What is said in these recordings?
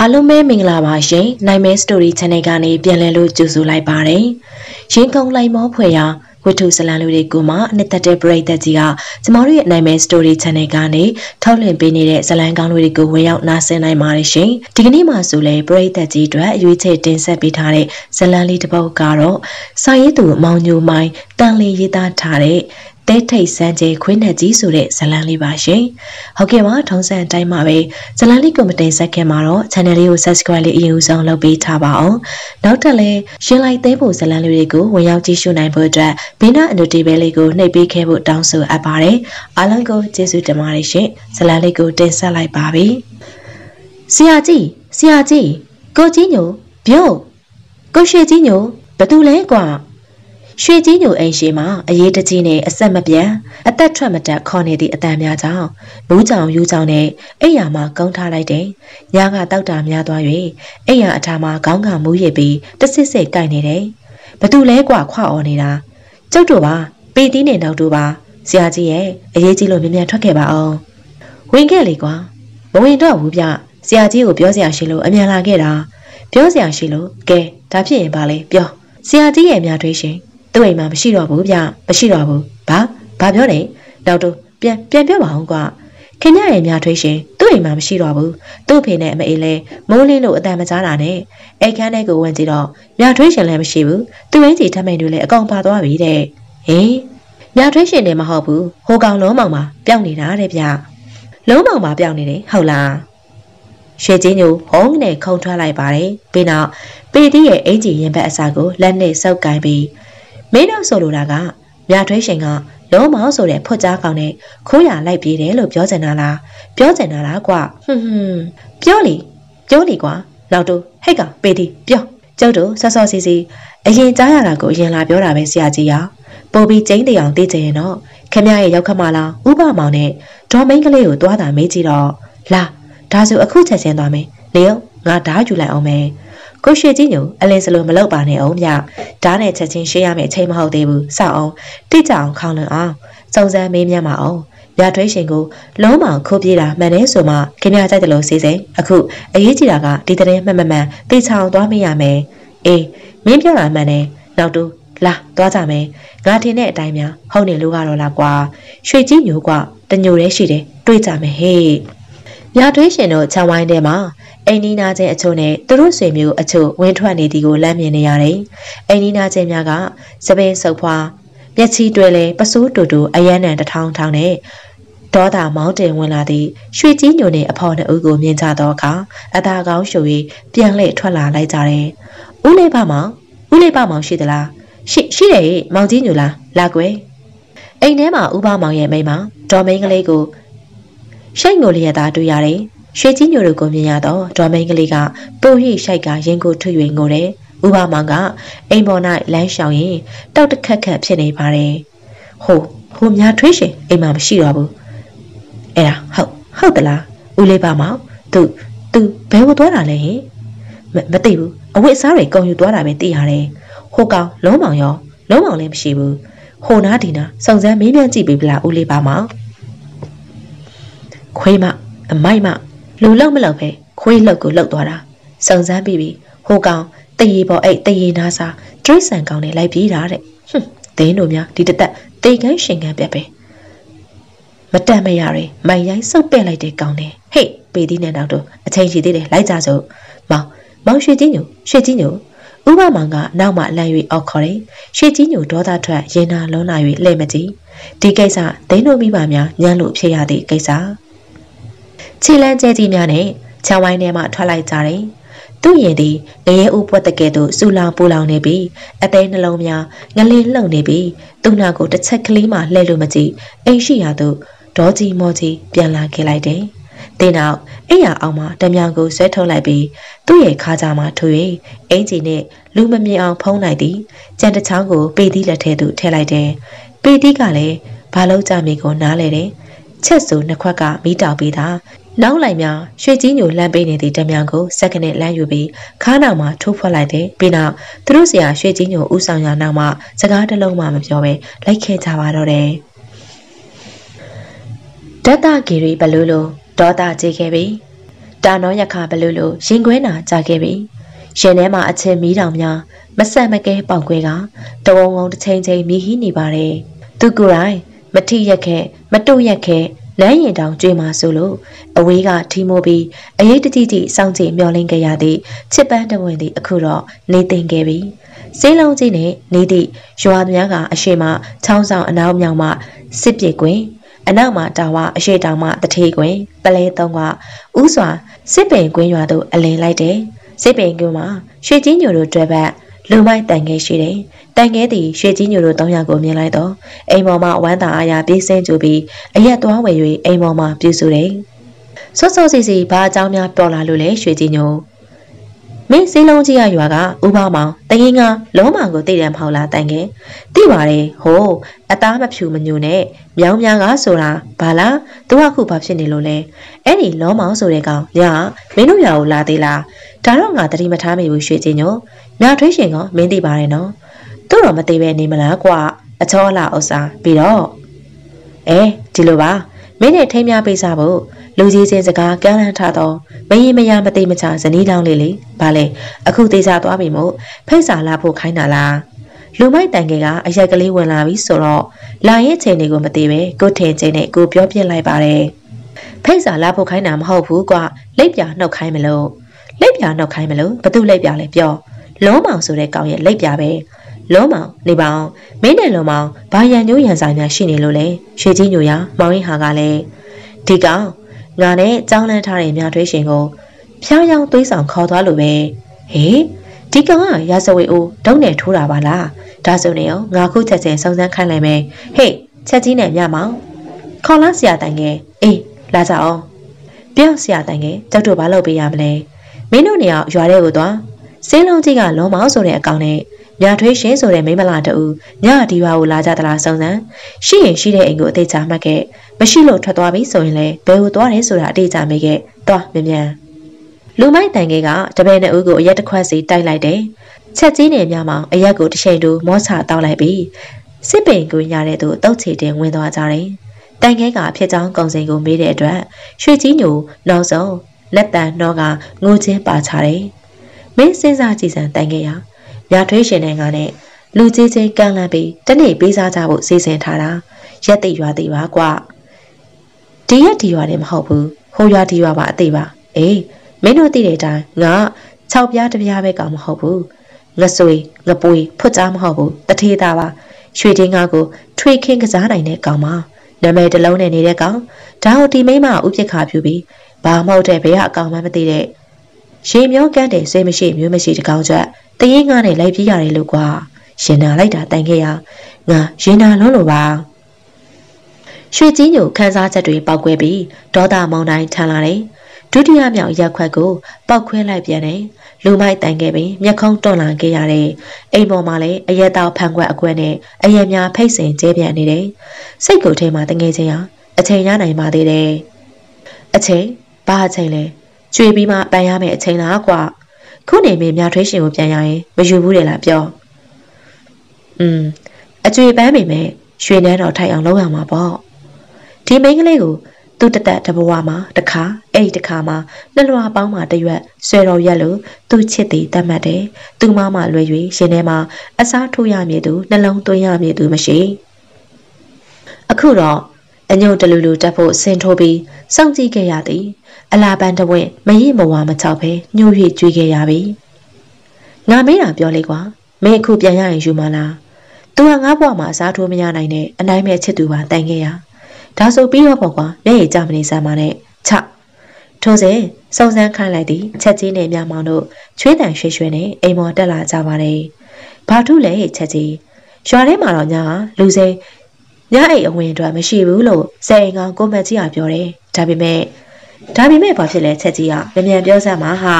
အားလုံးပဲမင်္ဂလာပါရှင်နိုင်မဲ story channel ကနေပြန်လည်လို့ကြိုဆိုလိုက်ပါတယ်ရင်ကုန်လိုက်မောဖွယ်ရာဝတ္ထုဇလံလူတွေကိုမှအနှစ်သက်တဲ့ပရိသတ်ကြီးကကျမတို့ရဲ့နိုင်မဲ story channel ကနေထုတ်လွှင့်ပေးနေတဲ့ဇလံကောင်းတွေကိုဝင်ရောက်နားဆင်နိုင်ပါတယ်ရှင်ဒီကနေ့မှဆိုလဲပရိသတ်ကြီးအတွက်အရွေးချယ်တင်ဆက်ပေးထားတဲ့ဇလံလေးတစ်ပုဒ်ကတော့စာရေးသူမောင်ညိုမိုင်းတန်လင်းရေးသားထားတဲ့ တဲထိတ်စမ်းကျဲခွင်းနဲ့ကြီးဆိုတဲ့ဇလန်းလေးပါရှင်။ဟုတ်ကဲ့ပါထုံးစံအတိုင်းပါပဲဇလန်းလေးကိုမတင်ဆက်ခင်မှာတော့ channel လေးကို subscribe လေးအရင်ဆုံးလုပ်ပေးထားပါအောင်။နောက်ထပ်လည်းရှင်းလိုက်သေးဖို့ဇလန်းလေးတွေကိုဝင်ရောက်ကြည့်ရှုနိုင်ဖို့အတွက်ဘင်းနာအန်နိုတီဘဲလေးကိုနှိပ်ပေးခဲ့ဖို့တောင်းဆိုအပ်ပါတယ်။အားလုံးကိုကျေးဇူးတင်ပါတယ်ရှင်။ဇလန်းလေးကိုတင်ဆက်လိုက်ပါပြီ။ဆရာကြီးဆရာကြီးကိုကြီးညိုပြုတ်ကိုရွှေကြီးညိုဘသူလဲကွာ ရွှေကြီးညိုအိမ်ရှိမှအရေးတကြီးနဲ့အဆက်မပြတ်အသက်ထွက်မတက်ခေါ်နေသည့်အတန်များကြောင့်မိုးကြောင်ယူကြောင်နဲ့အိမ်ယာမှာကုန်းထားလိုက်တယ်။ညကတောက်တာများသွား၍အိမ်ယာအထာမှာခေါင်းကမူးရစ်ပြီးတဆစ်ဆစ်ကြိုက်နေတယ်။ဘသူလဲกว่าခွအော်နေတာ။ကျုပ်တို့ပါပေတီးနဲ့နောက်တို့ပါဆရာကြီးရဲ့အရေးကြီးလို့မြန်မြန်ထွက်ခဲ့ပါအောင်။ဝင်ခဲ့လေကွာ။မဝင်တော့ဘူးဗျ။ဆရာကြီးကိုပြောစရာရှိလို့အမြန်လာခဲ့တာ။ပြောစရာရှိလို့ကဲဒါဖြစ်ရင်ပါလေပြော။ဆရာကြီးရဲ့အများတွေးရှင် သူ့အိမ်မှာမရှိတော့ဘူးဗျမရှိတော့ဘူးဘာဘာပြောနေနောက်တော့ပြန်ပြန်ပြောပါအောင်ကွာခင်ဗျရဲ့များထွေးရှင်သူ့အိမ်မှာမရှိတော့ဘူးသူ့ဖေနဲ့အမေလဲမိုးလင်းလို့အတန်မကြားတာနဲ့အိတ်ခမ်းထဲကိုဝင်ကြည့်တော့များထွေးရှင်လည်းမရှိဘူးသူ့အင်းကြီးထမိန်တွေလည်းအကောင်ပါသွားပြီတဲ့ဟေးများထွေးရှင်လည်းမဟုတ်ဘူးဟိုကောင်လုံးမောင်မှာပျောက်နေတာတဲ့ဗျလုံးမောင်မှာပျောက်နေတယ်ဟုတ်လားရွှေချင်းညိုဟုံးနဲ့ခုံထွက်လိုက်ပါတယ်ပြီးနောက်ပေတီးရဲ့အင်ဂျီရင်ဘက်အစာကိုလက်နဲ့စုပ်ကိုင်းပြီး မင်းတို့ဆိုလိုတာကမြထွေးရှင်ကလုံးမောင်ဆိုတဲ့ဖွက်ကြားကောင်နဲ့ခိုးရလိုက်ပြေးတယ်လို့ပြောချင်တာလားပြောချင်တာလားကွာဟွန်းဟွန်းပြောလီပြောလီကွာနောက်တော့ဟိတ်ကပေတီပြောကျုပ်တို့ဆော့ဆော့စီစီအရင်ကြားရတာကိုအရင်လာပြောတာပဲဆရာကြီးရပို့ပြီးကျင်းတအောင်သိကြရင်တော့ခမရဲ့ရောက်ခမလားဥပမောင်နဲ့ဒေါ်မင်းကလေးကိုတွားတာမေးကြည့်တော့လာဒါဆိုအခုချက်ချင်းသွားမယ်လေယောငါဓာတ်ယူလိုက်အောင်မယ် ကိုရွှေကြီးညိုအလင်းစလိုမလောက်ပါနဲ့အောင်ဗျဓာတ်နဲ့ချက်ချင်းရှေးရမယ့်အချိန်မဟုတ်သေးဘူးစောက်အောင်တိကျအောင်ခေါင်းလွန်အောင်စုံစမ်းမေးမြန်းပါအောင်မြထွေးရှင်ကိုလုံးမောင်ခိုးပြေးတာမှန်တယ်ဆိုမှခင်ဗျားကြိုက်တယ်လို့စီစဉ်အခုအရေးကြီးတာကဒီတဲ့မှတ်မမှန်သိချအောင်သွားမရမယ်အေးမင်းပြောတာမှန်တယ်နောက်တူလာသွားကြမယ်ငါထင်တဲ့အတိုင်းများဟုတ်နေလို့ကတော့လားကွာရွှေကြီးညိုကွာတညိုတည်းရှိတယ်တွေ့ကြမယ်ဟေ့ မြထွေးရှင်တို့ခြံဝိုင်းထဲမှာအိမ်နီးနာချင်းအချို့နဲ့သူတို့ဆွေမျိုးအချို့ဝင်းထွက်နေသည်ကိုလမ်းမြင်နေရတယ်။အိမ်နီးနာချင်းများကစပင်းဆုပ်ဖွာမျက်ချီတွဲလဲပစိုးတူတူအယမ်းနံတထောင်ထောင်နဲ့ဒေါသမောင်းတင်ဝင်လာသည့်ရွှေကြီးညိုနှင့်အဖော်နှစ်ဦးကိုမြင်ကြသောအခါအသာကောင်းရှု၍ပြန်လှည့်ထွက်လာလိုက်ကြတယ်။ဦးလေးပါမောင်ဦးလေးပါမောင်ရှိသလားရှိရှိတယ်မောင်ကြီးညိုလားလာကွယ်အိမ်ထဲမှာဦးပါမောင်ရဲ့မိန်းမဒေါ်မင်းကလေးကို ရှိတ်ငိုလျက်သားတွေ့ရတယ်ရွှေကြီးညိုတို့ကိုမြင်ရတော့ဒေါ်မိန်ကလေးကပိုရိရှိုက်ကရင်ကိုထွေ၍ငိုတယ်။ဥပမောင်ကအိမ်ပေါ်၌လမ်းလျှောင်ရင်တောက်တခက်ခက်ဖြစ်နေပါတယ်။ဟိုဟိုများထွေးရှင်အိမ်မှာမရှိတော့ဘူး။အဲ့ဒါဟုတ်ဟုတ်သလားဦးလေးပါမောင်သူသူဘယ်ကိုသွားတာလဲဟင်မသိဘူးအဝတ်အစားတွေကုန်ယူသွားတာပဲသိရတယ်။ဟိုကောင်လုံးမောင်ရောလုံးမောင်လည်းမရှိဘူး။ဟိုနားဒီနာစုံစမ်းမေးမြန်းကြည့်ပြီလားဦးလေးပါမောင် ခွေးမအမိုက်မလူလောက်မလောက်ပဲခွေးလောက်ကိုလှုပ်သွားတာစုံစမ်းပြီးပြီဟိုကောင်တရေပေါ်အိတ်တရေနာစာဒရိတ်ဆန်ကောင်နဲ့လိုက်ပြေးတာတဲ့ဟွန်းဒင်းတို့များဒီတသက်တေကန်းရှင်ကန်းပြက်ပဲမတတ်မရရင်မိုင်ရိုင်းစုပ်ပက်လိုက်တဲ့ကောင်နဲ့ဟေ့ပေသီးနဲ့နောက်တော့အချိန်ရှိသေးတယ်လိုက်ကြစို့မောင်မောင်ရွှေကြီးညိုရွှေကြီးညိုဥပမောင်ကနောက်မှလမ်း၍အောက်ခေါ်တယ်ရွှေကြီးညိုဒေါသထွက်ရင်နာလုံးလာ၍လှည့်မကြည့်ဒီကိစ္စဒင်းတို့မိဘများညံ့လို့ဖြစ်ရသည့်ကိစ္စ ခြေလန်းကျဲကြီးများနဲ့ချောင်းဝိုင်းထဲမှထွက်လိုက်ကြတယ်။သူ့ရင်သည်ငရဲဥပွက်တကဲ့သို့စူလောင်ပူလောင်နေပြီးအသေးနှလုံးများငလင်းလှုပ်နေပြီးသူ့နာကိုတစ်ချက်ကလေးမှလှဲ့လို့မကြည့်အိမ်ရှိရာသို့ဒေါကြီးမောကြီးပြန်လာခဲ့လိုက်တယ်။တင်းနောက်အိယာအောင်မှတမြောင်ကိုဆွဲထုတ်လိုက်ပြီးသူ့ရဲ့ခါးကြားမှာထွေအင်ဂျီနဲ့လူမမြင်အောင်ဖုံးလိုက်သည်ကြံတချောင်းကိုပေသီးလက်ထဲသို့ထည့်လိုက်တယ်။ပေသီးကလည်းဘာလို့ကြမိကိုနားလဲတယ်။ချက်စုနှစ်ခွက်ကမိတောက်ပြီးသား နောက်လိုက်များရွှေကြီးညိုလမ်းပေးနေသည့်တမြန်ကိုစက္ကနဲ့လမ်းယူပြီးခါးနောက်မှာထိုးဖွက်လိုက်တယ်ပြီးနောက်သူတို့ဆရာရွှေကြီးညိုဥဆောင်ရနောက်မှစကားတစ်လုံးမှမပြောဘဲလိုက်ခဲ့ကြပါတော့တယ်ဓာတ်တဂီရီဘလူးလိုဒေါသကြေခဲ့ပြီတတာနောရခဘလူလိုရင်ခွဲနာကြခဲ့ပြီရင်ထဲမှာအချင်းမီးတောင်များမဆက်မကဲပေါက်ခွဲကတဝုံဝုံတစ်ချိန်ချိန်မြည်ဟီးနေပါတယ်သူကိုယ်တိုင်မထိရက်ခဲမတို့ရက်ခဲ လမ်းရင်တောင်ကြွေးမှဆိုလို့အဝေးကထီမိုးပြီးအရေးတကြီးကြီးစောင့်ကြည့်မျောလင်းခဲ့ရသည့်ချစ်ပန်းတဝင်သည်အခုတော့နေသိမ့်ခဲ့ပြီစေးလုံးကြီးနဲ့နေသည့်ရွာများကအရှိမချောင်းဆောင်အနောက်မြောက်မှစစ်ပြေကွင်အနောက်မှာတာဝအရှိတောင်မှတထေးကွင်ပလဲသုံးကဥစွာစစ်ပင်ကွင်းရွာသို့အလင်းလိုက်တယ်စစ်ပင်ကွင်းမှာရွှေကြီးညိုတို့တွေ့ပတ် လူမိုက်တန်ငယ်ရှိတယ်။တန်ငယ်သည်ရွှေကြီးညိုတို့၃ယောက်ကိုမြင်လိုက်တော့အိမ်ပေါ်မှာဝမ်းသာအားရပြေးဆင်းကြပြီးအရက်သွားဝယ်၍အိမ်ပေါ်မှာပြုစုတယ်။ဆော့ဆော့စီစီဘာအကြောင်းများပေါ်လာလို့လဲရွှေကြီးညိုမင်းစီလုံးကြီးရရွာကဥပမောင်တရင်ကလုံးမောင်ကိုတည်တယ်မဟုတ်လားတန်ငယ်သိပါတယ်ဟိုးအသားမဖြူမညူနဲ့မြောင်းများကဆိုတာဘာလားသူကခုဘာဖြစ်နေလို့လဲအဲ့ဒီလုံးမောင်ဆိုတဲ့ကောင်ညာမင်းတို့ရွာကိုလာသေးလားဒါတော့ငါတတိမထားမိဘူးရွှေချင်းညို မြထွေးရှင်ကမင်းသိပါတယ်နော်သူ့တော့မသိပဲနေမလားကွာအချောလာဥစ္စာပြီးတော့အဲဒီလိုပါမင်းနဲ့ထိမ်းများပေးစားဖို့လူကြီးချင်းစကားကမ်းလှမ်းထားတော့မရင်မရမသိမချဇနီးလောင်းလေးလေဘာလဲအခုသေးစားသွားပြီမို့ဖိတ်စာလာဖို့ခိုင်းတာလားလူမိုက်တန်ငယ်ကအရက်ကလေးဝင်လာပြီဆိုတော့လာရဲ့ချိန်တွေကိုမသိပဲကိုထင်ချိန်နဲ့ကိုပြောပြလိုက်ပါတယ်ဖိတ်စာလာဖို့ခိုင်းတာမဟုတ်ဘူးကွာလက်ပြနှုတ်ခိုင်းမလို့လက်ပြနှုတ်ခိုင်းမလို့ဘသူလက်ပြလဲပြော လုံးမောင်ဆိုတဲ့ကောင်ရဲ့လက်ပြပဲလုံးမောင်နေပါအောင်မင်းနဲ့လုံးမောင်ဘာရန်ညိုးရန်ဆိုင်များရှိနေလို့လဲရွှေကြီးညိုရမောင်ရင်ဟာကလည်းဒီကောင်ငါနဲ့ကြောင်းလန်းထားတဲ့မြထွေးရှင်ကိုဖျောင်းယောင်းသွေးဆောင်ခေါ်သွားလို့ပဲဟေးဒီကောင်ကရာဇဝေအိုးဒုံနဲ့ထိုးတာပါလားဒါဆိုနေအောင်ငါခုချက်ချင်းစုံစမ်းခိုင်းလိုက်မယ်ဟေးချက်ကြီးနဲ့မြမောင်ခေါ်လာဆရာတိုင်ငယ်အေးလာကြအောင်ပြောင်းဆရာတိုင်ငယ်ကျောက်တို့ဘာလုပ်ပေးရမလဲမင်းတို့နေအောင်ရွာထဲကိုသွား စင်းလုံးကြီးကလောမောင်ဆိုတဲ့အကောင်နဲ့ညာထွေးရှင်ဆိုတဲ့မိမလာတူညဒီပါကိုလာကြသလားစုံစမ်းရှိရင်ရှိတဲ့အိမ်ကိုအသေးချာမှတ်ခဲ့မရှိလို့ထွက်သွားပြီဆိုရင်လည်းဘယ်ကိုသွားတယ်ဆိုတာအသေးချာမေးခဲ့သွားမြန်မြန်လူမိုက်တန်ကဲကတပည့်နှစ်ဦးကိုအရက်တစ်ခွက်စီတိုက်လိုက်တယ်ချက်ကြီးနေများမှာအရက်ကိုတစ်ချိန်တူမောချတောက်လိုက်ပြီးစစ်ပင်ကိုညာတဲ့သူတုတ်ချီတင်ဝင်သွားကြတယ်တန်ကဲကဖြစ်ချောင်းကုံစင်ကိုမေးတဲ့အတွက်ရွှေကြီးညိုလောစုံလက်တန်နှောကငိုချင်းပါချတယ် မင်းစဉ်းစားကြည့်စမ်းတန်ခဲရမြထွေးရှင်တဲ့ကနဲ့လူကြီးချင်းကန့်လန့်ပြီးတနေ့ပေးစားကြဖို့စီစဉ်ထားတာရက်သိရွာသိပါကွာဒီရက်ဒီရွာလည်းမဟုတ်ဘူးဟိုရွာဒီရွာပါအသေးပါအေးမင်းတို့သိတဲ့အတိုင်းငါ6ပြားတပြားပဲကောင်မဟုတ်ဘူးငဆွေငပွေဖွတ်ကြားမဟုတ်ဘူးတထေးသားပါရွှေတင်းကားကိုထွေခင်းကစားနိုင်တဲ့ကောင်ပါနာမည်တစ်လုံးနဲ့နေတဲ့ကောင်ဒါဟုတ်ဒီမိမဥပြစ်ခါပြူပြီးဘာမဟုတ်တဲ့ဘယ်ကအကောင်မှမသိတဲ့ ရေမျောကန်းတဲ့ဆွေးမရှိမျိုးမရှိတကောင်ချက်တရင်ငါနဲ့လိုက်ပြေးရတယ်လို့ကွာရင်နာလိုက်တာတိုင်ခဲ့ရငါရင်နာလုံးလို့ပါရွှေကြီးညိုခန်းစားချက်တွေပောက်ကွဲပြီးဒေါသမောင်းတိုင်းထန်လာတယ်ဒုတိယမြောက်ရက်ခွက်ကိုပောက်ခွဲလိုက်ပြန်တယ်လူမိုက်တိုင်ခဲ့ပြီးမျက်ခုံးတွန့်လာခဲ့ရတယ်အိမ်ပေါ်မှာလည်းအရက်တောက်ဖန်ခွက်အကွက်နဲ့အရက်များဖိတ်စင်ကျဲပြန်နေတယ်စိတ်ကိုထဲမှာတငယ်ချင်းဟာအချိန်ရနိုင်ပါသေးတယ်အချိန်ဘာအချိန်လဲ ကျွေးပြီးမှပန်ရမယ့်အချိန်လားကွာခုနေမေမြထွေးရှင်ကိုပြန်ရရင်မယူဘူးတယ်လားပြောอืมအကျွေပန်းမိမယ်ရွှေနှန်းတော်ထိုက်အောင်လုပ်ရမှာပေါ့ဒီမိန်းကလေးကိုသူ့တသက်တဘဝမှာတခါအဲ့ဒီတခါမှာနှလွှာပေါင်းမှာတရွက်ဆွဲတော်ရက်လို့သူ့ချစ်သည်တတ်မှတ်တယ်သူမမလွယ်၍ရှင်ထဲမှာအစားထိုးရမည်သူနှလုံးသွင်းရမည်သူမရှိအခုတော့ အညုတ်တလူလူတက်ဖို့ဆင်ထိုးပြီးစောင့်ကြည့်ခဲ့ရသည် အလာပန်းတဝင့်မရိမဝါမချောက်ပဲညှို့၍ကြွေးခဲ့ရပြီငါမေးတာပြောလေကွာမင်းအခုပြန်ရရင်ယူမလားသူကငါ့ဘဝမှာစားထိုးမရနိုင်တဲ့အနိုင်မဲ့ချစ်သူပါတိုင်ခဲ့ရဒါဆိုပြီးတော့ပေါ့ကွာမျက်ရည်ကျမနေစမ်းပါနဲ့ချထို့စဉ်စုံစမ်းခိုင်းလိုက်သည်ချက်ကြီးနဲ့မြမောင်တို့ချွေးတန်ရွှေရွှေနဲ့အိမ်မော်တက်လာကြပါတယ်ဘာထုလဲချက်ကြီးရွာထဲမှာတော့ညာလူစိ ညအိတ်အဝင်အတွက်မရှိဘူးလို့စိန်ကောင်ကိုမက်ကြီးကပြောတယ်ဒါပေမဲ့ဒါပေမဲ့ဘာဖြစ်လဲချက်ကြီးကမြန်မြန်ပြောစမ်းပါဟာ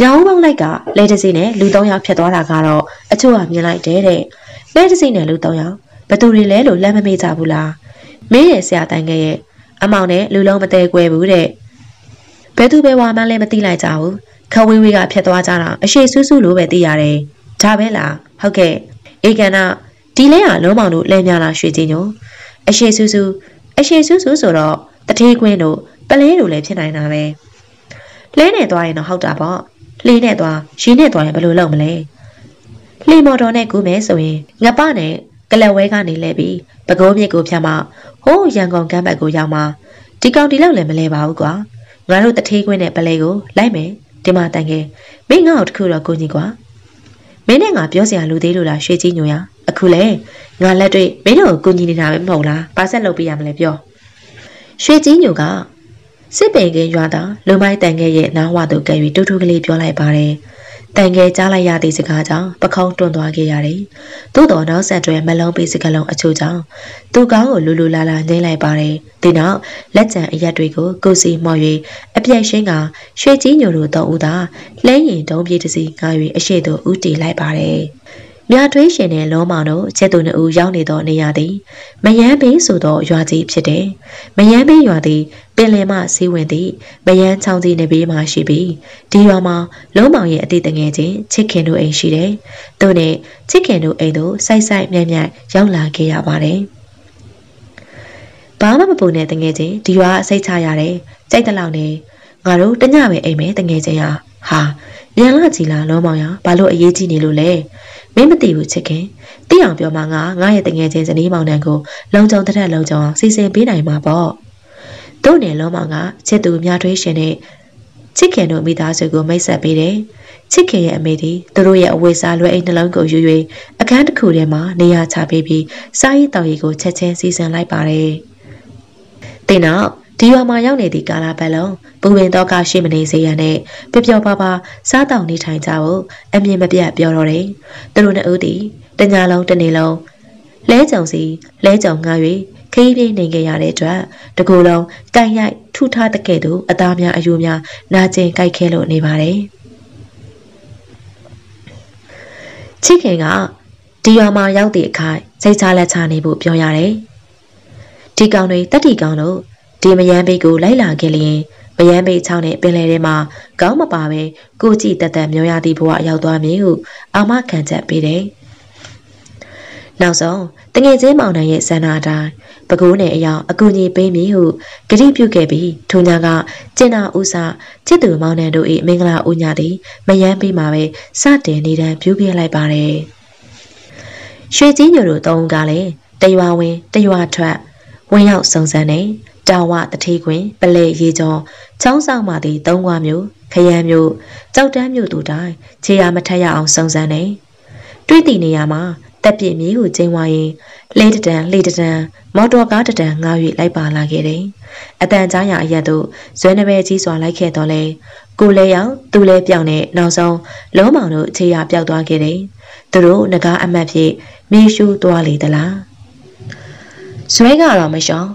ညောင်ပေါင်းလိုက်ကလဲတစီနဲ့လူ၃ယောက်ဖြစ်သွားတာကတော့အချို့ကမြင်လိုက်တယ်တဲ့လဲတစီနဲ့လူ၃ယောက်ဘသူတွေလဲလို့လက်မမေ့ကြဘူးလားမင်းရဲ့ဆရာတိုင်ကရဲ့အမောင်နဲ့လူလုံးမတဲကွဲဘူးတဲ့ဘယ်သူပဲဝါမှလည်းမသိလိုက်ကြဘူးခဝေးဝေးကဖြတ်သွားကြတာအရှိဆူးဆူးလိုပဲသိရတယ်ဒါပဲလားဟုတ်ကဲ့အေကန်နာ ဒီလဲကလုံးမောင်တို့လဲမြလာရွှေချင်းညိုအရှိဆူးဆူးအရှိဆူးဆူးဆိုတော့တထေးကွင်းတို့ပလဲတို့လည်းဖြစ်နိုင်တာပဲလဲနဲ့သွားရင်တော့ဟုတ်တာပေါ့လှေနဲ့သွားရှင်းနဲ့သွားရင်ဘယ်လိုလုပ်မလဲလှေမော်တော်နဲ့ကူးမယ်ဆိုရင်ငပနဲ့ကလဝဲကနေလဲပြီးပကိုးမြစ်ကိုဖြတ်မှဟိုးရန်ကုန်ကမ်းဘက်ကိုရောက်မှဒီကောင်ဒီလောက်လည်းမလဲပါဘူးကွာငါတို့တထေးခွင်းနဲ့ပလဲကိုလိုက်မယ်ဒီမှာတန်ခဲ့မင်းငါ့ကိုတခုတော့ကိုကြီးကွာမင်းနဲ့ငါပြောစရာလူသေးလို့လားရွှေကြီးညိုရ အခုလေငါလက်တွေ့မင်းတို့ကိုကိုကြီးနေတာပဲမဟုတ်လားဘာဆက်လုပ်ပြရမလဲပြောရွှေကြီးညိုကစစ်ပင်ကင်းရွာသားလူမိုက်တန်ခဲ့ရဲ့နားဝသို့ကဲ၍တူတူကလေးပြောလိုက်ပါတယ်တန်ငယ်ကြားလိုက်ရသည့်စကားကြောင့်ပခုံးတွန့်သွားခဲ့ရတယ်။သို့တော်နောက်ဆက်တွဲမလုံးပေးစကလုံးအချို့ကြောင့်သူကောင်းကိုလူလူလာလာနှိမ့်လိုက်ပါတယ်။ဒီနောက်လက်ကျန်အရက်တွေကိုကိုစီမော်၍အပြက်ရှင်းကရွှေကြီးညိုတို့တော့ဦးသာလှဲရင်တုံးပြေးတစီငါ၍အရှိတို့ဦးတီလိုက်ပါတယ်။ မြထွေးရှင်နဲ့လောမောင်တို့ချက်သူနှစ်ဦးရောက်နေသောနေရာသည်မယန်းဘေးဆိုသောရွာကြီးဖြစ်တယ်။မယန်းဘေးရွာသည်ပင်လယ်မှစီးဝင်သည့်မယန်းချောင်းကြီးနေဘေးမှရှိပြီးဒီရွာမှာလုံးမောင်ရဲ့အတိတ်တငယ်ချင်းချစ်ခင်တို့အိမ်ရှိတယ်။သူနဲ့ချစ်ခင်တို့အိမ်တို့စိုက်စိုက်မြိုင်မြိုင်ရောက်လာခဲ့ရပါတယ်။ဘာမှမပူနဲ့တငယ်ချင်းဒီရွာအစိတ်ချရတယ်။ကြိုက်တဲ့လောက်နဲ့ငါတို့တညပဲအိမ်မယ်တငယ်ချင်းဟာဟာမြန်လာကြည်လားလုံးမောင်ရဘာလို့အရေးကြီးနေလို့လဲ။ မင်းမသိဘူးချစ်ခင်သိအောင်ပြောမှငါငါရဲ့တငယ်ချင်းဇနီးမောင်နှံကိုလုံခြုံတဲ့လုံခြုံအောင်စီစဉ်ပေးနိုင်မှာပေါ့တို့နယ်လုံးမောင်ကချစ်သူမြထွေးရှင်နဲ့ချစ်ခင်တို့မိသားစုကိုမိတ်ဆက်ပေးတယ်ချစ်ခင်ရဲ့အမေဒီသူတို့ရဲ့အဝေးစားလွယ်အိမ်နှလုံးကိုယူ၍အခန်းတစ်ခုထဲမှာနေရာချပေးပြီးစားရည်တောက်ရည်ကိုချက်ချင်းစီစဉ်လိုက်ပါတယ်။တင်နောက် ဒီရွာမှာရောက်နေသည့်ကာလာပတ်လုံးပူပင်တော့ကရှိမနေစေရနဲ့ပျော်ပျော်ပါပါစားတောင်နေထိုင်ကြဖို့အမြင်မပြတ်ပြောတော့တယ်။သူတို့နှစ်ဦးသည်တညာလုံးတနေ့လုံးလဲကြုံစီလဲကြုံငှား၍ခရီးပြေးနေကြရတဲ့အတွက်တကူလုံးကန်ရိုက်ထူထားတဲ့ကဲ့သို့အသားများအယိုးများနာကျင်ကြိုက်ခဲလို့နေပါတယ်။ချစ်ခင်ကဒီရွာမှာရောက်သည့်အခါစိတ်ချလက်ချနေဖို့ပြောရတယ်။ဒီကောင်တွေတက်တီကောင်တို့ ဒီမယမ်းဘေးကိုလိုက်လာခဲ့လျင်မယမ်းဘေးချောင်းနဲ့ပင်လယ်ထဲမှာကောင်းမပါပဲကိုကြည့်တက်တက်မျောရသည့်ဘဝရောက်သွားမည်ဟုအာမခံချက်ပေးတယ်။နောက်ဆုံးတငယ်ချင်းမောင်နှံရဲ့ဆန္ဒအတိုင်းပကိုးနယ်အယောင်အကူအညီပေးမည်ဟုကတိပြုခဲ့ပြီးထိုညကကျင်နာဥစားချစ်သူမောင်နှံတို့၏မင်္ဂလာဥညာသည်မယမ်းဘေးမှာပဲစတင်နေတန်းပြုခဲ့လိုက်ပါတယ်။ရွှေကြီးညိုတို့သုံးကလည်းတရွာဝင်တရွာထွက်ဝင်ရောက်စုံစမ်းနေတာ ဝတထေးခွင်ပလဲရေကျော်ချောင်းဆောင်မှသည်သုံးခွားမျိုးခရမ်းမျိုးကြောက်တန်းမျိုးတို့တိုင်းခြေရမထက်ရအောင်စုံစမ်းနေတွေ့တည်နေရမှာတက်ပြည့်မြေကိုကျင်းဝါရင်လဲတတန်လေတတန်မော်တော်ကားတတန်ငား၍လိုက်ပါလာခဲ့တယ်။အတန်ကြားရအရက်တို့ဇွဲနှပဲကြီးစွာလိုက်ခဲ့တော့လေကိုလဲရောက်သူလဲပြောင်းနဲ့နောက်ဆုံးလုံးမောင်တို့ခြေရပျောက်သွားခဲ့တယ်။သူတို့ငကားအမတ်ဖြစ်မြေရှူသွားလေသလား။ဇွဲကတော့မရှောင်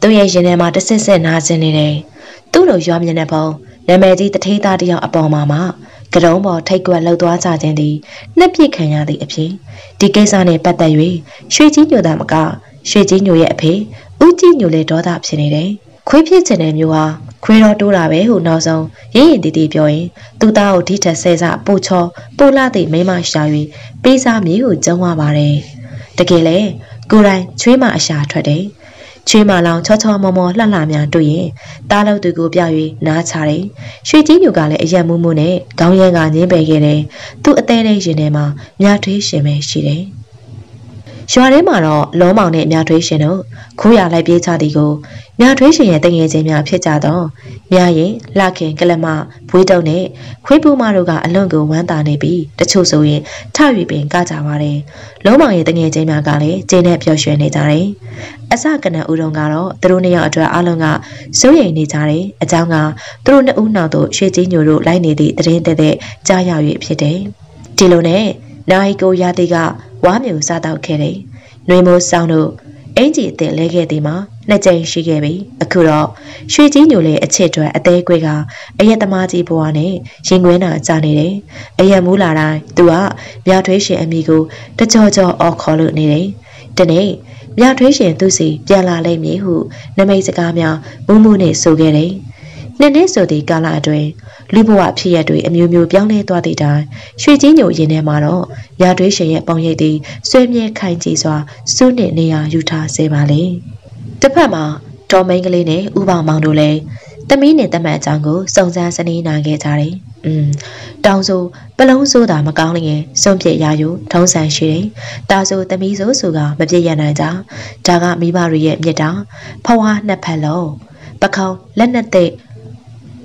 သူ့ရဲ့ရင်ထဲမှာတဆစ်ဆစ်နာကျင်နေတယ်။သူ့လိုရွာမြင်တဲ့ပုံနာမည်ကြီးတထေးသားတယောက်အပေါ်မှာမှကတုံးပေါ်ထိတ်ကွက်လှုပ်သွားကြခြင်းသည်နှစ်ပြစ်ခံရသည့်အဖြစ်ဒီကိစ္စနှင့်ပတ်သက်၍ရွှေကြီးညိုသားမကရွှေကြီးညိုရဲ့အဖေဦးကြီးညိုလည်းဒေါသဖြစ်နေတယ်။ခွေးဖြစ်ခြင်းတဲ့မျိုးဟာခွေးတော်တိုးတာပဲဟုနောက်ဆုံးရင်းရင်တီတီပြောရင်သူ့သားကိုထိထက်ဆဲစပို့ချောပို့လာသည့်မိမရှာ၍ပေးစားမြေကိုကျုံးသွားပါတယ်။တကယ်လေကိုယ်တိုင်ချွေးမအရှာထွက်တယ်။ ချွေးမလောင်ချောချောမောမောလှလှများတွေ့ရင်တားလို့သူကိုပြ၍နားချတယ်။ရွှေကြီးညိုကလည်းအယက်မှုမှုနဲ့ခေါင်းရမ်းကငင်းပယ်ခဲ့တယ်။သူ့အသေးလေးရင်ထဲမှာမြားထွေးရှင်ပဲရှိတယ်။ ရွာထဲမှာတော့လောမောင်နဲ့မြထွေးရှင်တို့ခိုးရလိုက်ပြေးချသည်ကိုမြထွေးရှင်ရဲ့တငယ်ချင်းများဖြစ်ကြတော့မြရင်လှခင်ကလမဘွေးတုံနဲ့ခွေးပူမတို့ကအလွန်ကိုဝမ်းသာနေပြီးတချို့ဆိုရင်ထ၍ပင်ကကြပါတယ်လောမောင်ရဲ့တငယ်ချင်းများကလည်းကျင်းနဲ့ပျော်ရွှင်နေကြတယ်အစကနဦးတုံကတော့သူတို့နှစ်ယောက်အတွက်အလုံးကစိုးရိမ်နေကြတယ်အကြောင်းကသူတို့နှစ်ဦးနောက်သို့ရွှေကြီးညိုတို့လိုက်နေသည့်တရင်တဲ့တဲ့ကြားရ၍ဖြစ်တယ်ဒီလိုနဲ့ နိုင်ကိုရာတိကဝါမျိုးစားတော့ခဲ့တယ်။နှွေမိုးဆောင်တို့အင်ဂျီအစ်လဲခဲ့သည်မှာနှစ်ကြိမ်ရှိခဲ့ပြီ။အခုတော့ရွှေကြီးညိုလေးအချစ်တွေအသေးကွေးကအရက်သမားကြီးဘွားနဲ့ရင်ခွင်းနာကြနေတယ်။အရက်မူးလာတိုင်းသူကမြထွေးရှင်အမိကိုတကြောကြောအော်ခေါ်လို့နေတယ်။ဒီနေ့မြထွေးရှင်သူစီပြန်လာလိမ့်မည်ဟုနမိတ်စကားများမူးမူးနဲ့ဆိုခဲ့တယ်။ နှစ်နှစ်ဆိုသည့်ကာလအတွင်းလူဘဝဖြစ်ရတွေအမျိုးမျိုးပြောင်းလဲသွားသည့်တိုင်ရွှေကြီးညိုရင်ထဲမှာတော့ရာတွေးရှင်ရဲ့ပုံရိပ်သည်ဆွေးမြဲခိုင်ကြည်စွာစုနှင့်နေရာယူထားစေပါလေတစ်ဖက်မှာဒေါ်မိန်ကလေးနဲ့ဥပမောင်တို့လည်းသမီးနဲ့တမန်အကြောင်းကိုစုံစမ်းစနေနာခဲ့ကြတယ်။อืมတောင်ဆိုပလုံးဆိုတာမကောင်းလျင်စွန့်ပြစ်ရယူထုံးစံရှိတယ်။တာဆိုသမီးဆိုဆိုကမပြည့်ရနိုင်ကြ။ဒါကမိဘတွေရဲ့မြစ်တာဖွားနှစ်ဖက်လုံးပခေါင်လက်နဲ့တဲ့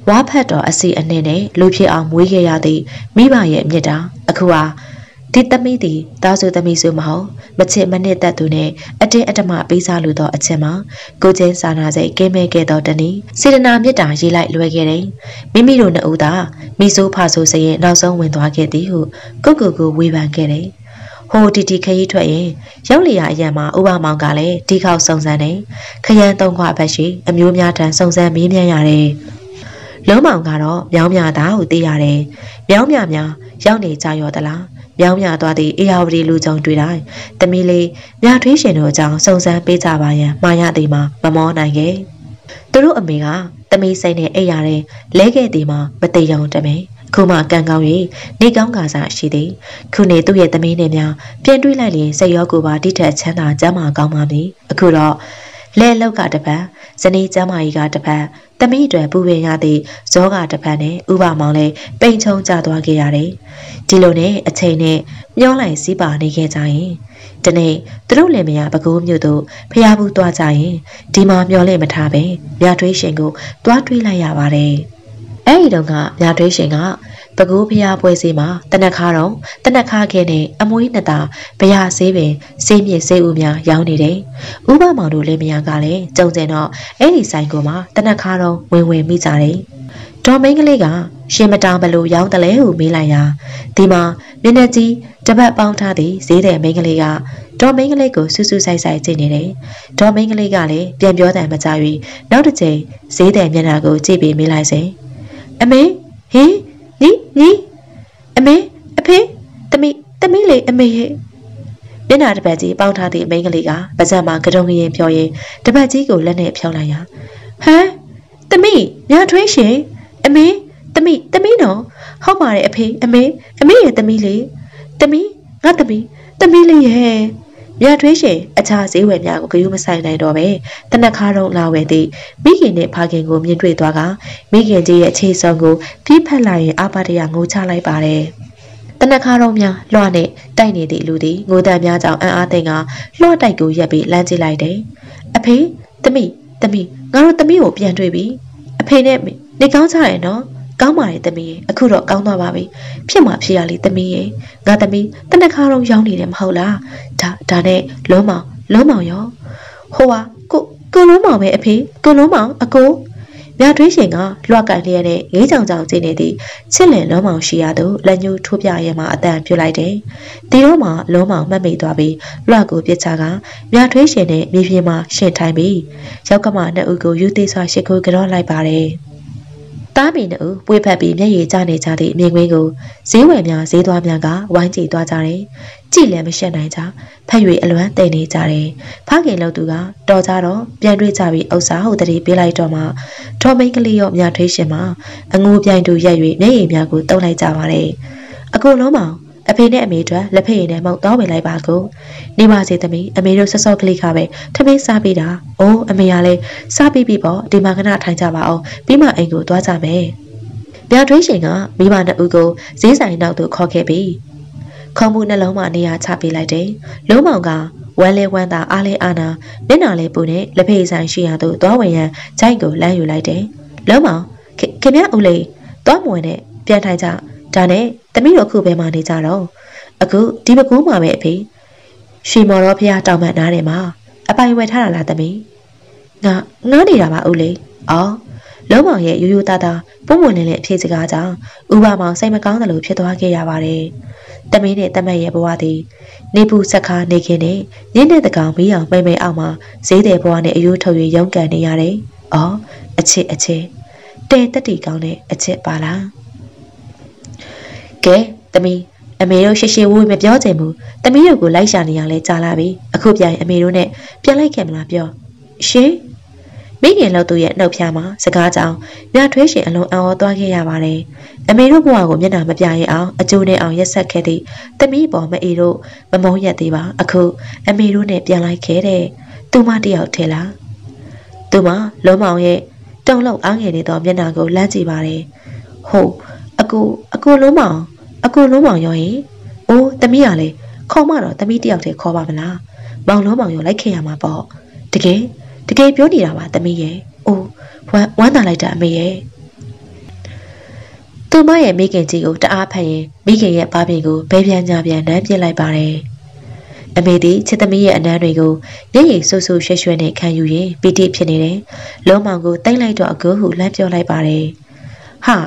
ဝါဖက်တော်အစီအနှင်းနဲ့လူဖြစ်အောင်မွေးခဲ့ရသည့်မိဘရဲ့မြစ်တာအခုဟာဒီသမီးသည်တားဆူသမီးစုမဟုတ်မချစ်မနစ်သက်သူနဲ့အတင်းအဓမ္မပေးစားလိုသောအချက်မှာကိုချင်းစာနာစိတ်ကင်းမဲ့ခဲ့သောတနည်းစေတနာမေတ္တာရေးလိုက်လွယ်ခဲ့တယ်မိမိတို့နှစ်ဦးသာမိဆိုးဖဆိုးစရဲ့နောက်ဆုံးဝင်သွားခဲ့သည်ဟုကုတ်ကူကူဝေဖန်ခဲ့တယ်ဟိုတီတီခရီးထွက်ရင်ရောက်လျာအရန်မှာဥပမောင်ကလည်းဒီခေါက်စုံစမ်းတယ်ခရမ်းသုံးခွဘက်ရှိအမျိုးများထံစုံစမ်းမေးမြန်းရတယ် လုံးမောင်ကတော့မြောင်းမြတာကိုသိရတယ်မြောင်းမြများရောက်နေကြရောသလားမြောင်းမြသွားသည့်အေယာဝတီလူကြုံတွေ့တိုင်းတမီလေးမြထွေးရှင်တို့အကြောင်းစုံစမ်းပေးကြပါရန်မှားရသည်မှာမမောနိုင်ခဲ့သူတို့အမေကတမီစိတ်နဲ့အိပ်ရတဲ့လဲခဲ့သည်မှာမတိရုံတမဲခုမှကံကောင်း၍နေကောင်းကစားရှိသည်ခုနေသူ့ရဲ့သမီးနဲ့များပြန်တွေးလိုက်ရင်စိတ်ရောကိုယ်ပါတိထက်ချမ်းသာကြမ်းမာကောင်းပါပြီအခုတော့ လဲလောက်ကတပတ်ဇနီးကျမ်းမာကြီးကတပတ်တမိအတွက်ပူပင်ရသည့်ဇောကတပတ်နဲ့ဥပမောင်လည်းပိန်ချုံကျသွားခဲ့ရတယ်ဒီလိုနဲ့အချိန်နဲ့မျောလိုက်စည်းပါနေခဲ့ကြရင်ဒီနေ့သူတို့လင်မယားပကိုးမြို့တို့ဖျားဘူးသွားကြရင်ဒီမှာမျောလင့်မထားပဲမြထွေးရှင်ကိုတွားတွေးလိုက်ရပါတယ်အဲ့ဒီတော့ကမြထွေးရှင်က ပကူဖျားပွဲစီမှာတနက်ခါတော့တနက်ခါခဲနဲ့အမွေးနှစ်သားဗျာဆေးပင်ဆေးမြင့်ဆေးဦးများရောင်းနေတယ်။ဥပမောင်တို့လည်းမယားကလည်းကြုံကျင်တော့အဲ့ဒီဆိုင်ကမှာတနက်ခါတော့ဝင်ဝင်မိကြတယ်။ဒေါ်မင်းကလေးကရှင်မတောင်ဘလို့ရောင်းတယ်လဲဟုမေးလိုက်ရာဒီမှာမျက်နှာကြီးတပတ်ပေါင်းထားသည့်ဈေးတဲ့မင်းကလေးကဒေါ်မင်းကလေးကိုဆူဆူဆိုင်ဆိုင်ကြည့်နေတယ်။ဒေါ်မင်းကလေးကလည်းပြန်ပြောတယ်မကြ၍နောက်တစ်ချိန်ဈေးတဲ့မျက်နှာကိုကြည့်ပြီးမေးလိုက်စေ။အမေဟင် ညီညီအမေအဖေတမိတမိလေအမေရဲ့မျက်နှာတစ်ပတ်ကြီးပေါင်းထားသည့်အမိန်းကလေးကပါးစပ်မှာကတုံငရင်ဖြောရင်တစ်ပတ်ကြီးကိုလက်နဲ့ဖြောင်းလိုက်ရဟမ်တမိမြထွေးရှင်အမေတမိတမိနော်ဟုတ်ပါတယ်အဖေအမေအမေရဲ့တမိလေတမိငါတမိတမိလေးရဲ့ မြထွေးရှင်အခြားဈေးဝယ်များကိုဂယုမဆိုင်နိုင်တော့ပဲတနက်ခါတော့လာဝယ်သည်မိခင်နဲ့ဖခင်ကိုမြင်တွေ့သွားကမိခင်ကြီးရဲ့အခြေဆုံးကိုပြိဖက်လိုက်ရင်အပါတရငိုချလိုက်ပါတယ်တနက်ခါတော့များလွှတ်နဲ့တိုက်နေသည့်လူသည်ငိုတန်များကြောင့်အံ့အားသိင်ကလွှတ်တိုက်ကိုရက်ပြီးလမ်းကြည့်လိုက်တယ်အဖေတမိတမိငါတို့တမိကိုပြန်တွေ့ပြီအဖေနဲ့နေကောင်းကြရဲ့နော် ကောင်းပါရဲ့သမီးရဲ့အခုတော့ကောင်းသွားပါပြီဖြစ်မှာဖြစ်ရလေသမီးရဲ့ငါသမီးတနခါတော့ရောင်းနေတယ်မဟုတ်လားဒါဒါနဲ့လုံးမောင်လုံးမောင်ရောဟိုပါကိုကိုလုံးမောင်ပဲအဖေကိုလုံးမောင်အကိုမြထွေးရှင်ကလွှတ်ကန်လျက်နဲ့ငေးကြောင်ကြောင်ကျင်းနေသည့်ချစ်လင်လုံးမောင်ရှိရသူလက်ညှိုးထိုးပြရဲမှာအတန်ပြုတ်လိုက်တယ်။ဒီတော့မှလုံးမောင်မှတ်မိသွားပြီးလွှတ်ကိုပြစ်ချကမြထွေးရှင်နဲ့မြေပြင်မှာရှင်ထိုင်ပြီးရောက်ကမနှစ်ဦးကိုယူသေးစွာရှ िख ိုးကြောလိုက်ပါတယ်။ တားမီနှုတ်ပွေဖက်ပြီးမျက်ရည်ကျနေကြသည့်မြင်ကွင်းကိုဈေးဝယ်များဈေးသွားများကဝိုင်းကြည့်သွားကြတယ်။ကြည့်လည်းမရှက်နိုင်ကြ။ဖက်၍အလွမ်းတိမ်နေကြတယ်။ဖခင်လို့သူကတော်ကြတော့ပြန်တွေ့ကြပြီးဥစ္စာဟုတ်တည်းပေးလိုက်တော့မှထော်မိန်ကလေးရောမြထွေးရှင်မှာအငိုးပြိုင်တူရက်၍မျက်ရည်များကိုတုံးလိုက်ကြပါတယ်။အကုန်လုံးမောင် အဖေနဲ့အမေတို့လက်ဖက်ရည်နဲ့မောက်တော့ဝင်လိုက်ပါကိုနေပါစေသမီးအမေတို့ဆော့ဆော့ကလေးခါပဲထမင်းစားပေးတာအိုးအမေကလည်းစားပြီးပြီပေါ့ဒီမှာခဏထိုင်ကြပါအောင်ပြီးမှအိမ်ကိုသွားကြမယ်မြထွေးရှင်ကမိမနှစ်ဦးကိုဈေးဆိုင်နောက်သို့ခေါ်ခဲ့ပြီးခေါင်းမှုနှလုံးမှာနေရာချပေးလိုက်တယ်လုံးမောင်ကဝမ်းလဲဝမ်းသာအားလဲအာနာမျက်နှာလဲပူနဲ့လက်ဖေးဆိုင်ရှိရာသို့သွားဝင်ရန်ဂျိုက်ကိုလမ်းယူလိုက်တယ်လုံးမောင်ခင်ဗျဦးလေးသွားမဝင်နဲ့ပြန်ထိုင်ကြဒါနဲ့ တမိတို့အခုဘယ်မှာနေကြတော့အခုဒီပကူးမှာပဲအဖေရွှေမော်တော်ဖះတောင်မှန်နားတယ်မှာအပိုင်ဝယ်ထားတာလားတမိငါငားနေတာပါဦးလေးအော်လုံးမောင်ရဲ့ရိုးရိုးသားသားပုံဝင်နေတဲ့ဖြေစကားကြောင့်ဥပမောင်စိတ်မကောင်းသလိုဖြစ်သွားခဲ့ရပါတယ်တမင်းနဲ့တမက်ရဲ့ဘဝသည် နေပူစက်ခါနေခင်နဲ့ညနေတကောင်မီးအောင်မိမ့်မိန်အောင်မှာဈေးတဲ့ဘဝနဲ့အယိုးထုတ်၍ရုန်းကန်နေရတယ်။အော်အချစ်အချစ်တဲတက်တီကောင်းတဲ့အချစ်ပါလား။ ကဲသမီးအမေတို့ရှေရှေဝေးမပြောချင်ဘူးသမီးတို့ကိုလိုက်ရှာနေရလဲကြာလာပြီအခုပြန်အမေတို့နဲ့ပြန်လိုက်ခဲ့မလားပြောရှင်မိခင်လောက်သူရဲ့နှုတ်ဖျားမှာစကားကြောင်မြထွေးရှင်အလုံးအော်သွားခဲ့ရပါတယ်အမေတို့ဘဝကိုမျက်နှာမပြရင်အောင်အကျိုးနဲ့အောင်ရက်ဆက်ခဲ့သည့်သမီးပေါ်မအေတို့မမုန်းရက်သေးပါအခုအမေတို့နဲ့ပြန်လိုက်ခဲ့တဲ့သူမတယောက်ထဲလားသူမလုံးမောင်ရဲ့တုံလုံးအားငယ်နေသောမျက်နှာကိုလှမ်းကြည့်ပါတယ်ဟုတ်အကူအကူလုံးမောင် အကူလုံးမောင်ရောရင်အိုးသမီးရလေခေါ်မတော့သမီးတယောက်တည်းခေါ်ပါမလားမောင်လုံးမောင်ရောလိုက်ခဲ့ရမှာပေါ့တကယ်တကယ်ပြောနေတာပါသမီးရဲ့အိုးဝမ်းဝမ်းသာလိုက်တာအမေရဲ့သူမရဲ့မိခင်ကြီးကိုတအားဖက်ရင်မိခင်ရဲ့ဘာပြင်ကိုဘဲပြန်ကြပြန်နမ်းပြစ်လိုက်ပါတယ်အမေသည်ချစ်သမီးရဲ့အနမ်းတွေကိုမျက်ရည်ဆူဆူရွှဲရွှဲနဲ့ခံယူရင်ပီတိဖြစ်နေတယ်။လုံးမောင်ကိုတိတ်လိုက်တော့အကူဟုလှမ်းပြောလိုက်ပါတယ်။ဟာ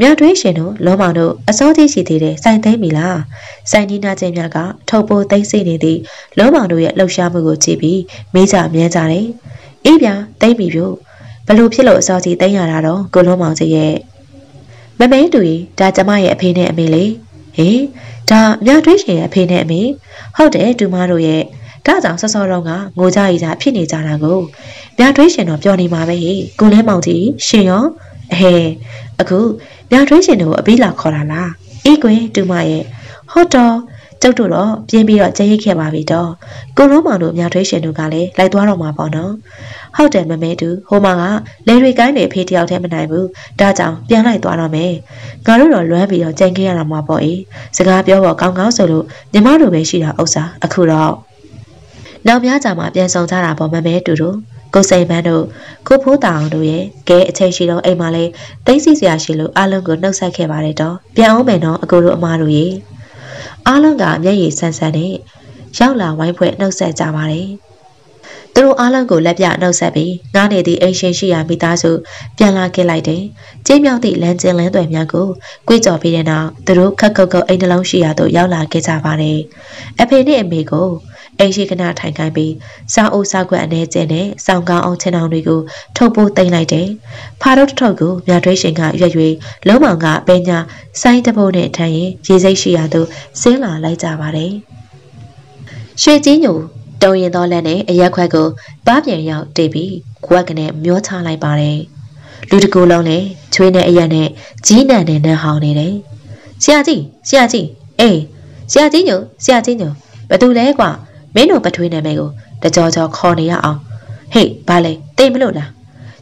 မြတွင်းရှင်တို့လုံးမောင်တို့အစောကြီးရှိသေးတယ်စိုင်သိမ့်ပြီလား။စိုင်နီနာချင်းများကထုတ်ပိုးသိမ့်စိနေသည့်လုံးမောင်တို့ရဲ့လှုပ်ရှားမှုကိုကြည့်ပြီးမေးကြမြန်းကြတယ်။အေးဗျာသိမ့်ပြီပြုဘလို့ဖြစ်လို့အစောကြီးသိမ့်ရတာတော့ကိုလုံးမောင်ကြီးရဲ့မမဲတူကြီးဒါကျမရဲ့အဖေနဲ့အမေလေဟေးဒါမြတွင်းရှင်ရဲ့အဖေနဲ့အမေဟုတ်တယ်တူမတို့ရဲ့ဒါကြောင့်ဆော့ဆော့တော့ကငိုကြရီကြဖြစ်နေကြတာကိုမြတွင်းရှင်တော့ပြောနေမှာပဲဟေးကိုလဲမောင်ကြီးရှင်ရောအဟဲ အခုမြတွင်းရှင်တို့အပြီးလာခေါ်တာလားအေးကွယ်တူမရဲ့ဟုတ်တော့ကျုပ်တို့တော့ပြင်းပြီးတော့ကြရိတ်ခဲ့ပါပြီတော့ကိုလုံးမောင်တို့မြထွေးရှင်တို့ကလည်းလိုက်သွားတော့မှာပေါ့နော်ဟုတ်တယ်မမဲတူဟိုမှာကလေတွေကိုင်းနေဖေးတယောက်တည်းမနိုင်ဘူးဒါကြောင့်ပြန်လိုက်သွားတော့မယ်ငါတို့တော့လွမ်းပြီးတော့ကြင်ခဲ့ရတာမှာပေါ့အေးစကားပြောဖို့ကောင်းကောင်းဆိုလို့ညီမတို့ပဲရှိတာဥစ္စာအခုတော့နောက်များကြမှာပြန်ဆောင်ကြတာပေါ့မမဲတူတို့ ကိုစိန်မန်းတို့ကိုဖိုးတာအောင်တို့ရဲ့ကဲအချိန်ရှိတော့အိမ်မှာလဲတိတ်ဆိစရာရှိလို့အလုံးကိုနှုတ်ဆက်ခဲ့ပါတယ်တော့ပြန်အောင်မယ်နော်အကိုတို့အမားတို့ရေအားလုံးကမျက်ရည်ဆန်းဆန်းနဲ့ရောက်လာဝိုင်းဖွဲ့နှုတ်ဆက်ကြပါတယ်။သူတို့အားလုံးကိုလက်ပြနှုတ်ဆက်ပြီးငားနေသည့်အိမ်ရှင်ရှိရာမိသားစုပြန်လာခဲ့လိုက်တယ်။ကျင်းမြောက်သည့်လမ်းကျင်လမ်းသွယ်များကိုကြွေးကြော်ပြီးတဲ့နောက်သူတို့ခက်ခုတ်ခုတ်အိမ်နှလုံးရှိရာသို့ရောက်လာခဲ့ကြပါတယ်။အဖေနဲ့အမေကို အိမ်ရှိကနာထိုင်ခိုင်းပြီးစားအိုးစားခွက်အနေကျင်းနဲ့စောင်းကောင်းအောင်ချင်အောင်တွေကိုထုတ်ပိုးသိမ့်လိုက်တယ်။ဖာတော့ထုတ်ကိုမြထွေးရှင်ကရွက်ရွေလုံးမောင်ကပင်ညာစိုင်းတပုတ်နဲ့ထမ်းရင်ရေစိတ်ရှိရာသို့ဆင်းလာလိုက်ကြပါတယ်။ရွှေကြီးညိုတုံရင်သောလက်နဲ့အရက်ခွက်ကိုပါးပြန်ရောက်တိတ်ပြီးခွက်ကနေမျောချလိုက်ပါတယ်။လူတကူလုံးနဲ့ချွေးနဲ့အရက်နဲ့ကြီးနံနဲ့နှံဟောင်းနေတယ်။ဆရာကြီးဆရာကြီးအေးဆရာကြီးညိုဆရာကြီးညိုဘသူလဲကွာမ င်းတို့ပထွေးနာမည်ကိုတကြောကြောခေါ်နေရအောင်ဟေ့ဘာလဲတိတ်မလို့လား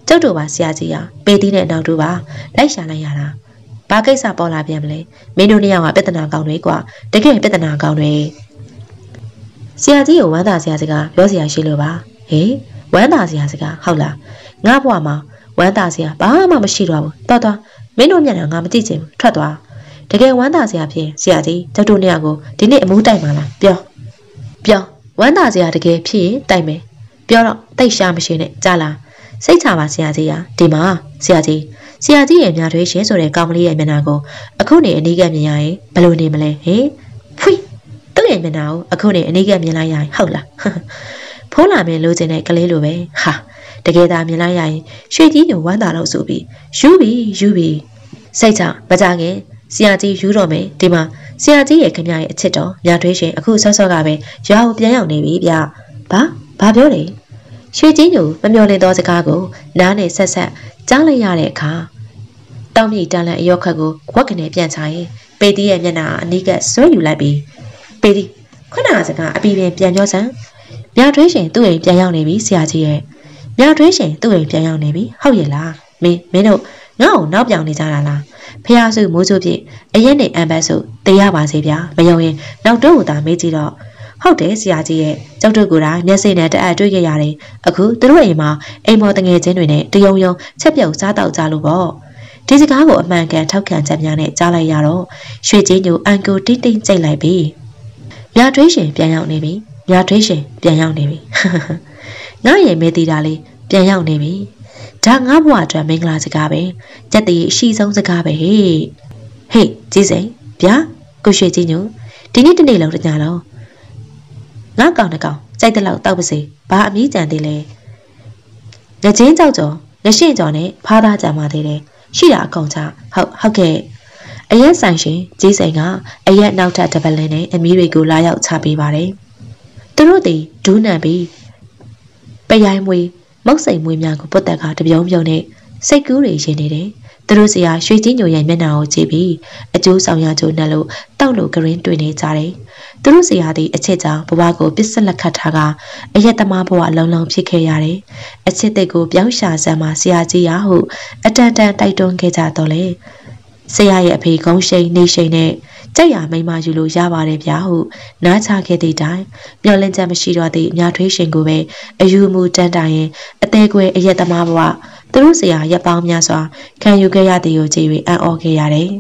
ကျုပ်တို့ပါဆရာကြီးဟာပေသီးနဲ့နောက်တို့ပါလိုက်ရှာလိုက်ရတာဘာကိစ္စပေါ်လာပြန်မလဲမင်းတို့နှစ်ယောက်ကပြဿနာကောင်းတွေကွာတကယ်ပြဿနာကောင်းတွေဆရာကြီးကိုဝမ်းသာစရာစကားပြောစရာရှိလို့ပါဟေးဝမ်းသာစရာစကားဟုတ်လားငါ့ဘဝမှာဝမ်းသာစရာဘာမှမရှိတော့ဘူးတော်တော်မင်းတို့မျက်နှာငါမကြည့်ချင်ဘူးထွက်သွားတကယ်ဝမ်းသာစရာဖြင့်ဆရာကြီးကျုပ်တို့နှစ်ယောက်ကိုဒီနေ့အမှုတိုက်ပါလားပြောပြော ဝမ်းသာစရာတကယ်ဖြစ်ရင်တိုက်မယ်ပြောတော့တိတ်ရှာမရှိနဲ့ကြားလားစိတ်ချပါဆရာကြီးဟာဒီမှာဆရာကြီးဆရာကြီးရဲ့မြားထွေးရှင်ဆိုတဲ့ကောင်မလေးရဲ့မျက်နှာကိုအခုနေအနည်းကမြင်ရရင်ဘယ်လိုနေမလဲဟင်ဖွိသူ့ရဲ့မျက်နှာကိုအခုနေအနည်းကမြင်လိုက်ရရင်ဟုတ်လားဖိုးလာမင်းလိုချင်တဲ့ကလေးလိုပဲဟာတကယ်သာမြင်လိုက်ရရင်ရွှေကြီးညဝမ်းသာလို့ဆိုပြီးယူပြီးယူပြီးစိတ်ချမကြခင်ဆရာကြီးယူတော့မယ်ဒီမှာ ဆရာကြီးရဲ့ခင်ဗျားရဲ့အချစ်တော်မြထွေးရှင်အခုဆော့ဆော့ကပဲရွာကိုပြန်ရောက်နေပြီဗျဘာဘာပြောလဲရွှေကြီးညိုမမျော်လင့်သောစကားကိုနားနဲ့ဆက်ဆက်ကြားလိုက်ရတဲ့အခါတောင်မြေတန်လန်အယောခတ်ကိုဝက်ကနေပြန်ချရင်ပေတီးရဲ့မျက်နှာအနီးကဆွဲယူလိုက်ပြီးပေတီးခုနကစကားအပီပင်ပြန်ပြောစမ်းမြထွေးရှင်သူ့အိမ်ပြန်ရောက်နေပြီဆရာကြီးရဲ့မြထွေးရှင်သူ့အိမ်ပြန်ရောက်နေပြီဟုတ်ရဲ့လားမင်းမင်းတို့ ငါ့ကိုနောက်ပြောင်နေကြတာလားဖះစုမိုးစုဖြစ်အရက်နဲ့အန်ဘတ်စုတေးရပါစေဗျာမယုံရင်နောက်တော့ကိုသာမေးကြည့်တော့ဟုတ်တယ်ဆရာကြီးရဲ့ကျောက်တို့ကမျက်စိနဲ့တအပ်တွေ့ခဲ့ရတယ်အခုသူတို့အိမ်မှာအိမ်မော်တငယ်ချင်းတွေနဲ့တယုံယုံချက်ပြုတ်စားတောက်ကြလို့ပေါ့ဒီစကားကိုအမှန်ကန်ထောက်ခံချက်များနဲ့ကြားလိုက်ရတော့ရွှေကြီးညိုအန်ကိုတင်းတင်းကြိတ်လိုက်ပြီမြထွေးရှင်ပြန်ရောက်နေပြီမြထွေးရှင်ပြန်ရောက်နေပြီငါရဲ့မေးသေးတာလေးပြန်ရောက်နေပြီ ဒါငါဘဝအတွက်မင်္ဂလာစကားပဲကြက်တည်အရှိဆုံးစကားပဲဟေ့ဟေ့ကြီးစိန်ဗျာကိုရွှေကြီးညိုဒီနေ့တနေ့လုံးတညလုံးငါကောင်တကောင်ကြိုက်တဲ့လောက်တောက်ပါစေဘာအမြင့်ကြံသေးလဲငချင်းကြောက်ကြော်ငရှင့်ကြော်နဲ့ဖားသားကြံပါသေးတယ်ရှိတာအကောင်ချဟုတ်ဟုတ်ကဲ့အရက်ဆိုင်ရှင်ကြီးစိန်ကအရက်နောက်ထပ်တပလင်းနဲ့အမီးတွေကိုလာရောက်ချပေးပါတယ်သူတို့တွေဒူးနံပြီးပရိုင်မွေ မုတ်စိန်မွေးများကိုပုတ်တက်ကတပြုံးပြုံနဲ့စိတ်ကူးတွေရင်နေတယ်သူတို့စီဟာရွှေကြီးညိုရဲ့မျက်နှာကိုကြည့်ပြီးအကျိုးဆောင်ရကြိုးနဲ့လို့တောက်လို့ဂရင်းတွေ့နေကြတယ်။သူတို့စီဟာဒီအချစ်ကြောင့်ဘဝကိုပစ္စလက်ခတ်ထားကအယက်သမားဘဝအလုံးလုံးဖြစ်ခဲ့ရတယ်။အချစ်တဲ့ကိုပြောင်းရှာစမ်းမှာဆရာကြီးရဟုအတန်တန်တိုက်တွန်းခဲ့ကြတော့လေ။ဆရာရဲ့အဖေကုန်းရှိန်နေရှိန်နဲ့ ကြက်ရမိမယူလို့ရပါတယ်ဗျာဟုနားချခဲ့သည့်တိုင်မျောလင့်ချက်မရှိတော့သည့်မြထွေးရှင်ကိုပဲအယူမူတန်းတိုင်ရင်အသေးကွယ်အယက်သမားဘဝသူတို့ဆရာရက်ပေါင်းများစွာခံယူခဲ့ရသည်ကိုကြည့်၍အံ့ဩခဲ့ရတယ်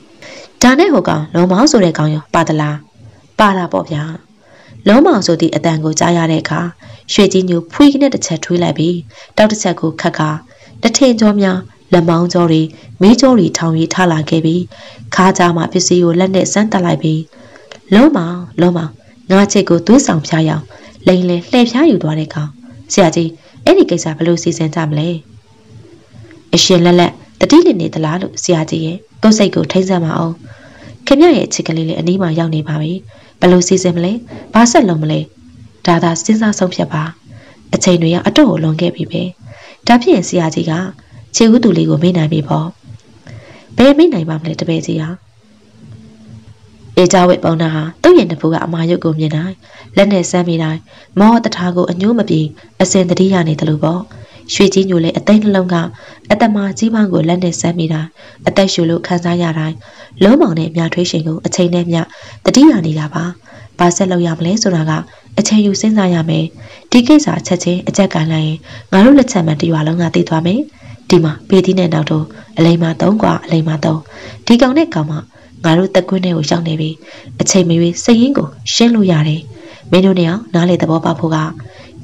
။ဒါနဲ့ဟိုကောင်လုံးမောင်ဆိုတဲ့ကောင်ရောပါတလားပါတာပေါ့ဗျာ။လုံးမောင်ဆိုသည့်အတန်ကိုကြားရတဲ့အခါရွှေကြီးညိုဖွေးနဲ့တစ်ချက်ထွေးလိုက်ပြီးတောက်တစ်ချက်ကိုခတ်ခါတထင်ကြောများ လက်မောင်းကြောတွေမီးကြောတွေထောင်ရီထလာခဲ့ပြီးခါးကြားမှာပစ္စည်းကိုလက်နဲ့စမ်းတက်လိုက်ပြီးလုံးမောင်လုံးမောင်ငါချစ်ကိုသွေးဆောင်ဖျားရအောင်လိန်လဲလှည့်ဖျားယူသွားတဲ့ကောင်ဆရာကြီးအဲ့ဒီကိစ္စဘယ်လိုစီစဉ်ကြမလဲအရှင်လက်လက်တတိလစ်နေသလားလို့ဆရာကြီးရဲ့ကိုယ်စိတ်ကိုထိမ့်ဆက်မအောင်ခင်ဗျရဲ့ချစ်ကလေးလေးအနီးမှာရောက်နေပါပြီဘယ်လိုစီစဉ်မလဲဘာဆက်လုပ်မလဲဒါသာစဉ်းစားဆုံးဖြတ်ပါအချိန်တွေကအတော့လွန်ခဲ့ပြီပဲဒါဖြင့်ဆရာကြီးက ခြေဦးသူလေးကိုမေးနိုင်ပြီပေါ့ဘယ်မေးနိုင်ပါမလဲတပည့်ကြီးဟာအေကြဝိပုံနာဟာသူ့ရဲ့နဖူကအမာရုပ်ကိုမြင်တိုင်းလက်နဲ့ဆမ်းမိတိုင်းမောတထားကိုအညှိုးမပြေအစင်တတိရနေတယ်လို့ပေါ့ရွှေကြီးညိုလည်းအသိနှလုံးကအတမာကြီးပန်းကိုလက်နဲ့ဆမ်းမိတိုင်းအသက်ရှူလို့ခံစားရတိုင်းလုံးမောင်နဲ့မြထွေးရှင်ကိုအချိန်နဲ့မြတတိရနေတာပါဘာဆက်လုပ်ရမလဲဆိုတာကအချိန်ယူစဉ်းစားရမယ်ဒီကိစ္စချက်ချင်းအကြက်ကန်လိုက်ရင်ငါတို့လက်ချက်မှန်တရွာလုံးကသိသွားမယ် ဒီမှာပေတီးနဲ့နောက်တော့အလိမ်မသုံးกว่าအလိမ်မသုံးဒီကောင်နဲ့ကောင်မငါတို့တက်ကွင်းထဲကိုရောက်နေပြီအချိန်မရွေးစရင်ကိုရှင်းလို့ရတယ်မင်းတို့နဲ့အောင်နားလေသဘောပေါက်ဖို့ကငါ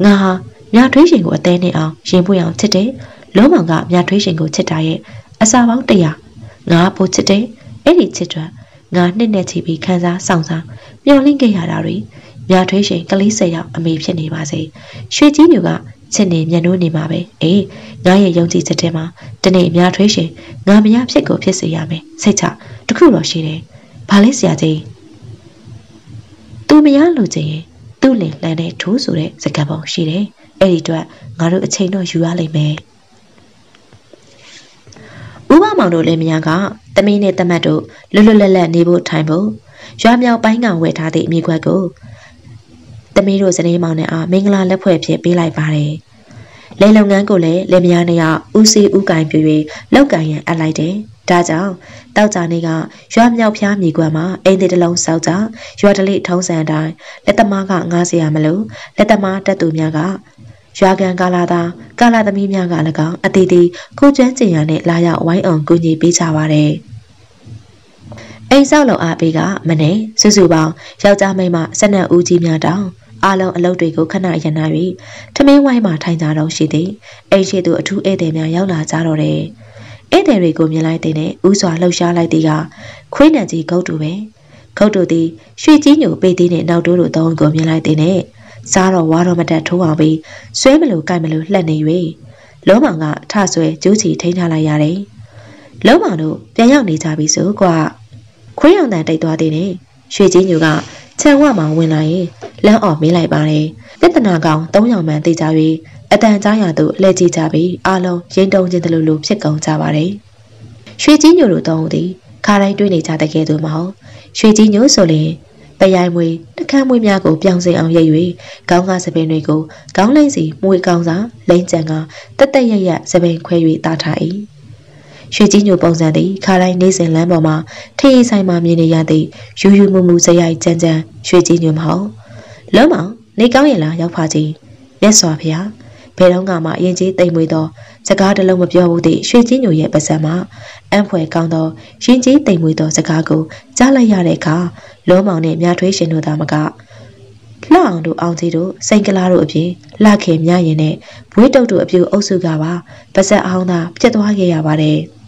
ဟာမြထွေးရှင်ကိုအသေးနဲ့အောင်ရင်ပွေအောင်ချစ်တယ်လုံးမောင်ကမြထွေးရှင်ကိုချစ်တာရဲ့အစာပေါင်းတရာငါပိုချစ်တယ်အဲ့ဒီချစ်တွက်ငါနှစ်နဲ့ချီပြီးခံစားဆောင်စားမျောလင့်ခဲ့ရတာတွေမြထွေးရှင်ကလေးဆယ်ယောက်အမေဖြစ်နေပါစေရွှေကြီးမျိုးက ချစ်နေမျက်နှိုးနေမှာပဲအေးငါရဲ့ယုံကြည်ချက်ထဲမှာတနေ့အများထွေးရှင်ငါမရဖြစ်ကိုဖြစ်စေရမယ်စိတ်ချတခုတော့ရှိတယ်ဘာလဲဆရာကြီးသူမရလို့ချင်းသူ့လင်လှမ်းတဲ့ထိုးဆိုတဲ့စကားပုံရှိတယ်အဲ့ဒီအတွက်ငါတို့အချိန်တော့ယူရလိမ့်မယ်ဥပမောင်တို့လည်းမယားကတမီးနဲ့တမတ်တို့လွတ်လွတ်လပ်လပ်နေဖို့ထိုင်ဖို့ရွာမြောက်ပိုင်းကဝယ်ထားသည့်အမိခွက်ကို တမီးတို့စနေမောင်နဲ့အားမင်္ဂလာလက်ဖွဲ့ဖြစ်ပေးလိုက်ပါတယ်။လေလုပ်ငန်းကိုလည်းလေမယားနှစ်ယောက်ဦးစီးဦးကင်ပြ၍လောက်ကင်ရန်အပ်လိုက်တယ်။ဒါကြောင့်တောက်ကြနေကရွာမြောက်ဖျားမြေကွက်မှာအိမ်သေးတလုံးစောက်ကြရွာတလိထုံးစံတိုင်းလက်သမားကငားစရာမလိုလက်သမားတက်သူများကရွာကန်ကာလာသာကာလာသမီးများက၎င်းအတီတီကိုကျွမ်းကျင်ရနဲ့လာရောက်ဝိုင်းအောင်ကူညီပေးကြပါတယ်။အိမ်ဆောက်လုံအားပေးကမနေစုစုပေါင်းယောက်ျားမိန်းမ၁၂ဦးကြီးများတောင် အားလုံးအလုပ်တွေကိုခဏရန်နာ၍ထမင်းဝိုင်းမှာထိုင်ကြတော့ရှိသည်အိမ်ရှိသူအထူးဧည့်သည်များရောက်လာကြတော့တယ်ဧည့်သည်တွေကိုမြင်လိုက်တဲ့နဲ့ဥစွာလှုပ်ရှားလိုက်သည်ကခွေးနံကြီးဂုတ်တူပဲဂုတ်တူသည်ရွှေကြီးညိုပေသေးနဲ့နောက်တိုးတို့သုံးကိုမြင်လိုက်တဲ့နဲ့စားတော့ဝါတော့မတက်ထိုးအောင်ပြီးဆွဲမလို့ကြိုက်မလို့လှက်နေ၍လုံးမောင်ကထဆွဲကျိုးချီထိန်းထားလိုက်ရတယ်လုံးမောင်တို့ပြန်ရောက်နေကြပြီဆိုကွာခွေးအောင်တန်တိတ်သွားသေးတယ်ရွှေကြီးညိုက ခြံဝမှာဝင်လာရင်လမ်းအော်မေးလိုက်ပါတယ်ပြဿနာကောင်၃ယောက်မှန်သိကြပြီးအတန်ကြားရသူအလဲကြည့်ကြပြီးအားလုံးရင်တုံချင်းတလူလူဖြစ်ကုန်ကြပါတယ်ရွှေကြီးညိုတို့သုံးသည်ခါတိုင်းတွေ့နေကြတဲ့ကဲသူမဟုတ်ရွှေကြီးညိုဆိုရင်ပရိုင်မွေတခမ်းမွေးများကိုပြောင်းစင်အောင်ရိပ်၍ခေါင်းကားစပင်တွေကိုခေါင်းလိမ့်စီမွေကောင်းစာလိမ့်ကြံကတက်တက်ရရစပင်ခွဲ၍တာထား၏ ရွှေကြီးညိုပုံစံသည်ခါတိုင်းနေစဉ်လမ်းပေါ်မှာထင်းဆိုင်မှာမြင်နေရသည့်ယူယူမူမူစရိုက်ကြမ်းကြမ်းရွှေကြီးညိုမဟုတ်လုံးမောင်နေကောင်းရလားရောက်ဖာကြီးမြတ်စွာဘုရားဘယ်တော့မှအရင်ကြီးတိမ်မွေသောစကားတစ်လုံးမပြောဘူးသည့်ရွှေကြီးညိုရဲ့ပါစံမှာအံ့ဖွယ်ကောင်းသောရင်ကြီးတိမ်မွေသောစကားကိုကြားလိုက်ရတဲ့အခါလုံးမောင်နဲ့မြထွေးရှင်တို့သာမကလှအောင်တို့အောင်ကြီးတို့စိန်ကလာတို့အပြင်လှခင်မြရင်နဲ့ဘွေးတုတ်တို့အပြူအုပ်စုကပါပါစက်အောင်သာပြတ်သွားခဲ့ရပါတယ်။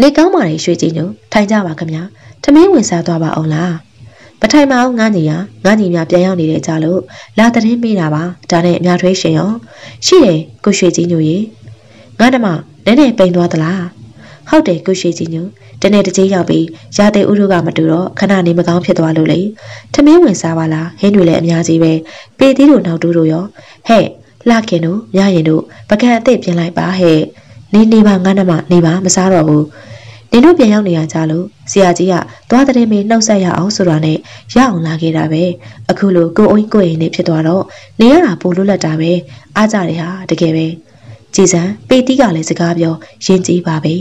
နေကောင်းပါလေရွှေကြီးညိုထိုင်ကြပါခင်ဗျာထမင်းဝင်စားသွားပါအောင်လားမထိုင်ပါဘူးငါညီရငါညီများပြန်ရောက်နေတဲ့ကြလို့လာတဲ့င်းပေးတာပါဒါနဲ့အများထွေးရှင်ရောရှိတယ်ကိုရွှေကြီးညိုရေငါဓမ္မနည်းနည်းပိန်သွားသလားဟုတ်တယ်ကိုရွှေကြီးညိုတနေ့တစ်ချိန်ရောက်ပြီးရာသီဥတုကမတူတော့ခဏနေမကောင်းဖြစ်သွားလို့လေထမင်းဝင်စားပါလားဟင်းတွေလည်းအများကြီးပဲပေသီးတို့နောက်တူးတို့ရောဟဲ့လှခင်တို့ညရင်တို့ပကံအစ်စ်ပြင်လိုက်ပါဟဲ့ နေနေပါငါနှမနေပါမစားတော့ဘူးနင်တို့ပြန်ရောက်နေရကြလို့ဆရာကြီးကသွားတဲ့မေနှုတ်ဆက်ရအောင်ဆိုတာနဲ့ရအောင်လာခဲ့တာပဲအခုလိုကိုအိုးကိုအိမ်နေဖြစ်သွားတော့နေရတာပိုလွတ်လပ်တာပဲအားကြတယ်ဟာတကယ်ပဲကြည်စံပေတီးကလည်းစကားပြောယဉ်ကျေးပါပဲ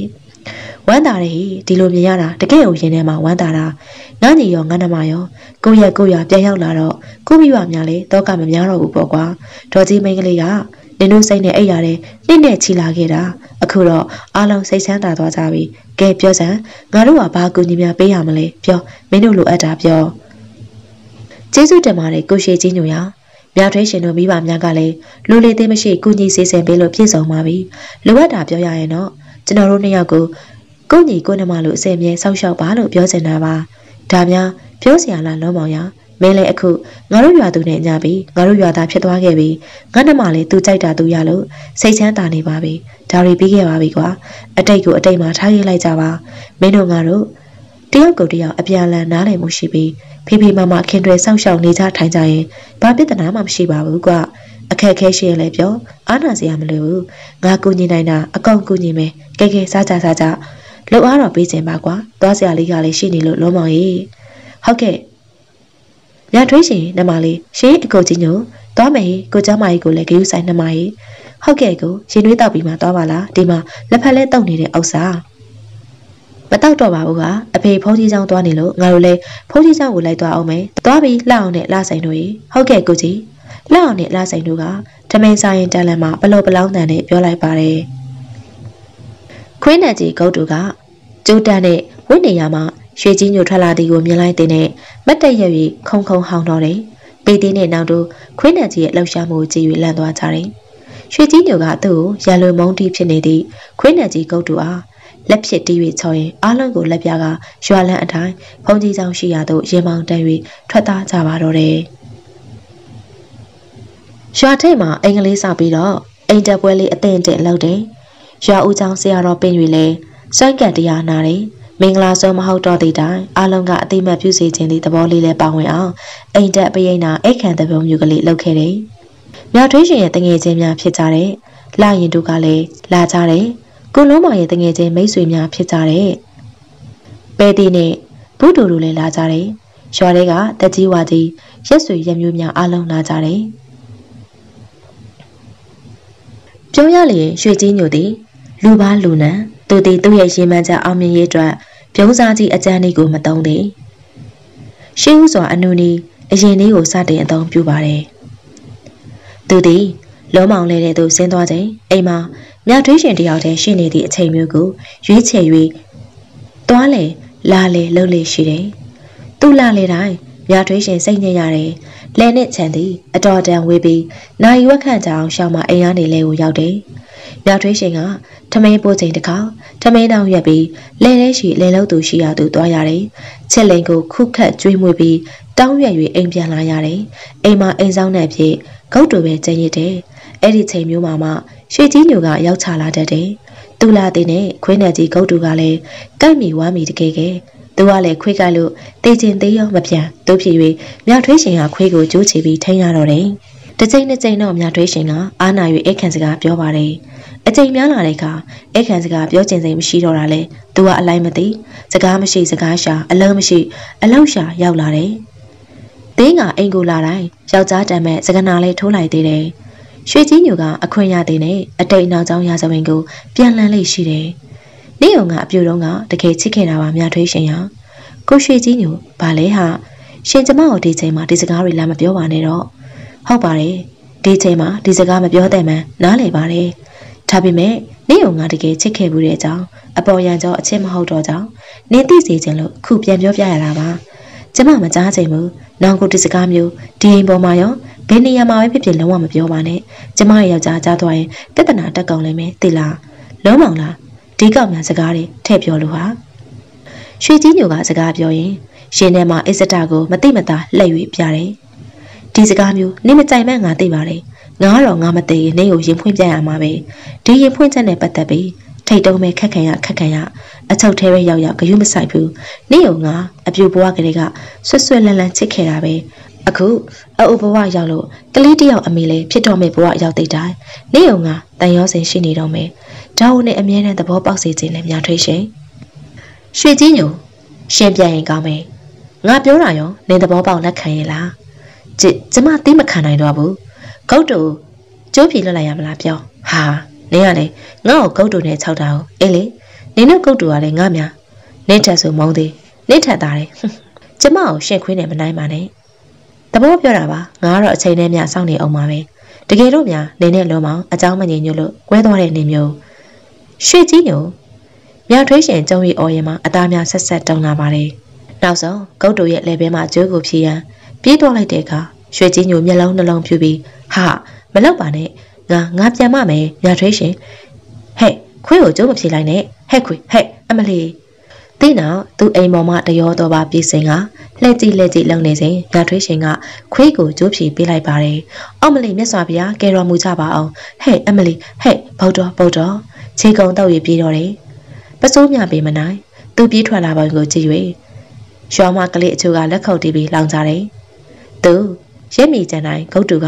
ဝမ်းသာတယ်ဒီလိုမြင်ရတာတကယ်ကိုရင်ထဲမှာဝမ်းသာတာငါညီရောငါနှမရောကိုရက်ကိုရပြန်ရောက်လာတော့ကိုမိဘများလည်းတော့ကမများတော့ဘူးပေါ့ကွာဒေါ်ကြီးမိန်းကလေးက နင်တို့စိတ်နဲ့အိပ်ရတယ်နှစ်နဲ့ချီလာခဲ့တာအခုတော့အားလုံးစိတ်ချမ်းသာသွားကြပြီကဲပြောစမ်းငါတို့ကဘာကူညီများပေးရမလဲပြောမင်းတို့လိုအပ်တာပြောကျေးဇူးတင်ပါတယ်ကိုရှိချင်းညိုရမြထွေးရှင်တို့မိဘများကလည်းလူလေးသေးမရှိကုညီစီစဉ်ပေးလို့ပြည့်စုံပါပြီလိုအပ်တာပြောရရင်တော့ကျွန်တော်တို့နှစ်ယောက်ကိုကိုညီကိုနှမလို့အစင်မြဲစောက်ရှောက်ပါလို့ပြောချင်တာပါဒါများပြောစရာလားလုံးမောင်ရ မင်းလည်းအခုငါတို့ရွာသူနဲ့ညပြီးငါတို့ရွာသားဖြစ်သွားခဲ့ပြီငါနှမလည်းသူကြိုက်တာသူရလို့စိတ်ချမ်းသာနေပါပြီဒါတွေပြီးခဲ့ပါပြီကွာအတိတ်ကိုအတိတ်မှာထားရလိုက်ကြပါမင်းတို့ငါတို့တယောက်ကိုတယောက်အပြန်အလှန်နားလည်မှုရှိပြီးဖေဖေမမခင်တွေစောင့်ရှောက်နေကြထိုင်ကြရင်ဘာပြဿနာမှမရှိပါဘူးကွာအခက်ခဲရှိရင်လည်းပြောအားနာစရာမလိုဘူးငါကူညီနိုင်တာအကောင်ကူညီမယ်ကဲကဲစားကြစားကြလှုပ်အားတော့ပေးခြင်းပါကွာသွားစရာလေးကလည်းရှိနေလို့လုံးမောင်ကြီးဟုတ်ကဲ့ ညထွေးရှင်နှမလေးရှင်းအကိုကြီးညိုသွားမယ်ကိုเจ้าမကြီးကိုလည်းဂရုဆိုင်နှမကြီးဟုတ်ကဲ့ကိုရင်နှွေးတောက်ပြီးမှသွားပါလားဒီမှာလက်ဖက်လဲတုံနေတဲ့ဥစ္စာမတောက်တော့ပါဘူးကအဖေဖုန်းကြီးเจ้าသွားနေလို့ငါတို့လည်းဖုန်းကြီးเจ้าကိုလိုက်သွားအောင်မယ်သွားပြီးလှအောင်နဲ့လှဆိုင်တို့ရေဟုတ်ကဲ့ကိုကြီးလှအောင်နဲ့လှဆိုင်တို့ကထမင်းဆိုင်ရင်တန်လန်မှာပလောပလောင်းတန်နဲ့ပြောလိုက်ပါတယ်ခွင်းနယ်ကြီးဂုတ်တူကကျိုးတန်းနဲ့ဝိနေရမှာ ရွှေကြီးညိုထွက်လာသည်ကိုမြင်လိုက်တဲ့နဲ့မတ်တက်ရွ၍ခုံခုံဟောင်းတော့တယ်။ပေသေးနဲ့နောက်တို့ခွင်းနယ်ကြီးရဲ့လှောက်ရှားမှုကိုကြည့်၍လန့်သွားကြတယ်။ရွှေကြီးညိုကသူ့ကိုရလွန်မုန်းတီးဖြစ်နေသည့်ခွင်းနယ်ကြီးဂုတ်တူအားလက်ဖြစ်တီး၍ချော်ရင်အားလုံးကိုလက်ပြကရွာလန့်အတိုင်းဖုန်ကြီးဆောင်ရှိရာသို့ရေမောင်တက်၍ထွက်သားကြပါတော့တယ်။ရွာထိပ်မှာအင်္ဂလိပ်စာပြီးတော့အိမ်တက်ပွဲလေးအသင့်အင့်လုပ်တယ်။ရွာဦးချောင်းဆရာတော်ပင်၍လဲစွန့်ကတ်တရားနာတယ်။ မင်္ဂလာဆုံးမဟုတ်တော့သည့်တိုင်အားလုံးကအတိမတ်ပြုစေခြင်းသည့်သဘောလေးလည်းပါဝင်အောင်အိမ်တက်ပရိနာအိတ်ခံတဲ့ပုံမျိုးကလေးလုပ်ခဲ့တယ်။မြောက်ထွေးရှင်ရဲ့တငယ်ချင်းများဖြစ်ကြတဲ့လာရင်တို့ကလည်းလာကြတယ်။ကိုလုံးမရဲ့တငယ်ချင်းမိတ်ဆွေများဖြစ်ကြတဲ့ပဲတီနဲ့ဘုဒ္ဓတို့လည်းလာကြတယ်။ရွာတွေကတက်ကြီးဝါကြီးရက်ဆွေရက်မျိုးများအားလုံးလာကြတယ်။ပြောရလေရွှေကြီးညိုသည်လူပါလူနံသူသည်သူ့ရဲ့ရင်မှန်ချက်အောင်မြင်ရေးအတွက် ပြုံးစားကြီးအကြမ်းလေးကိုမတုံးသည်ရှေးဥစွာအနုနီအရင်လေးကိုစတင်အသုံးပြုပါတယ်သူသည်လုံးမောင်လေးတဲ့သူဆင်းသွားချိန်အိမ်မှာမြထွေးရှင်တယောက်တည်းရှိနေသည့်အချိန်မျိုးကိုရွေးချယ်၍သွားလေလာလေလှုပ်လေရှိတယ်သူလာလေတိုင်းမြထွေးရှင်စိတ်ညစ်ရတယ်လဲနဲ့ချန်သည်အတော်တန်ဝေးပြီးနိုင်ဝက်ခန့်ကြအောင်ရှောင်းမအိမ်ကနေလဲကိုရောက်တယ် မြထွေးရှင်ကထမင်းပိုးချိန်တစ်ခါထမင်းတောင်ရက်ပြီးလဲထဲရှိလဲလို့သူရှိရသူသွားရတယ်။ချက်လိန်ကိုခုခတ်ကျွေးမွေးပြီးတောင်းရွက်၍အိမ်ပြန်လာရတယ်။အိမ်မှာအိမ်ဆောင်နဲ့ဖြစ်ဂုတ်တူပဲကျင်းရတဲ့။အဲ့ဒီချိန်မျိုးမှာမှရွှေကြီးညိုကရောက်ချလာတတ်တယ်။သူလာတဲ့နဲ့ခွေးနယ်ကြီးဂုတ်တူကလည်းကြိုက်မိဝမ်းမိတကယ်ကဲ။သူကလည်းခွေးကလို့တေးကျင်သေးရောမပြန်သူဖြစ်၍မြောက်ထွေးရှင်ကခွေးကိုကြိုးချပြီးထိန်းရတော့တယ်။တစ်ချိန်တစ်ချိန်တော့မြောက်ထွေးရှင်ကအာနာ၍အိတ်ခံစကားပြောပါတယ်။ အချိန်များလာတဲ့အခါအခန့်စကားပြောချင်စိမ်မရှိတော့တာလေသူကအလိုက်မသိစကားမရှိစကားရှာအလုံးမရှိအလောက်ရှာရောက်လာတယ်။တင်းကအိမ်ကိုလာတိုင်းယောက်ျားတံမဲ့စကနာလေးထိုးလိုက်သေးတယ်။ရွှေကြီးညိုကအခွင့်ရတဲ့နဲ့အတိတ်နောက်ကျောင်းရာဇဝင်ကိုပြန်လှန်လေးရှိတယ်။နေုံကအပြူတော့ကတကယ်ချစ်ခဲ့တာပါမြထွေးရှင်ရ။ကိုရွှေကြီးညိုဗာလဲဟာရှင်ကျမတို့ဒီချိန်မှာဒီစကားတွေလာမပြောပါနဲ့တော့။ဟုတ်ပါတယ်။ဒီချိန်မှာဒီစကားမပြောတဲ့မှန်နားလည်ပါတယ်။ ဒါပေမဲ့နေုံငါတကယ်ချစ်ခဲ့ဘူးတဲ့အကြောင်းအပေါ်ရန်ကြောအချစ်မဟုတ်တော့ကြောင်းနေသိစေခြင်းလို့ခုပြန်ပြောပြရတာပါကျမမကြားချိန်ဘူးနောင်ကိုဒီစကားမျိုးဒီအိမ်ပေါ်မှာရောဘယ်နေရာမှာပဲဖြစ်ဖြစ်လုံးဝမပြောပါနဲ့ကျမရဲ့ယောက်ျားကြားသွားရင်ပြဿနာတက်ကောင်လိမ့်မယ်သိလားလုံးမောင်လားဒီကောက်များစကားတွေထည့်ပြောလို့ဟာရွှေကြီးညိုကစကားပြောရင်ရှင်ထဲမှာအစ္စတာကိုမသိမသာလှည့်၍ပြတယ်ဒီစကားမျိုးနင့်မကြိုက်မှငါသိပါတယ် ငါတော့ငါမသိရင်နေကိုရင်ဖွင့်ပြရမှာပဲဒီရင်ဖွင့်ချက်နဲ့ပတ်သက်ပြီးထိတ်တုံးမဲ့ခက်ခံရခက်ခံရအချုပ်ထဲပဲရောက်ရောက်ဂယုမဆိုင်ဘူးနေုံငါအပြူဘဝကလေးကဆွတ်ဆွတ်လန်းလန်းချစ်ခဲ့တာပဲအခုအအုပ်ဘဝရောက်လို့ကလေးတယောက်အမေလေးဖြစ်တော်မဲ့ဘဝရောက်တဲ့တိုင်နေုံငါတန်ရောစင်ရှိနေတော့မယ်ဒါဝနဲ့အမြဲတမ်းသဘောပေါက်စေခြင်းလည်းများထွေးရှင်ရွှေကြီးညိုရှင်ပြန်ရင်ကောင်းမယ်ငါပြောတာရောနင်သဘောပေါက်လက်ခံရဲ့လားကျကျမသိမခံနိုင်တော့ဘူး ဂုတ်တူကျိုးပြေလွတ်လိုက်ရမလားပြောဟာနင်ကလေငါ့ကိုဂုတ်တူနဲ့ခြောက်တာကိုအေးလေနင်တို့ဂုတ်တူကလည်းငါများနင့်ထက်ဆိုမုန်းသေးနင့်ထက်သားတယ်ကျမကိုရှင့်ခွေးနဲ့မနိုင်ပါနဲ့တဘောပြောတာပါငါကတော့အချိန်နဲ့မြစောင့်နေအောင်ပါပဲတကယ်လို့များနေနဲ့လုံးမောင်အเจ้าမငြိမ်ညွတ်လို့ကွဲသွားတဲ့နေမျိုးရွှေကြီးညိုမြထွေးရှင်ကျုံရီအော်ရင်မှာအသားများဆက်ဆက်တုံလာပါတယ်နောက်ဆုံးဂုတ်တူရဲ့လက်ဘဲမှာကျိုးကိုဖြီးရန်ပြေးသွားလိုက်တဲ့အခါရွှေကြီးညိုမျက်လုံးနှလုံးဖြူပြီး ဟာမလောက်ပါနဲ့ငါငါပြန်မမယ်မြထွေးရှင်ဟဲ့ခွေးကိုကျိုးမဖြေလိုက်နဲ့ဟဲ့ခွေးဟဲ့အမလီသိနောက်သူအိမ်ပေါ်မှာတရောတော်ပါပြေးစင်ကလှည့်ကြည့်လှည့်ကြည့်လုံနေစဉ်မြထွေးရှင်ကခွေးကိုကျိုးဖြေပေးလိုက်ပါတယ်အမလီမြတ်စွာဘုရားကယ်တော်မူကြပါအောင်ဟဲ့အမလီဟဲ့ဗုဒ္ဓဗုဒ္ဓခြေကုံတော့ရပြေးတော့တယ်ပစိုးမြပေးမနိုင်သူပြေးထွက်လာပုံကိုကြည့်၍ရွာမကလေးအချို့ကလက်ခုပ်တီးပြီးလောင်ကြတယ်သူရက်မိကြတိုင်းဂုတ်တူက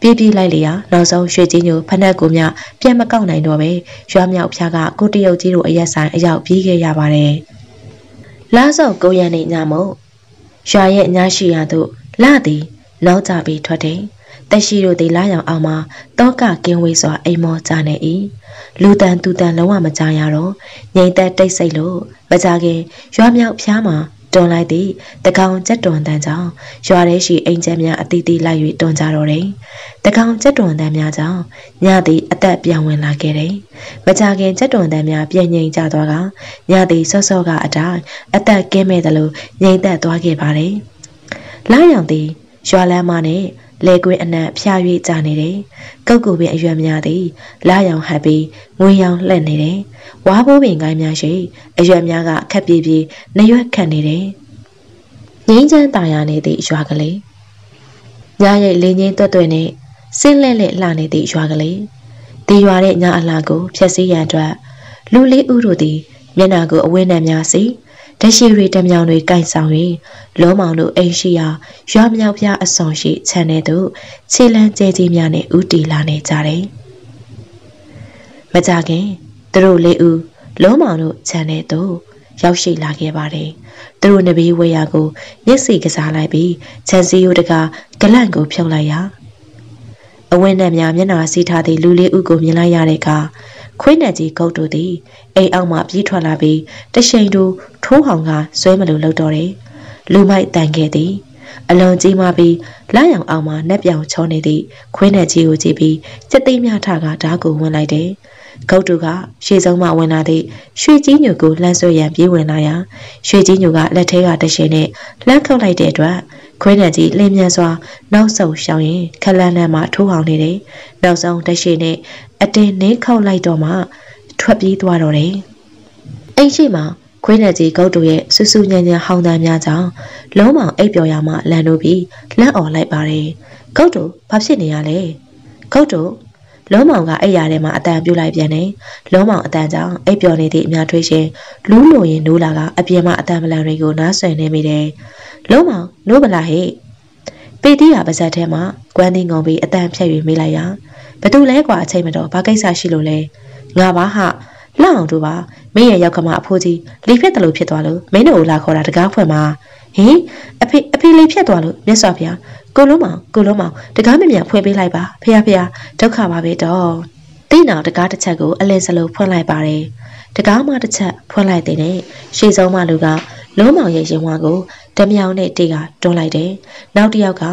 ပြေးပြေးလိုက်လျာနောက်ဆုံးရွှေကြီးညိုဖက်နှက်ကိုမြပြန်မကောက်နိုင်တော့ပဲရွာမြောက်ဖျားကကိုတရုတ်ကြီးတို့အရက်ဆိုင်အရောက်ပြေးခဲ့ရပါတယ်လားစောက်ကိုရန်နေညမို့ရွာရဲ့ညရှိရာသို့လာသည်နောက်ကြပြီးထွက်တယ်တက်ရှိတို့သည်လာရောင်အောင်မှာတောကကင်းဝေးစွာအိမ်မောကြနေ၏လူတန်သူတန်လုံးဝမကြရတော့ငိမ့်သက်တိတ်ဆိတ်လို့မကြခင်ရွာမြောက်ဖျားမှာ တွန်လိုက်သည့်တကောင်ကြက်တွန်တန်ကြောင့်ရွာထဲရှိအိမ်ကျက်များအတီးတီးလိုက်၍တွန်ကြတော့တယ်။တကောင်ကြက်တွန်တန်များကြောင့်ညသည်အသက်ပြောင်းဝင်လာခဲ့တယ်။မကြခင်ကြက်တွန်တန်များပြည့်ငိမ်ကြသွားကညသည်ဆော့ဆော့ကအတိုင်းအသက်ကင်းမဲ့သလိုငြိမ်သက်သွားခဲ့ပါတယ်။လာရောင်သည်ရွာလမ်းမနဲ့ လေကွင်းအနက်ဖျား၍ကြာနေတယ်။ကုတ်ကူပင်အရွယ်များသည်လာရောင်ဟပ်ပြီးငွေရောင်လှက်နေတယ်။ဝါဘိုးပင်ကိုင်းများရှိအရွယ်များကခက်ပြေးပြေးနှရွက်ခတ်နေတယ်။ငင်းချမ်းตาရနေသည့်ရွာကလေး။ညရိတ်လင်းချင်းတွတ်တွတ်နဲ့ဆင်းလဲလဲလှနေသည့်ရွာကလေး။ဒီရွာတဲ့ညအလားကိုဖြက်စီးရန်အတွက်လူလေးဦးတို့သည်မျက်နာကိုအဝင်းနဲ့များစီ တရှိရီတမြောင်တွေကင်ဆောင်၍လုံးမောင်တို့အိမ်ရှိရာရွာမြောက်ပြအဆောင်ရှိခြံထဲသို့ခြေလန်းကျဲကြီးများနဲ့ဥတီလာနေကြတယ်။မကြခင်သူတို့လေးဦးလုံးမောင်တို့ခြံထဲသို့ရောက်ရှိလာခဲ့ပါတယ်။သူတို့နဘေးဝေရာကိုမျက်စိကစားလိုက်ပြီးခြံစည်းရိုးတကဂလန့်ကိုဖြုတ်လိုက်ရာအဝင်းနဲ့များမျက်နှာစီးထားသည့်လူလေးဦးကိုမြင်လိုက်ရတဲ့အခါ ခွေးနဲ့ကြီးဂုတ်တို့သည်အိမ်အောက်မှပြေးထွက်လာပြီးတရှိန်တို့ထိုးဟောင်ကဆွဲမလို့လှုပ်တော့တယ်လူမိုက်တန်ခဲ့သည်အလွန်ကြီးမှပြီးလာရောင်အောင်မှနှက်ပြောင်ချောနေသည့်ခွေးနဲ့ကြီးကိုကြည့်ပြီးစက်သိမ်းများထကဓာတ်ကိုဝင်လိုက်တယ်ဂုတ်တူကရှေ့ဆုံးမှဝင်လာသည့်ရွှေကြီးညိုကိုလှမ်းဆွဲရန်ပြေးဝင်လာရာရွှေကြီးညိုကလက်ထဲကတရှင်နဲ့လှမ်းခုတ်လိုက်တဲ့အတွက် ခွေးနဲ့ကြီးလင်းမြန်စွာနောက်ဆုတ်ရှောင်ရင်ခလန်းလန်းမှထိုးအောင်နေတယ်။နောက်ဆုံးတရှိနဲ့အတင်းနှင်းခောက်လိုက်တော့မှထွက်ပြေးသွားတော့တယ်။အိမ်ရှိမှာခွေးနဲ့ကြီးဂုတ်တို့ရဲ့ဆူဆူညံ့ညံ့ဟောင်းသားများကြောင့်လုံးမောင်အိပ်ပျော်ရမှလန်လို့ပြီးလက်អော်လိုက်ပါတယ်။ဂုတ်တို့ဘာဖြစ်နေရလဲ။ဂုတ်တို့လုံးမောင်ကအိပ်ရာထဲမှာအတန်ပြုတ်လိုက်ပြန်တယ်။လုံးမောင်အတန်ကြောင့်အိပ်ပျော်နေသည့်အများထွေးရှင်လူးလိုရင်နိုးလာကအပြင်မှာအတန်မလန်တွေကိုနားဆွနေမိတယ်။ လုံးမောင်နိုးမလားဟဲ့။ပေတီးရပါဇက်ထဲမှာကွမ်းတင်းငုံပြီးအတန်ဖြတ်၍မေးလိုက်ရာဘသူလဲကွာအချိန်မတော်ဘာကိစ္စရှိလို့လဲ။ငါပါဟာလှအောင်တို့ပါမင်းရဲ့ရောက်ကမအဖိုးကြီးလေဖြတ်တယ်လို့ဖြစ်သွားလို့မင်းတို့လာခေါ်တာတကားဖွင့်မှာဟင်အဖေအဖေလေးဖြတ်သွားလို့မြတ်စွာဘုရားကိုလုံးမောင်ကိုလုံးမောင်တကားမမြန်ဖွင့်ပေးလိုက်ပါဖះဖះဒုက္ခပါပဲတော့တိနောင်တကားတစ်ချက်ကိုအလင်းစလုံးဖွင့်လိုက်ပါတယ်တကားမှတစ်ချက်ဖွင့်လိုက်တဲ့နဲ့ရှေ့ဆုံးမှလူကလုံးမောင်ရဲ့ရင်ဝါကို ဓမြောင်နဲ့တေးကတွန်းလိုက်တယ်။နောက်တစ်ယောက်က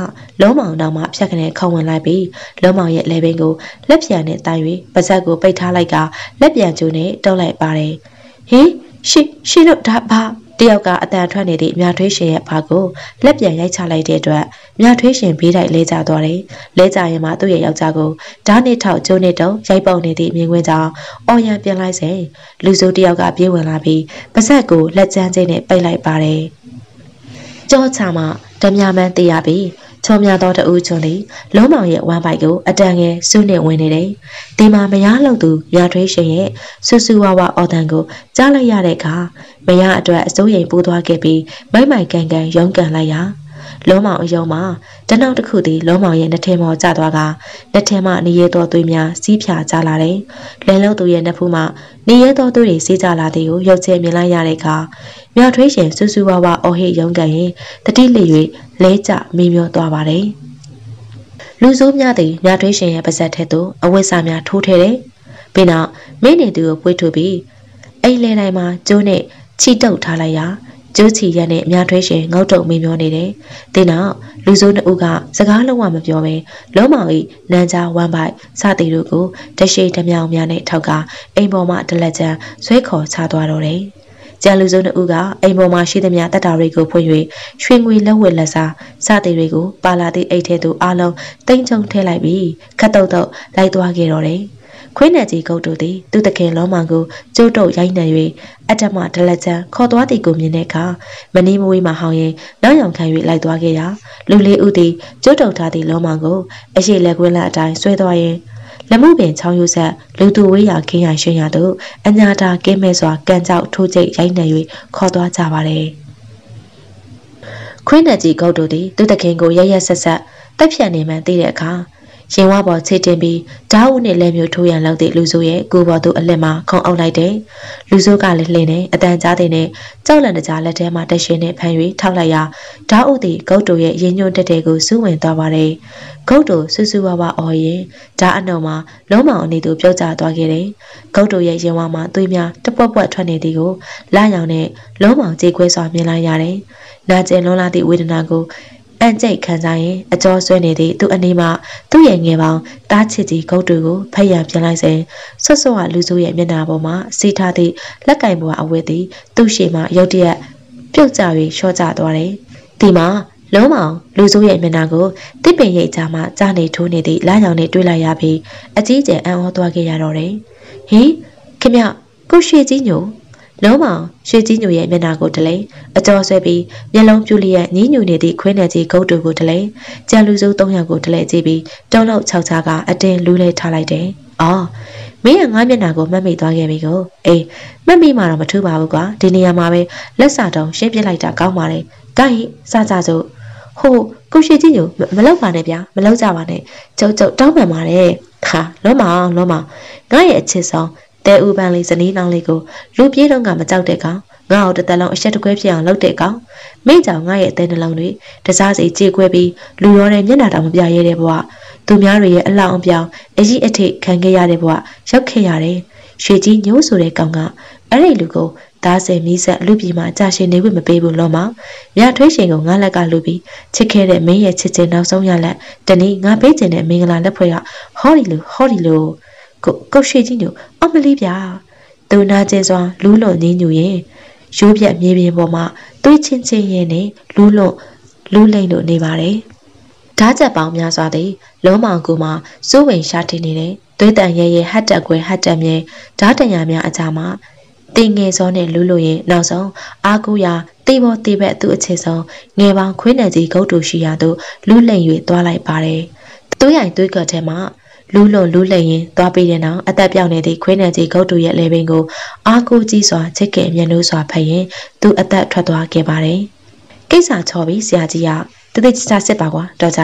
လုံးမောင်နောက်မှဖြတ်ကနေခေါဝင်လိုက်ပြီးလုံးမောင်ရဲ့လေဘင်းကိုလက်ပြန်နဲ့တိုင်၍ပါဇက်ကိုပိတ်ထားလိုက်ကလက်ပြန်ကျိုးနဲ့တုံးလိုက်ပါတယ်။ဟင်ရှီရှီတို့ဒါဘာတယောက်ကအတန်ထွက်နေသည့်မြထွေးရှင်ရဲ့ဘာကိုလက်ပြန်ရိုက်ချလိုက်တဲ့အတွက်မြထွေးရှင်ဘေးတိုက်လဲကျသွားတယ်။လဲကျရင်မှသူ့ရဲ့ယောက်ျားကိုဓာတ်နဲ့ထောက်ကျိုးနဲ့တုံရိုက်ပေါက်နေသည့်မြင်ကွင်းကြောင့်အော်ရန်ပြန်လိုက်စဉ်လူစိုးတယောက်ကပြေးဝင်လာပြီးပါဇက်ကိုလက်ကျန်းချင်းနဲ့ပိတ်လိုက်ပါတယ်။ ကြောချမှာဓမြမန်းတည်ရပြီးချုံမြသောတူချွန်လေးလုံးမောင်ရဲ့ဝမ်းပိုက်ကိုအတန်ငယ်စုနဲ့ဝင်နေတယ်။ဒီမှာမရလောက်သူရထွေးရှင်ရဲ့ဆူဆူဝါဝါအော်တန်ကိုကြားလိုက်ရတဲ့အခါမရအတွက်အစိုးရိမ်ပိုးသွားခဲ့ပြီးမိုက်မိုက်ကန်ကန်ရုန်းကန်လိုက်ရာ လုံးမောင်အယုံမှာတနောက်တစ်ခုသည်လုံးမောင်ရဲ့နှထင်မော်ကျသွားကနှထင်မှနေရဲတော်သွေးများစီးဖြာကြလာတယ်။လဲလုံးသူရဲ့နှဖူးမှနေရဲတော်သွေးတွေစီးကြလာသည်ကိုရုပ်ချဲမြင်လိုက်ရတဲ့အခါမြောက်ထွေးရှင်စူးစူးဝါးဝါအော်ဟစ်ရုန်းကန်ရင်တတိလျ၍လဲကျမေးမျောသွားပါတယ်။လူဆိုးများသည်မြောက်ထွေးရှင်ရဲ့ပါဇက်ထဲသို့အဝတ်စားများထိုးထဲတယ်။ပြီးနောက်မင်းနေသူကိုပွေးထုတ်ပြီးအိမ်လဲတိုင်းမှာကျိုးနဲ့ချီတုပ်ထားလိုက်ရာ ကျိုးချီရက်နဲ့အများထွေးရှင်ငေါတုံမင်းမျောနေတယ်။တင်းနောက်လူစိုးနှစ်ဦးကစကားလုံးဝမပြောဘဲလုံးမောင်ဤနန်းကြားဝမ်ပိုက်စသည်တို့ကိုတရှိတမြောင်များနဲ့ထောက်ကအိမ်ပေါ်မှတလက်ချမ်းဆွဲခေါ်ချသွားတော့တယ်။ကျန်လူစုံတို့ကအိမ်ပေါ်မှာရှိသမျှတက်တာတွေကိုဖွင့်၍ရွှေငွေလက်ဝတ်လက်စားစသည်တွေကိုပါလာသည့်အိတ်ထဲသို့အားလုံးတိမ့်ချုံထည့်လိုက်ပြီးခတ်တုတ်တုတ်လိုက်သွားခဲ့တော့တယ်။ ခွေးနယ်ကြီးကုတ်တို့သည်သူတခင်လုံးမောင်ကိုကျိုးတုပ်ရိုက်နှံ၍အတ္တမဒလက်ချံခေါ်သွားသည်ကိုမြင်တဲ့အခါမနီးမဝေးမှဟောင်းရင်နောက်ယောင်ခံ၍လိုက်သွားခဲ့ရာလူလေးဦးသည်ကျိုးတုပ်ထားသည့်လုံးမောင်ကိုအရှိလက်ကွင်းလက်အတိုင်းဆွဲသွားရင်လက်မှုပင်ချောင်းယူဆက်လူသူဝေးရာခင်းရရွှင်ရတို့အညာတာကင်းမဲ့စွာကန်ကြောက်ထိုးကျိတ်ရိုက်နှံ၍ခေါ်သွားကြပါလေခွင်းနယ်ကြီးကုတ်တို့သည်သူတခင်ကိုရရဆက်ဆက်တက်ဖြတ်နေမှန်းသိတဲ့အခါ ရင်ဝါပေါ်ချစ်တင်ပြီးဓာတ်ဦးနဲ့လက်မျိုးထိုးရန်လောက်တဲ့လူဆိုရဲ့ကိုပေါ်သူအလက်မှာခုံအောင်လိုက်တယ်။လူဆိုကလည်းလှင်နေအတန်ကြားတဲ့နဲ့ကြောက်လန့်တကြားလက်ထဲမှာတက်ရှင်နဲ့ဖမ်း၍ထောက်လိုက်ရာဓာတ်ဦးသည်ဂုတ်တိုရဲ့ရင်ညွန့်တက်တဲ့ကိုစူးဝင်သွားပါတယ်။ဂုတ်တိုစူးစူးဝါးဝါအော်ရင်ဓာတ်အနှုံမှာလုံးမောင်အနေသူပြုတ်ကျသွားခဲ့တယ်။ဂုတ်တိုရဲ့ရင်ဝါမှာသွေးများတပွက်ပွက်ထွက်နေသည်ကိုလာရောင်နဲ့လုံးမောင်ကြေခွဲစွာမြင်လိုက်ရတယ်။နာကျင်လွန်လာသည့်ဝေဒနာကို အန်ကျိတ်ခံစားရင်အကျော်ဆွဲနေသည့်သူ့အနီးမှသူ့ရဲ့ငယ်ပေါင်းတားချစ်ကြီးဂုတ်တူကိုဖက်ရပြန်လိုက်စဉ်ဆွတ်ဆွတ်ကလူစုရဲ့မျက်နှာပေါ်မှာစီးထားသည့်လက်ကင်ပေါ်အဝတ်သည်သူ့ရှေ့မှရုတ်တရက်ပြုတ်ကျ၍ရှော့ကျသွားတယ်။ဒီမှာလုံးမောင်လူစိုးရဲ့မျက်နှာကိုတစ်ပင်ရိပ်ကြားမှကြားနေထိုးနေသည့်လာရောင်နဲ့တွေ့လိုက်ရပြီးအကြီးကျယ်အံ့ဩသွားခဲ့ရတော့တယ်။ဟင်ခင်ဗျကိုရွှေကြီးညို လုံးမောင်ရွှေကြီးညိုရဲ့မျက်နှာကိုတလဲအကျော်ဆွဲပြီးမျက်လုံးပြူလျက်ညင်းညူနေသည့်ခွေးနယ်ကြီးဂုတ်တူကိုတလဲကြံလူစု၃ယောက်ကိုတလဲကြည့်ပြီးတုံးလောက်ခြောက်ချာကအတင်းလူးလဲထားလိုက်တယ်။အော်မင်းကငါမျက်နှာကိုမှတ်မိသွားခဲ့ပြီကိုအေးမှတ်မိမှတော့မထူးပါဘူးကွာဒီနေရာမှာပဲလက်စာတုံးရှင်းပြလိုက်တာကောင်းပါလေ။ဒါဟိစကြစို့ဟိုကိုရှိကြီးညိုမလောက်ပါနဲ့ဗျာမလောက်ကြပါနဲ့ကျုပ်ကျုပ်တောင်းပန်ပါတယ်ဟာလုံးမအောင်လုံးမငါရဲ့အချစ်ဆုံး တဲဥပန်းလေးဇနီးနောင်လေးကိုလူပြေးတော့ကမကြောက်တဲ့ကောင်ငါ့ကိုတစ်သက်လုံးအရှက်တကွဲဖြစ်အောင်လုပ်တဲ့ကောင်မိကြောင်ငါရဲ့အသေးနှလုံးတွေတစားစီကြေခွဲပြီးလူရောတဲ့မျက်နှာတောင်မပြရဲတဲ့ဘဝသူများတွေရဲ့အလောင်းအပြောင်အကြီးအထိတ်ခံခဲ့ရတဲ့ဘဝရောက်ခဲ့ရတယ်ရွှေကြီးညိုးဆိုတဲ့ကောင်ကအဲ့ဒီလူကိုသားစင်မီးဆက်လူပြည်မှာကြာရှည်နေခွင့်မပေးဘူးလို့မောင်မြထွေးရှင်ကငါလက်ကလူပြီးချစ်ခဲ့တဲ့မင်းရဲ့ချစ်ချင်းနောက်ဆုံးရလက်တနေ့ငါပေးခြင်းတဲ့မင်္ဂလာလက်ဖွဲ့ကဟောဒီလိုဟောဒီလို ကိုကုတ်ရှိကြီးညိုအမလေးဗျာသူနာကျင်စွာလူးလွန်နေညူရင်ရိုးပြက်မြေပြင်ပေါ်မှာသွေးချင်းချင်းရဲ့နဲ့လူးလွန်လူးလိမ့်လို့နေပါတယ်ဓာချက်ပေါင်းများစွာသည်လုံးမောင်ကူမှာစိုးဝင်ရှာတင်နေတယ်သွေးတန်ရဲရဲဟတ်တက်ခွဲဟတ်တက်မြဲဓာတန်ရများအကြမှာတင်ငယ်စောနဲ့လူးလို့ရင်နောက်ဆုံးအာကူရာတေဘောတေဘက်သူ့အခြေဆုံးငယ်ပေါင်းခွေးနယ်ကြီးဂုတ်တူရှိရာသို့လူးလိမ့်၍သွားလိုက်ပါတယ်သွေးရိုင်သွေးကတ်ထဲမှာ လူးလွန်လူးလှရင်သွားပြီးတဲ့နောက်အသက်ပြောင်းနေသည့်ခွေးနယ်ကြီးဂုတ်တူရဲ့လေပင်ကိုအားကိုကြီးစွာချစ်ခင်မျက်နှာစွာဖတ်ရင်သူအသက်ထွက်သွားခဲ့ပါတယ်။ကိစ္စချော်ပြီးဆရာကြီးကတသိချာစစ်ပါကွာတော့ကြ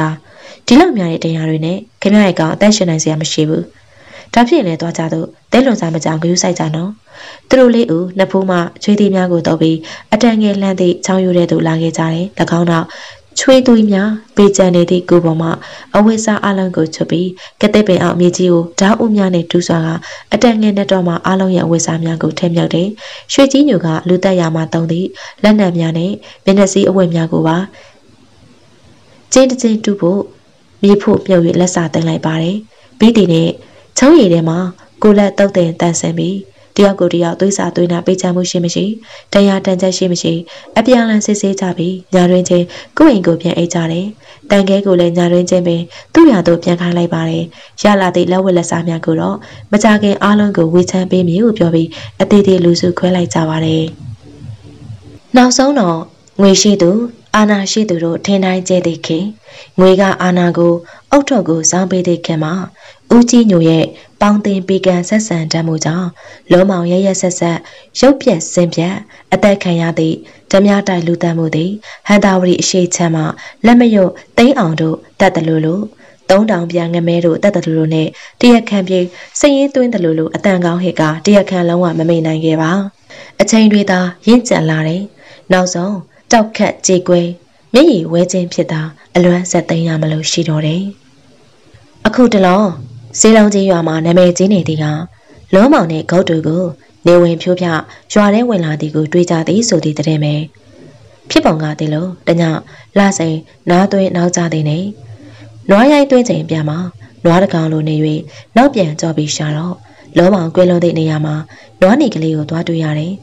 ဒီလောက်များတဲ့တရားတွေနဲ့ခင်ဗျားရဲ့ကောင်အသက်ရှင်နိုင်စရာမရှိဘူး။ဒါဖြစ်ရင်လည်းသွားကြတော့တဲလွန်စားမကြောင်ဂယုစိုက်ကြနော်။သူတို့လေးဦးနှစ်ဖူးမှချွေးသေးများကိုတော့ပြီးအတန်ငယ်လှမ်းသည့်ချောင်းယူတဲ့သူလာခဲ့ကြတယ်။၎င်းတော့ ချွေးသွေးများပေးကြံနေသည့်ကိုပေါ်မှအဝိစားအလုံးကိုချွတ်ပြီးကတဲ့ပင်အောင်မြေကြီးကိုဓာတ်ဦးများနဲ့တူးစွာကအတန်ငယ်နဲ့တော့မှအလုံးရဲ့အဝိစားများကိုထည့်မြောက်တယ်။ရွှေကြီးညိုကလူတက်ရမှာတုံးသည့်လက်နက်များနဲ့မျက်နှာစီးအဝတ်များကိုပါကျင်းတကျင်းတူဖို့မြေဖို့မြုပ်၍လက်စာတင်လိုက်ပါတယ်။ပြီးတည်နဲ့ချောင်းရည်ထဲမှာကိုလက်တုတ်တဲ့တန်ဆင်ပြီး တယောက်ကိုတယောက်သွေးစာသွေးနာပေးချမှုရှိမရှိတရားတန်ချက်ရှိမရှိအပြန်လန်စစ်ဆေးကြပြီးညာတွင်ချင်းကိုယ့်အိမ်ကိုပြန်အိတ်ကြတယ်တန်ခဲကိုလည်းညာတွင်ချင်းပင်သူ့ရာသို့ပြန်ခိုင်းလိုက်ပါတယ်ရလာသည့်လက်ဝက်လက်စားများကိုတော့မကြခင်အားလုံးကိုဝေချမ်းပေးမည်ဟုပြောပြီးအသေးသေးလူစုခွဲလိုက်ကြပါတယ်နောက်ဆုံးတော့ငွေရှိသူအာနာရှိသူတို့ထင်တိုင်းကျဲသည့်ခင်ငွေကအာနာကိုအုတ်ထုတ်ကိုစောင်းပေးသည့်ခင်မှာ ဦးကြီးညိုရဲ့ပေါင်းတင်ပေကံဆက်ဆံတတ်မှုကြောင့်လုံးမောင်ရရဆက်ဆက်ရုပ်ပြက်စင်ပြက်အသက်ခံရသည့်ဓမြတိုက်လူတန်းမှုသည်ဟန်တာဝရီအရှိချမ်းမှလက်မရွတ်သိန်းအောင်တို့တတ်တယ်လို့လို့သုံးတောင်ပြန်ငမဲတို့တတ်တယ်လို့နဲ့တရက်ခန့်ပြေစည်ရင်သွင်းတယ်လို့လို့အတန်ကောင်းဟစ်ကတရက်ခန့်လုံးဝမမိန်နိုင်ခဲ့ပါအချိန်တွေသာရင့်ကြံလာတယ်နောက်ဆုံးတောက်ခတ်ကြေကွဲမျက်ရည်ဝဲခြင်းဖြစ်တာအလွမ်းဆက်သိမ်းရမလို့ရှိတော့တယ်အခုတလော စေးလုံးကြီးရွာမှာနာမည်ကြီးနေသည်ကလောမောင်နဲ့ဂုတ်တူကိုနေဝင်ဖြိုးပြရွာထဲဝင်လာသည်ကိုတွေးကြသည်ဆိုသည့်တဲ့မယ်ဖြစ်ပုံကတည်းလို့တညလှစိန်နားသွင်းနောက်ကြသည်နေနွားရိုက်သွင်းချိန်ပြန်မှာနွားတကောင်လိုနေ၍နောက်ပြန်ကြောပြီးရှာတော့လောမောင်ကွဲလုံးတဲ့နေရာမှာနွားနေကလေးကိုသွားတွေ့ရတယ်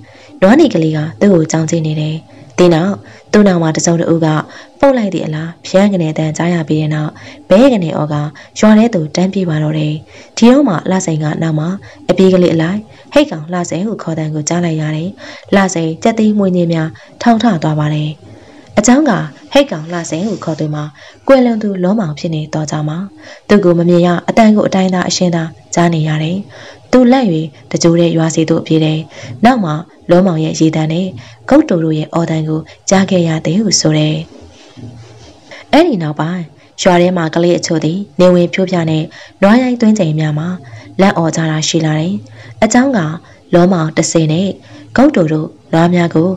နွားနေကလေးကသူ့ကိုကြောင်းကြည့်နေတယ်ဒီနောက် သူ့နောက်မှာတစုံတဦးကပုတ်လိုက်တဲ့အလားဖျန်းကနေတန်ကြားရပြီးတဲ့နောက်ဘဲကနေအော်ကရွာထဲသို့တန်းပြေးပါတော့တယ်။ဒီအောင်မှာလှစိန်ကနောက်မှာအပြေးကလေးအလိုက်ဟိတ်ကောင်လှစိန်ကိုခေါ်တန်ကိုကြားလိုက်ရတယ်။လှစိန်ကြက်သိမ်းမွေးနေများထောင်ထသွားပါတယ်။အချောင်းကဟိတ်ကောင်လှစင်ကိုခေါ်သူမှာကွယ်လွန်သူလောမောင်ဖြစ်နေတော့ကြမှာသူကမမြင်ရအတန်ကိုအတိုင်းသာအရှင်းသာကြားနေရတယ် သူလက်၍တကြိုးတဲ့ရွာစီတို့ပြေးတယ်။နောက်မှာလောမောင်ရဲ့ရေတံနဲ့ဂုတ်တူတို့ရဲ့အော်တန်ကိုကြားခဲ့ရတယ်ဟုဆိုတယ်။အဲ့ဒီနောက်ပိုင်းရွာထဲမှာကလေးအချို့သည်နေဝင်ဖြိုးပြနဲ့နွားရိုင်းသွင်းချိန်များမှာလက်အော်ကြတာရှိလာတယ်။အချောင်းကလောမောင်တဆင်နဲ့ဂုတ်တူတို့နွားများကို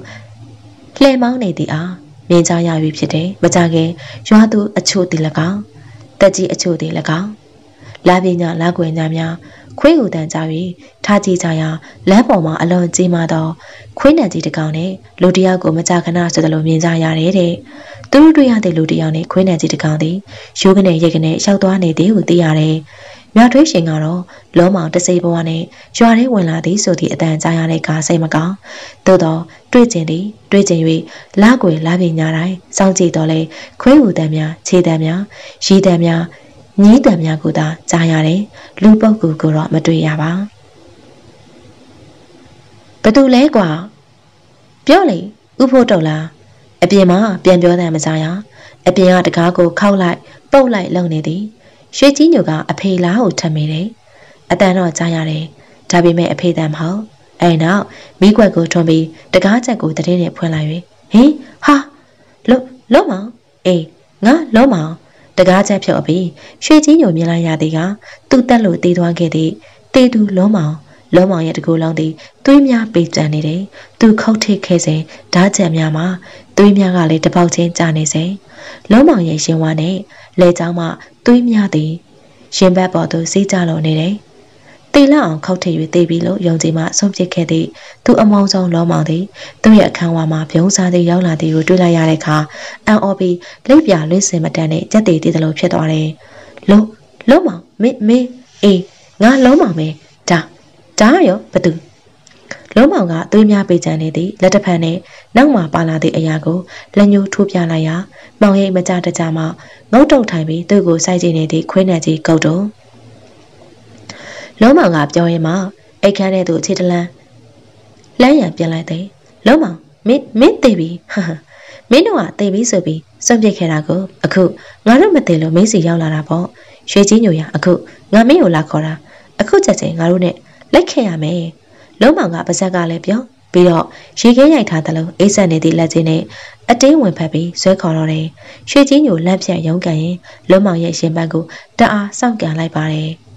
လှဲမောင်းနေသည်အားမြင်ကြရပြီဖြစ်တယ်။မကြခင်ရွာသူအချို့သည်၎င်းတက်ကြီးအချို့သည်၎င်းလာပညာလာကွယ်ညာများ ခွေးကိုတန်ကြ၍ထားကြည့်ကြရာလမ်းပေါ်မှာအလွန်ကြီးမားသောခွေးနံကြီးတစ်ကောင်နဲ့လူတစ်ယောက်ကိုမကြခဏဆိုသလိုမြင်ကြရတယ်တဲ့။သူတို့တွေ့ရတဲ့လူတစ်ယောက်နဲ့ခွေးနံကြီးတစ်ကောင်သည်ရိုးကနေရိတ်ကနေရောက်သွားနေသည်ဟုသိရတယ်။မြထွေးရှင်ကတော့လောမောင်တစိဘဝနဲ့ရွာထဲဝင်လာသည်ဆိုသည့်အတန်ကြားရတဲ့ကားစိတ်မကောင်း။သို့တော့တွေ့ကျင်သည်တွေ့ကျင်၍လာကွယ်လာပညာတိုင်းစောင့်ကြည့်တော့လေခွေးဟူတန်များခြေတန်များရီတန်များ ညီးတံများကိုသာကြားရတယ်လူပုတ်ကူကိုတော့မတွေ့ရပါဘသူလဲကွာပြောလေဥဖို့တော့လားအပြင်မှာပြန်ပြောတယ်မစားရအပြင်ကတကားကိုခောက်လိုက်ပုတ်လိုက်လုံနေသည်ရွှေကြီးညိုကအဖေလားကိုထပ်မိတယ်အတန်တော့ကြားရတယ်ဒါပေမဲ့အဖေတန်မဟုတ်အဲနောက်မိကွက်ကိုထွန်ပြီးတကားချက်ကိုတတင်းနဲ့ဖွင့်လိုက်၍ဟင်ဟာလုံးလုံးမောင်အေးငါလုံးမောင် တကားချက်ဖြုတ်အပြီးရွှေကြီးညိုမြင်လိုက်ရသည်ကသူ့တက်လို့တေးသွားခဲ့သည့်တေးသူလုံးမောင်လုံးမောင်ရဲ့တကူလုံးသည်သွေးများပေကြံနေတယ်သူခုတ်ထိတ်ခဲ့စဉ်ဓာတ်ချက်များမှာသွေးများကလည်းတပေါက်ချင်းကျနေစဉ်လုံးမောင်ရဲ့ရှင်ဝါနဲ့လေချောင်းမှသွေးများသည်ရှင်ဘက်ပေါ်သို့စီးကြလို့နေတယ် တေလအောင်ခောက်ထည့်၍တေးပြီးလို့ယုံကြည်မှဆုံးဖြတ်ခဲ့သည့်သူအမောင်းဆုံးလောမောင်သည်သူ့ရဲ့အခန်းဝါမှာပြုံးစားသည်ရောက်လာသည်ကိုတွေ့လိုက်ရတဲ့အခါအန်အော်ပြီးလိပ်ပြလွင့်စင်မတန်နဲ့ကြက်တည်တည်သလိုဖြစ်သွားတယ်။လုံးလုံးမောင်မင်းမင်းအေးငါလုံးမောင်ပဲဒါဒါရောဘသူလုံးမောင်ကသွေးများပေးချန်နေသည်လက်တစ်ဖက်နဲ့နောက်မှပါလာသည့်အရာကိုလက်ညှိုးထိုးပြလိုက်ရာမောင်ရိပ်မကြတကြမှငုတ်တုတ်ထိုင်ပြီးသူ့ကိုစိုက်ကြည့်နေသည့်ခွေးနံကြီးကုတ်တုံ လုံးမောင်ကပြောရင်မှအိတ်ခမ်းတဲ့သူအခြေတလန်းလမ်းရံပြန်လိုက်တယ်လုံးမောင်မင်းမင်းသိပြီဟာမင်းတို့ကသိပြီဆိုပြီးစွန့်ပစ်ခဲ့တာကိုအခုငါတို့မသိလို့မင်းစီရောက်လာတာပေါ့ရွှေကြီးညိုရအခုငါမင်းကိုလာခေါ်တာအခုချက်ချင်းငါတို့နဲ့လိုက်ခဲ့ရမယ်လုံးမောင်ကပါဇက်ကလည်းပြောပြီးတော့ရေခဲရိုက်ထားသလိုအိတ်ဆက်နေသည့်လက်ချင်းနဲ့အတင်းဝင်ဖက်ပြီးဆွဲခေါ်တော့တယ်ရွှေကြီးညိုလက်ဖြတ်ရုံးကန်ရင်လုံးမောင်ရဲ့ရှင်ဘက်ကိုတအားစောင့်ကန်လိုက်ပါတယ်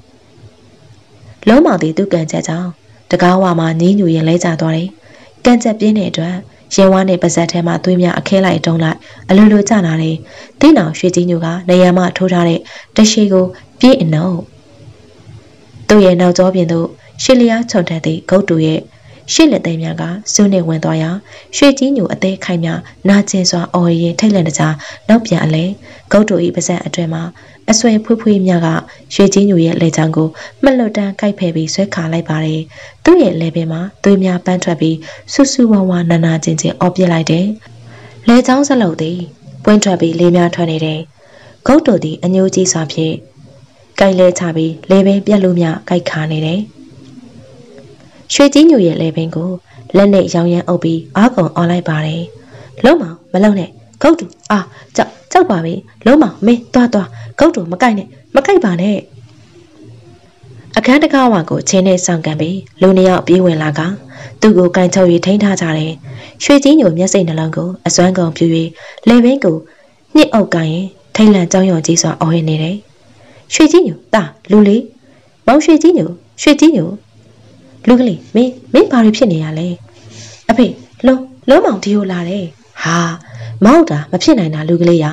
လုံးမောင်သည်သူ့ကန်ချက်ကြောင့်တကားဝါမှာနီးညူရင်လဲကျသွားတယ်။ကန်ချက်ပြင်းတဲ့အတွက်ရင်ဝါနဲ့ပါဇက်ထဲမှာသွေးများအခဲလိုက်တုံးလိုက်အလိုလိုကျလာတယ်။တင်းအောင်ရွှေကြီးညိုကနေရံမထိုးထားတဲ့တရှိကိုပြေးအနှုတ်သူ့ရဲ့နောက်ကျောပြင်သို့ရှစ်လျားခြုံထက်သည့်ဂုတ်တူရဲ့ ရှစ်လက်သိမ်းများကစူးနေဝင်သွားရာရွှေကြီးညိုအသေးခိုင်များနာကျင်စွာအော်ရင်ထိတ်လန့်တကြားနောက်ပြန်အလဲဂုတ်တူဤပါဇက်အတွဲမှာအဆွဲဖွေးဖွေးမြကရွှေကြီးညိုရဲ့လေချောင်းကိုမှတ်လွတ်တန်းကိုက်ဖယ်ပြီးဆွဲခါလိုက်ပါတယ်။သူ့ရဲ့လေပင်မှာသွေးများပန်းထွက်ပြီးဆူဆူဝါဝါနာနာချင်းချင်းအော်ပြစ်လိုက်တယ်။လေချောင်းစလုံးသည်ပွင့်ထွက်ပြီးလေးများထွက်နေတယ်။ဂုတ်တို့သည်အညိုကြီးစွာဖြင့်ကိုက်လဲချပြီးလေပင်ပြက်လို့မြကိုက်ခါနေတယ်။ ရွှေကြီးညိုရဲ့လေပင်ကိုလက်နဲ့ရောင်ရမ်းအုပ်ပြီးအားကုန်အော်လိုက်ပါတယ်။လုံးမမလုံးနဲ့ဂုတ်တူအာကြောက်ကြောက်ပါပြီလုံးမမင်းသွားသွားဂုတ်တူမကိုက်နဲ့မကိုက်ပါနဲ့အခန်းတကားဝါကိုချင်းနဲ့ဆောင်ကန်ပြီးလူနှစ်ယောက်ပြေးဝင်လာကသူ့ကိုကန်ချုပ်၍ထိန်းထားကြတယ်။ရွှေကြီးညိုမျက်စိနှလုံးကိုအစွမ်းကုန်ပြူ၍လေဘင်းကိုညှစ်အုပ်ကန်ရင်ထိတ်လန့်ကြောင်ရွံ့ကြီးစွာအော်ဟစ်နေတယ်။ရွှေကြီးညိုတာလူလေးမောင်ရွှေကြီးညိုရွှေကြီးညို လူကလေးမင်းမင်းဘာတွေဖြစ်နေရလဲ။အဖေလုံးလုံးမောင်ဒီကိုလာတယ်။ဟာမဟုတ်တာမဖြစ်နိုင်တာလူကလေးရ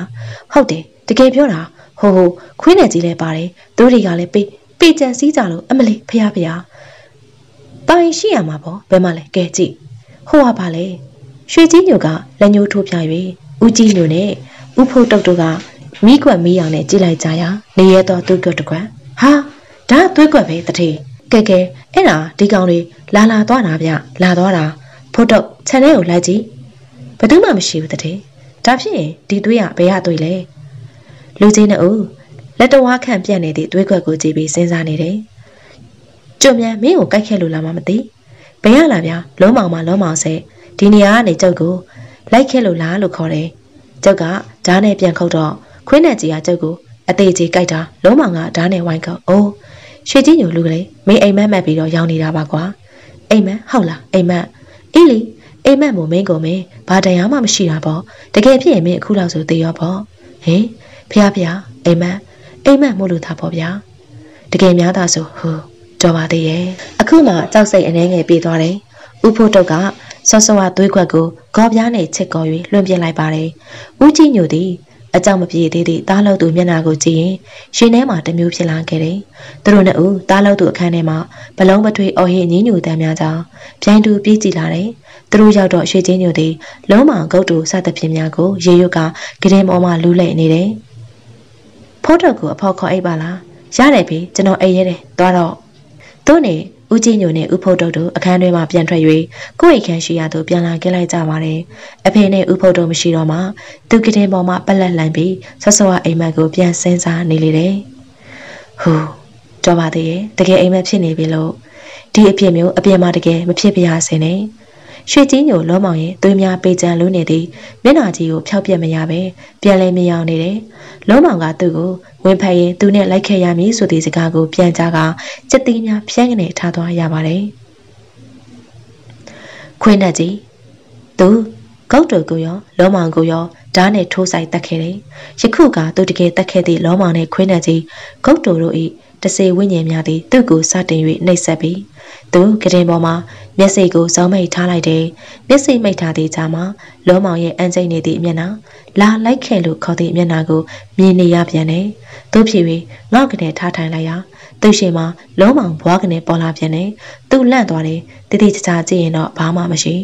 ဟုတ်တယ်တကယ်ပြောတာဟိုဟိုခွေးနဲ့ကြီးလဲပါတယ်သူတွေကလည်းပေးပေကြံစည်းကြလို့အမလေးဖျားဖျားပိုင်ရှိရမှာပေါ့ဘယ်မှလဲကဲကြည့်ဟိုကပါလေရွှေကြီးညိုကလက်ညှိုးထိုးပြ၍ဦးကြီးညိုနဲ့ဦးဖို့တုတ်တို့ကမိကွက်မီးရောင်နဲ့ကြည့်လိုက်ကြရနေရတော့သူ့ကွက်တကွက်ဟာဒါသွေးကွက်ပဲတထေကဲကဲ အဲ့ဒါဒီကောင်တွေလာလာသွားတာဗျလာသွားတာဖို့တုတ်ခြံထဲကိုလိုက်ကြည့်ဘယ်သူမှမရှိဘူးတထေဒါဖြစ်ရင်ဒီသွေးကဘယ်ရသွေးလဲလူကြီးနဲ့ဦးလက်တော်ဝါခန့်ပြတ်နေသည့်သွေးခွက်ကိုကြည့်ပြီးစဉ်းစားနေတယ်။ကြုံမြန်မင်းကိုကြိုက်ခဲ့လို့လားမမသိ။ဘယ်ရလာဗျာလုံးမောင်မလုံးမောင်ဆဲဒီနေရာကနေကျုပ်ကိုလိုက်ခဲ့လို့လားလို့ခေါ်တယ်။ကျုပ်ကဓားနဲ့ပြန်ခုတ်တော့ခွင်းနဲ့ကြီးကကျုပ်ကိုအသေးကြီးကြိုက်တာလုံးမောင်ကဓားနဲ့ဝိုင်းခုတ်။အိုး ရွှေကြီးညိုလူကလေးမင်းအိမ်မက်မက်ပြီးတော့ရောင်းနေတာပါကွာ။အိမ်မက်ဟုတ်လားအိမ်မက်အေးလီအိမ်မက်မို့မင်းကိုမင်းဘာတရားမှမရှိတာပေါ့တကယ်ဖြစ်ရင်မင်းအခုလောက်ဆိုသေးရောပေါ့ဟင်ဖះဖះအိမ်မက်အိမ်မက်မို့လို့သားပေါ့ဗျာတကယ်များတာဆိုဟိုတော်ပါသေးရဲ့အခုမှကြောက်စိတ်အနေငယ်ပြေးသွားတယ်ဥဖို့တုတ်ကဆော့ဆော့ဝသွေးခွက်ကိုဂေါ်ပြားနဲ့ချစ်ကော်၍လွှင့်ပြလိုက်ပါတယ်ဦးကြီးညိုသည် အကြောင်းမပြေသေးသည့်တားလောက်သူမျက်နှာကိုကြည့်ရင်ရှင်ထဲမှာတမျိုးဖြစ်လာခဲ့တယ်။သူတို့နှစ်ဦးတားလောက်သူအခန်းထဲမှာဘလုံးပထွေးအော်ဟစ်ညင်းညူတမ်းများကြောင်းပြိုင်တူပြေးကြည့်လာတယ်။သူတို့ရောက်တော့ရွှေချင်းညိုသည်လုံးမောင်ဂုတ်တူစသဖြင့်များကိုရေရွတ်ကဂရင်မောမှလူးလိုက်နေတယ်။ဖိုးတော့ကိုအဖေါ်ခေါ်အိပ်ပါလား။ရတယ်ဖေကျွန်တော်အိပ်ရတယ်။သွားတော့သူ့နေ ဦးကြီးညိုနဲ့ဦးဖို့တုတ်တို့အခန်းထဲမှာပြန်ထွက်၍ကိုယ့်အိမ်ခန်းရှိရာသို့ပြန်လာခဲ့လိုက်ကြပါတယ်။အဖေနဲ့ဦးဖို့တုတ်မရှိတော့မှသူကတင်ပေါ်မှာပလက်လှန်ပြီးဆော့ဆော့အိမ်မက်ကိုပြန်စင်းစားနေလေတယ်။ဟူတော့ပါသေးရဲ့တကယ်အိမ်မက်ဖြစ်နေပြီလို့ဒီအဖြစ်မျိုးအပြင်မှာတကယ်မဖြစ်ပြရစေနဲ့။ ရွှေကြီးညိုလောမောင်ရဲ့သွေးများပေကြံလို့နေသည်မျက်နှာကြီးကိုဖျောက်ပြက်မရပဲပြန်လဲမြင်အောင်နေတယ်လောမောင်ကသူ့ကိုဝင်ဖက်ရင်သူနဲ့လိုက်ခဲ့ရမည်ဆိုသည့်စကားကိုပြန်ကြားကစက်တီးများဖြန်းကနေထားသွားရပါတယ်ခွင်းနဲ့ကြီးသူဂုတ်တူကိုရောလောမောင်ကိုရောဓာတ်နဲ့ထိုးဆိုင်တက်ခဲ့တယ်ယခုကသူတကယ်တက်ခဲ့သည့်လောမောင်နဲ့ခွင်းနဲ့ကြီးဂုတ်တူတို့၏ တစေဝိညာဉ်များသည်သူ့ကိုစတင်၍နှိပ်စက်ပြီးသူကတင်ပေါ်မှာမျက်စိကိုစောင်းမိတ်ထားလိုက်တယ်မျက်စိမိတ်ထားသည့်ကြားမှာလောမောင်ရဲ့အန်ကျိတ်နေသည့်မျက်နှာလာလိုက်ခဲ့လို့ခေါ်သည့်မျက်နှာကိုမြင်နေရပြန်တယ်သူဖြစ်၍ငေါ့ကနေထားထိုင်လိုက်ရာသူ့ရှိမှာလောမောင်ဘွားကနေပေါ်လာပြန်တယ်သူလန့်သွားတယ်တတိချာချာကြည့်ရင်တော့ဘာမှမရှိ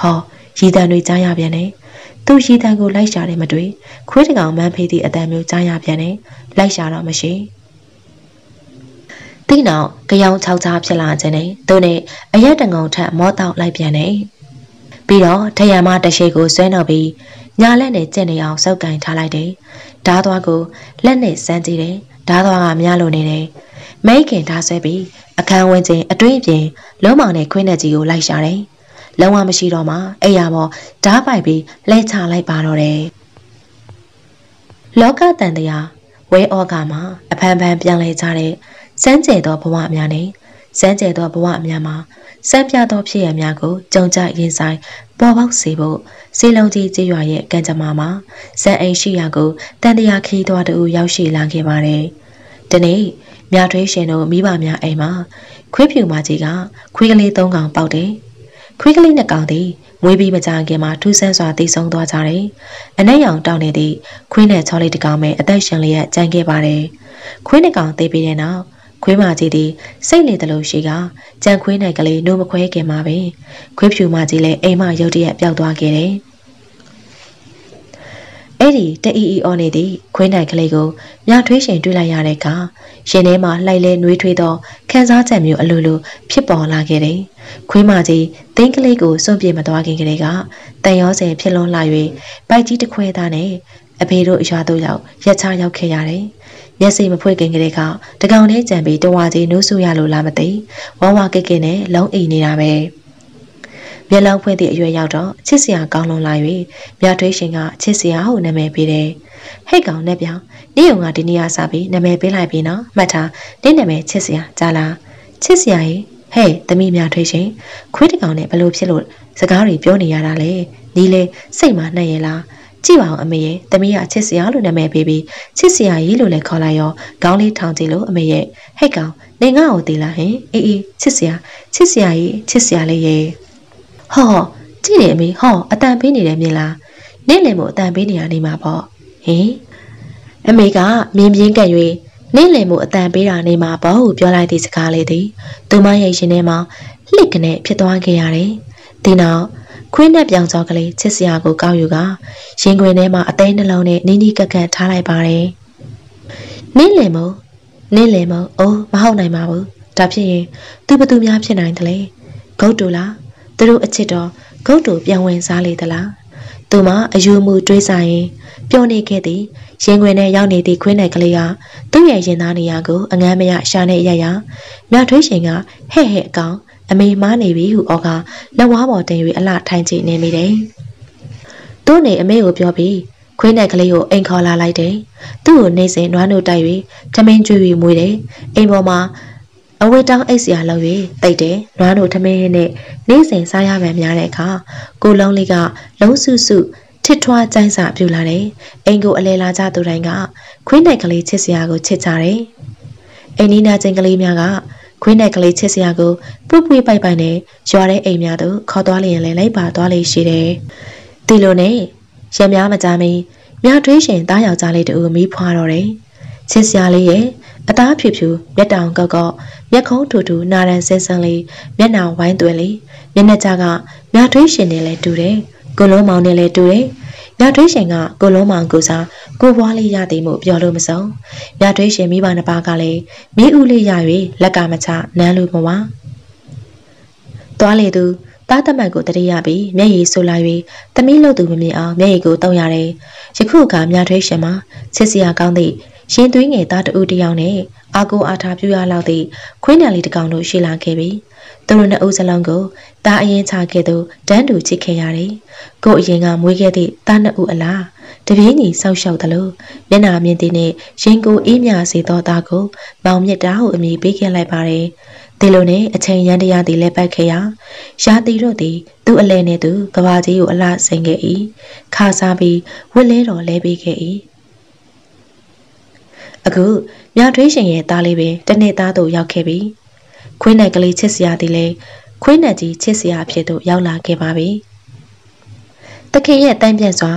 ဟောရည်တံတွေကြားရပြန်တယ်သူရည်တံကိုလိုက်ရှာတယ်မတွေ့ခွေးတကောင်မန်းဖေးသည့်အတန်မျိုးကြားရပြန်တယ်လိုက်ရှာတော့မရှိ တိနောက်ကြောင်ချောက်ချားဖြစ်လာခြင်းနဲ့သူနဲ့အရက်တငုံထက်မောတောက်လိုက်ပြန်တယ်ပြီးတော့ထရံမတရှိကိုဆွဲတော့ပြီးညာလက်နဲ့ကျင့်နေအောင်စောက်ကင်ထားလိုက်တယ်ဓားသွားကိုလက်နဲ့စမ်းကြည့်တယ်ဓားသွားကများလို့နေတယ်မိခင်ဓားဆွဲပြီးအခန်းဝင်းချင်းအတွင်းပြင်လုံးမောင်နဲ့ခွင်းနဲ့ကြီးကိုလိုက်ရှာတယ်လုံးဝမရှိတော့မှအဲ့ရမောဓားပိုက်ပြီးလဲချလိုက်ပါတော့တယ်လောကတန်တရားဝဲဩကာမှာအဖန်ဖန်ပြန်လဲကြတဲ့ စမ်းကြဲသောဘဝများနဲ့စမ်းကြဲသောဘဝများမှာစမ်းပြသောဖြစ်ရများကိုကြုံကြရင်ဆိုင်ပေါ်ပေါက်စေဖို့စီလုံးကြီးကြေးရွာရဲ့ကံကြမ္မာမှာဇန်အိမ်ရှိရာကိုတန်တရာခီးသွားတူရောက်ရှိလာခဲ့ပါတယ်။ဒီနေ့မြထွေးရှင်တို့မိဘများအိမ်မှာခွေးဖြူမကြီးကခွေးကလေး၃ကောင်ပေါက်တယ်။ခွေးကလေးနှစ်ကောင်သည်မွေးပြီးမကြခင်မှာထူးဆန်းစွာတည်ဆုံသွားကြတယ်။အနက်ရောင်တောင်းနေသည့်ခွေးနဲ့ချောလေးတစ်ကောင်ပဲအသက်ရှင်လျက်ကြံခဲ့ပါတယ်။ခွေးနှစ်ကောင်သေပြီးတဲ့နောက် ခွေးမကြီးသည်စိတ်လေတလို့ရှိကကြံခွေးနိုင်ကလေးနှုတ်မခွဲခင်မှာပဲခွေးဖြူမကြီးလည်းအိမ်မရုတ်တရက်ပျောက်သွားခဲ့တယ်။အဲ့ဒီတအီအီအော်နေသည့်ခွေးနိုင်ကလေးကိုမြထွေးရှင်တွေ့လိုက်ရတဲ့အခါရင်ထဲမှာလှိုက်လဲနှွေးထွေးသောခံစားချက်မျိုးအလိုလိုဖြစ်ပေါ်လာခဲ့တယ်။ခွေးမကြီးတင်းကလေးကိုစွန့်ပြေမသွားခင်ကလေးကတန်ရောစင်ဖြစ်လွန်လာ၍ပိုက်ကြီးတစ်ခွဲသားနဲ့အဖေတို့အရွာတို့ရောက်ရက်ချရောက်ခဲ့ရတယ်။ မျက်စိမဖွင့်ခင်ကလေးကတကောင်လေးကြံပြီးတဝါကြီးနိုးဆူရလို့လားမသိဝဝကိကိနဲ့လုံးအိမ်နေတာပဲမျက်လုံးဖွင့်သည့်အရွယ်ရောက်တော့ချစ်စရာကောင်းလွန်လာ၍မြထွေးရှင်ကချစ်စရာဟုနာမည်ပေးတယ်ဟိတ်ကောင်နဲ့ပြောင်းနေုံကဒီနေ့ရစားပြီးနာမည်ပေးလိုက်ပြီနော်မှတ်ထားနေနာမည်ချစ်စရာကြားလားချစ်စရာကြီးဟဟဲ့သမီးများထွေးရှင်ခွေးတကောင်နဲ့ဘလို့ဖြစ်လို့စကားတွေပြောနေရတာလေဒီလေစိတ်မနှက်ရလား ကြည့်ပါအောင်အမေရဲ့သမီးကချစ်စရာလို့နာမည်ပေးပြီးချစ်စရာကြီးလို့လည်းခေါ်လိုက်ရောခေါင်းလေးထောင်ကြည့်လို့အမေရဲ့ဟဲ့ကောင်နေငါ့ကိုသေးလားဟင်အေးအေးချစ်စရာချစ်စရာကြီးချစ်စရာလေးရဲ့ဟောကြည့်တယ်အမေဟောအတန်ပေးနေတယ်မြင်လားနေ့လည်မို့အတန်ပေးနေရနေမှာပေါ့ဟင်အမေကမြင်းပြင်းကပ်၍နေ့လည်မို့အတန်ပေးတာနေမှာပေါ့ဟုပြောလိုက်သည့်စကားလေးသည်သူမရဲ့ရှင်ထဲမှာလှစ်ကနေဖြစ်သွားခဲ့ရတယ်ဒီနောက် ခွင်းနဲ့ပြောင်စောကလေးချစ်စရာကိုကောက်ယူကရင်ခွင်ထဲမှာအသိနှလုံးနဲ့နီးနီးကပ်ကပ်ထားလိုက်ပါတယ်။နင်းလင်မို့နင်းလင်မို့အိုးမဟုတ်နိုင်ပါဘူး။ဒါဖြစ်ရင်သူဘသူများဖြစ်နိုင်တယ်လေ။ဂုတ်တူလားသူတို့အချစ်တော်ဂုတ်တူပြောင်းဝင်စားလေသလား။သူမအယူမှုတွေးစားရင်ပျော်နေခဲ့သည်ရင်ခွင်နဲ့ရောက်နေသည့်ခွင်းနယ်ကလေးကသူ့ရဲ့ရင်သားနေရာကိုအငမ်းမရရှာနေရရမြထွေးရှင်ကဟဲ့ဟဲ့အကောင် အမေမားနေပြီဟုဩကလက်ဝါးပေါ်တင်၍အလှထိုင်ကြည့်နေမိတယ်။သူ့နေအမေကိုပြောပြီးခွေးနဲ့ကလေးကိုအိမ်ခေါ်လာလိုက်တယ်။သူ့ကိုနေစဉ်နွားနို့တိုက်၍ထမင်းကျွေးပြီးမွေးတယ်။အိမ်ပေါ်မှာအဝတ်တောင်းအိတ်စရာလုပ်၍တိတ်တယ်။နွားနို့ထမင်းနဲ့နေစဉ်စားရမှများတဲ့အခါကိုလုံးလေးကလုံးစုစုထစ်ထွားကြိုင်းစာပြူလာတယ်။အိမ်ကိုအလဲလာကြသူတိုင်းကခွေးနဲ့ကလေးချစ်စရာကိုချစ်ကြတယ်။အိမ်နီးနားချင်းကလေးများက ခွေးနဲ့ကလေးချစ်စရာကိုပုပ်ပွေးပိုက်ပိုက်နဲ့ရွာတဲ့အိမ်များသို့ခေါ်သွားလျင်လည်းလိုက်ပါသွားလေရှိတယ်။ဒီလိုနဲ့ရံများမကြမီမြထွေးရှင်သားယောက်ျားလေးတူမီးဖွာတော့တယ်။ချစ်စရာလေးရဲ့အသားဖြူဖြူမျက်တောင်ကောက်ကောက်မျက်ခုံးထူထူနာရန်ဆင်းဆင်းလေးမျက်နှာဝိုင်းသွဲလေးမျက်နှာကြကမြထွေးရှင်နဲ့လည်းတူတယ်။ ကိုလုံးမောင်နဲ့လည်းတူတယ်။မြထွေးရှင်ကကိုလုံးမောင်ကိုစားကိုဘွားလေးရသည်မှုပြောလို့မစုံမြထွေးရှင်မိဘနှစ်ပါးကလည်းမိဦးလေးရ၍လက်ကမချနန်းလိုမဝါသွားလေသူတားတမတ်ကိုတရိရပြီးမျက်ရည်ဆူလာ၍သမီးလို့သူမမြင်အောင်မျက်ရည်ကိုတုံရတယ်ယခုကမြထွေးရှင်မှာချစ်စရာကောင်းသည့်ရင်သွေးငယ်သားတဦးတယောက်နဲ့ အာကိုအာထာပြူရလောက်သည့်ခွေးနံလေးတစ်ကောင်တို့ရှိလာခဲ့ပြီးသူတို့နှစ်ဦးစလုံးကိုတားအရင်ချခဲ့သူတန်းတူချစ်ခဲ့ရတယ်။ကို့အရင်ကမွေးခဲ့သည့်တားနှစ်ဦးအလားတပြင်းညီဆောက်ရှောက်သလိုမျက်နာမြင်သည်နှင့်ရင်ကိုအေးမြစေသောသားကိုမောင်မြစ်တာဟုအမည်ပေးခဲ့လိုက်ပါတယ်။ဒီလိုနဲ့အချိန်ရန်တရားသည်လည်းပတ်ခဲ့ရာရာတီတို့သည်သူ့အလဲနှင့်သူကဘာကြီးကိုအလားဆင်ခဲ့၏။ခါစားပြီးဝစ်လဲတော်လဲပေးခဲ့၏။ အခုမြထွေးရှင်ရဲ့သားလေးပင်တနေ့သားတို့ရောက်ခဲ့ပြီ။ခွေးနဲ့ကလေးချစ်စရာသည်လည်းခွေးနဲ့ကြီးချစ်စရာအဖြစ်သို့ရောက်လာခဲ့ပါပြီ။တခင်ရဲ့တန်းပြန့်စွာ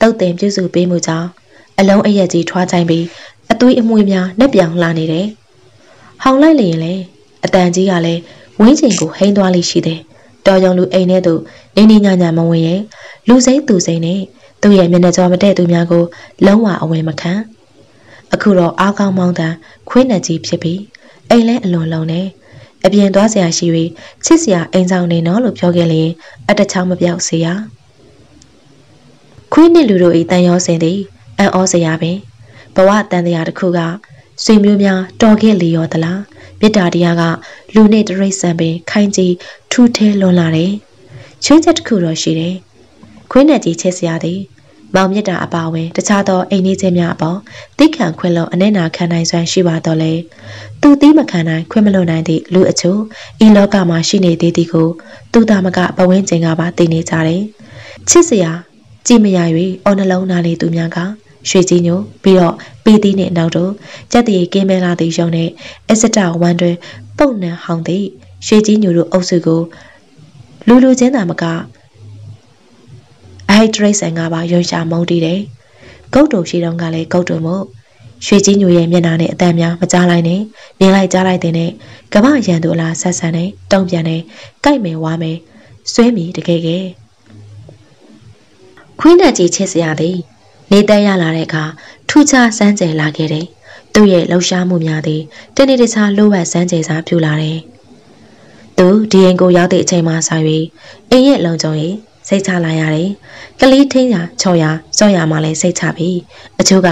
တုတ်တင်ပြုစုပေးမှုကြောင့်အလုံးအရက်ကြီးထွားချိုင်းပြီးအသွေးအမွှေးများနှက်ပြောင်လာနေတယ်။ဟောင်လိုက်လျင်လေအတန်ကြီးကလည်းဝင်းချိန်ကိုဟိန်းသွားလိရှိတယ်။တော်ရုံလူအိမ်ထဲသို့နေနေညညမဝင်ရင်လူစိမ့်သူစိမ့်နဲ့သူ့ရဲ့မျက်နှာကြောမတဲ့သူများကိုလုံးဝအဝင်မခံ။ အခုတော့အားကောင်းမောင်းတန်ခွေးနဲ့ကြီးဖြစ်ပြီးအိမ်လဲအလွန်လုံးနဲ့အပြင်သွားစရာရှိ၍ချစ်စရာအိမ်ဆောင်နေနော်လို့ပြောခဲ့လျင်အတချောင်းမပြောက်စေရခွေးနှင့်လူတို့၏တန်ရောစင်သည်အံ့ဩစရာပင်ဘဝတန်တရားတစ်ခုကဆွေမျိုးများတော်ခဲ့လျော်သလားမေတ္တာတရားကလူနှင့်တရိษံပင်ခိုင်ကြီးထူးထဲလွန်လာတယ်ချွေးချက်တစ်ခုတော့ရှိတယ်ခွေးနဲ့ကြီးချစ်စရာသည် မောင်မြတ်တာအပါဝင်တခြားသောအိမ်နေချင်းများအပေါ်တိခံခွင့်လုံးအနဲ့နာခံနိုင်စွမ်းရှိပါတော့လေသူသီးမခံနိုင်ခွင့်မလွန်နိုင်သည့်လူအချို့ဤလောကမှာရှိနေသေးသည်ကိုသူသားမကပဝင်းကျင်ကပါသိနေကြတယ်ချစ်စရာကြည်မရ၍အော်နှလုံးသားလေးသူများကရွှေကြီးညိုပြီးတော့ပေးသီးနှင့်နောက်တော့ကြက်တရီကင်းမဲလာသည့်ရုံနဲ့အစတဝမ်တွင် ပုံနှံဟောင်းသည့်ရွှေကြီးညိုတို့အုပ်စုကိုလူလူချင်းသာမက အဟိတ်တရိတ်ဆန်ကပါရွံရှာမုန်းတီးတယ်။ဂုတ်တုံရှိတုန်းကလည်းဂုတ်တုံမို့ရွှေကြီးညိုရဲ့မျက်နှာနဲ့အတန်များမကြားလိုက်နဲ့မြင်လိုက်ကြားလိုက်တဲ့နဲ့ကမရန်သူလားဆက်ဆန်နဲ့တုံပြန်နဲ့ကြိုက်မယ်ဝါမယ်ဆွဲမိတကယ်ကဲခွင်းနဲ့ကြီးချစ်စရာသည်နေတက်ရလာတဲ့အခါထူးခြားစမ်းကြယ်လာခဲ့တယ်။သူ့ရဲ့လှုပ်ရှားမှုများသည်တနေ့တခြားလိုဝက်စမ်းကြယ်စားပြူလာတယ်။သူဒီရင်ကိုရောက်တဲ့အချိန်မှဆို၍အိမ်ရဲ့လုံခြုံရေး စိတ်ချလာရတယ်။ကလေးထင်းရချော်ရစော့ရမှလည်းစိတ်ချပြီ။အချို့က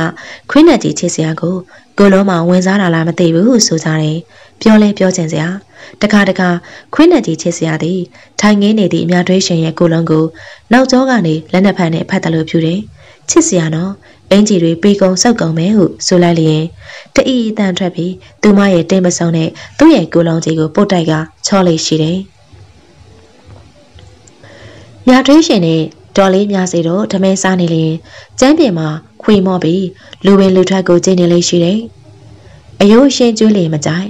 ခွင်းနဲ့ကြီးချစ်စရာကိုကိုလုံးမဝင်စားတာလားမသိဘူးဆိုကြတယ်။ပြောလဲပြောချင်စရာတခါတခါခွင်းနဲ့ကြီးချစ်စရာသည်ထိုင်ငင်းနေသည့်အများတွေးရှင်ရဲ့ကိုလုံးကိုနောက်ကျောကနေလက်နက်ဖက်နဲ့ဖတ်တယ်လို့ဖြူတယ်။ချစ်စရာနော်အင်ကြီးတွေပေကုံစောက်ကုံမယ်ဟုဆိုလိုက်လျင်တအီအတန်ထွက်ပြီးသူမရဲ့တင်းမဆုံနဲ့သူ့ရဲ့ကိုလုံးကြီးကိုပုတ်တိုက်ကချောလေးရှိတယ်။ မြထွေးရှင်နဲ့ဒေါ်လေးမြစီတို့ဓမဲစားနေလျင်ကျမ်းပြင်မှာခွေမော့ပြီးလူဝင်လူထွက်ကိုကျင်းနေလေးရှိတယ်။အယိုးရှင်ကျွေးလေမကြိုက်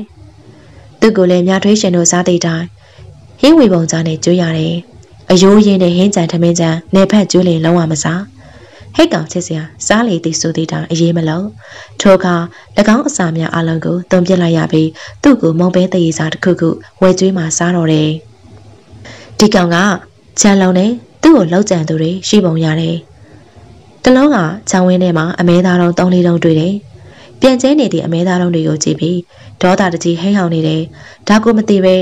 ။သူ့ကိုလည်းမြထွေးရှင်တို့စားတဲ့တိုင်းဟင်းဝေပုံကြားနဲ့ကျွေးရတယ်။အယိုးရင်းနဲ့ဟင်းကြံထမင်းကြံနေဖက်ကျွေးလေလုံးဝမစား။ဟိတ်ကောင်ချစ်စရာစားလေသည်ဆိုသည်တောင်အေးမလုံးထိုအခါ၎င်းအစာများအလုံးကိုတုံပြစ်လိုက်ရပြီးသူ့ကိုမုံပဲတရေစာတစ်ခုခုဝဲကျွေးမှစားတော့တယ်ဒီကောင်က ချမ်းလုံးနဲ့သူ့ကိုလောက်ကြံသူတွေရှိပုံရတယ်တလုံးကချောင်းဝင်းထဲမှာအမဲသားတော်၃လေးလုံးတွေ့တယ်ပြန်ကျဲနေသည့်အမဲသားတော်တွေကိုကြည့်ပြီးဒေါသတကြီးဟိဟောင်နေတယ်ဒါကိုမသိပဲ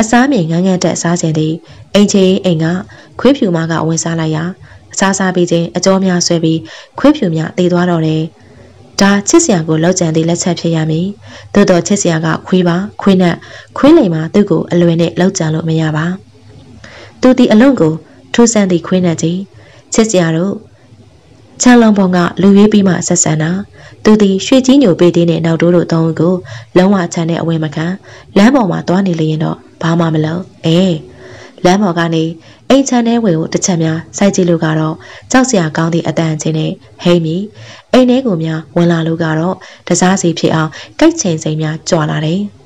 အစားမြင်ငန်းငန်းတက်စားခြင်းသည်အိမ်ချေအိမ်ကခွေးဖြူမကဝင်စားလိုက်ရာအစားစားပြီးချင်းအကြောများဆွဲပြီးခွေးဖြူများတည်သွားတော့တယ်။ဒါချစ်စရာကိုလောက်ကြံသည့်လက်ချက်ဖြစ်ရမည်။သို့တော့ချစ်စရာကခွေးပါခွေးနဲ့ခွေးလိမ်မှာသူ့ကိုအလွယ်နဲ့လောက်ကြံလို့မရပါ။ သူဒီအလုံးကိုထူးဆန်းသည့်ခွေးနဲ့ကြီးချစ်စရာတို့ချမ်းလုံးပုံကလူရွေးပြီးမှဆက်ဆံတာသူသည်ရွှေကြီးညိုပေးသေးတဲ့နောက်တိုးတို့သုံးကိုလုံးဝချမ်းတဲ့အဝယ်မခံလမ်းပေါ်မှာသွားနေလျင်တော့ဘာမှမလုပ်အေးလမ်းပေါ်ကနေအိမ်ချမ်းထဲဝင်ကိုတစ်ချက်များစိုက်ကြည့်လို့ကတော့ကြောက်စရာကောင်းသည့်အတန်ချင်းနဲ့ဟိမ့်မီအိမ်ထဲကိုများဝင်လာလို့ကတော့တစားစီဖြစ်အောင်ကြိုက်ချိန်စိမ်များကြွလာတယ်။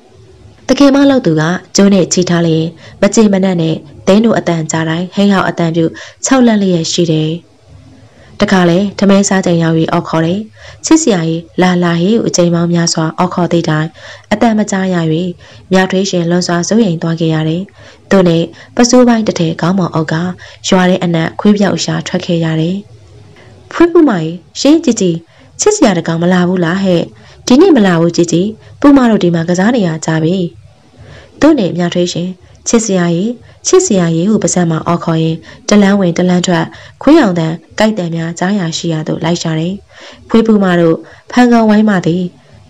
တခင်မလောက်သူကကျိုးနဲ့ချီထားလျင်မကြေမနက်နဲ့ဒင်းတို့အတန်ကြားတိုင်းဟိန်းဟောက်အတန်ပြု၆လက်လျက်ရှိတယ်။တခါလဲထမင်းစားချိန်ရောက်ပြီးအောက်ခေါ်တယ်ချစ်စရာကြီးလာလာဟေးအချိန်ပေါင်းများစွာအောက်ခေါ်သေးတိုင်းအတန်မကြားရ၍မြထွေးရှင်လွန်စွာစိုးရိမ်သွားခဲ့ရတယ်သူနဲ့ပစိုးပိုင်းတစ်ထည်ခေါင်းမောင်အုပ်ကရွာတဲ့အနက်ခွေးပြောက်ရှာထွက်ခဲ့ရတယ်ဖွေးပူမကြီးရှင်းကြည့်ကြည့်ချစ်စရာတကောင်မလာဘူးလားဟဲ့ ဒီနေ့မလာဘူးကြည့်ကြည့်ပူမတို့ဒီမှာကစားနေရကြပြီသူနဲ့မြထွေးရှင်ချစ်စရာကြီးချစ်စရာကြီးဟုပါဇက်မှာအော်ခေါ်ရင်တလန်းဝင်တလန်းထွက်ခွေးအောင်တန်ကြိုက်တန်များကြားရရှိရသို့လိုက်ရှာတယ်။ဖွေးပူမတို့ဖန်ကောင်ဝိုင်းမှသည်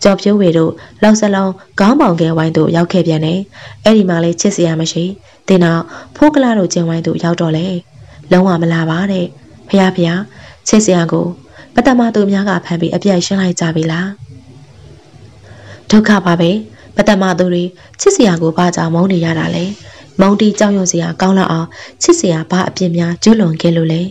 ကြော်ပြိုးဝေတို့လောက်စလုံးခေါင်းပေါင်ကဲဝိုင်းတို့ရောက်ခဲ့ပြန်တယ်။အဲ့ဒီမှာလေချစ်စရာမရှိ။တင်းနောက်ဖိုးကလာတို့ကျင်းဝိုင်းတို့ရောက်တော့လေ။လုံးဝမလာပါတဲ့။ဖះဖះချစ်စရာကိုပတမတို့များကဖမ်းပြီးအပြတ်ရှင်းလိုက်ကြပြီလား။ ဒုက္ခပါပဲ။ပတမတို့တွေချစ်စရာကိုဘာကြောင့်မုန်းနေရတာလဲ။မုံတီကြောက်ရွံ့စရာကောင်းလောက်အောင်ချစ်စရာဘာအပြစ်များကျူးလွန်ခဲ့လို့လဲ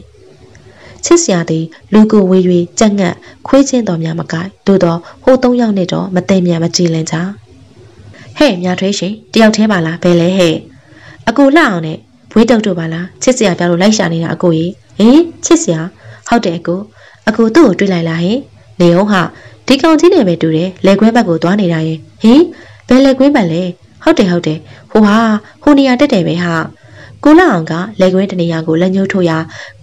ချစ်စရာသည်လူကိုဝေး၍ကြက်ငတ်ခွေးချင်းတော်များမကိုက်သို့တော့ဟိုသုံးယောက်နဲ့တော့မသိမြန်မကြည်လင်ကြဟဲ့မြထွေးရှင်တယောက်တည်းပါလားဘယ်လဲဟဲ့အကိုလှအောင်နဲ့ဘွေးတုတ်တို့ပါလားချစ်စရာပြောလို့လိုက်ရှာနေတာအကိုကြီးဟင်ချစ်စရာဟုတ်တယ်အကိုအကိုသူ့ကိုတွေ့လိုက်လားဟင်နေအောင်ဟာ ဒီကောင်ကြီးနဲ့ပဲတူတယ်လက်ခွဲဘက်ကိုသွားနေတာရင်ဟင်ဘယ်လက်ခွဲဘက်လဲဟုတ်တယ်ဟုတ်တယ်ဟိုဟာဟိုနေရာတက်တယ်ပဲဟာကိုလာအောင်ကလက်ကွင်းတနေရာကိုလက်ညှိုးထိုးရ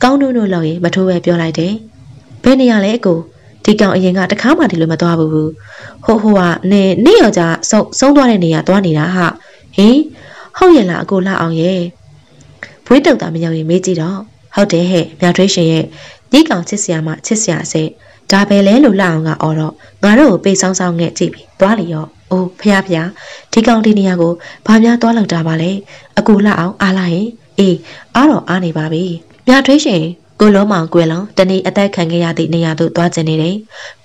ကောင်းနိုးနိုးလောက်ရင်မထိုးပဲပြောလိုက်တယ်ဘယ်နေရာလဲအကိုဒီကောင်အရင်ကတခါမှဒီလိုမသွားဘူးဟိုဟိုကနေနေရောကြဆုံးဆုံးသွားတဲ့နေရာသွားနေတာဟာဟင်ဟုတ်ရဲ့လားအကိုလာအောင်ရဲ့ဘွေးတုတ်တာမရောက်ရင်မေးကြည့်တော့ဟုတ်တယ်ဟဲ့မြထွေးရှင်ရဲ့ညီကောင်ချစ်စရာမှချစ်စရာစဲ ဒါပဲလဲလို့လာအောင်ကအော်တော့ငါတို့ကိုပေဆောင်ဆောင်နဲ့ကြည့်ပြီးသွားလီရောအိုးဖះဖះဒီကောင်ဒီနေရာကိုဘာများသွားလောက်တာပါလဲအကူလှအောင်အားလိုက်ရင်အေးအားတော့အားနေပါပြီမြထွေးရှင်ကိုလုံးမောင်ကွယ်လုံးတနေ့အသက်ခံခဲ့ရသည့်နေရာသို့သွားကျင်နေတယ်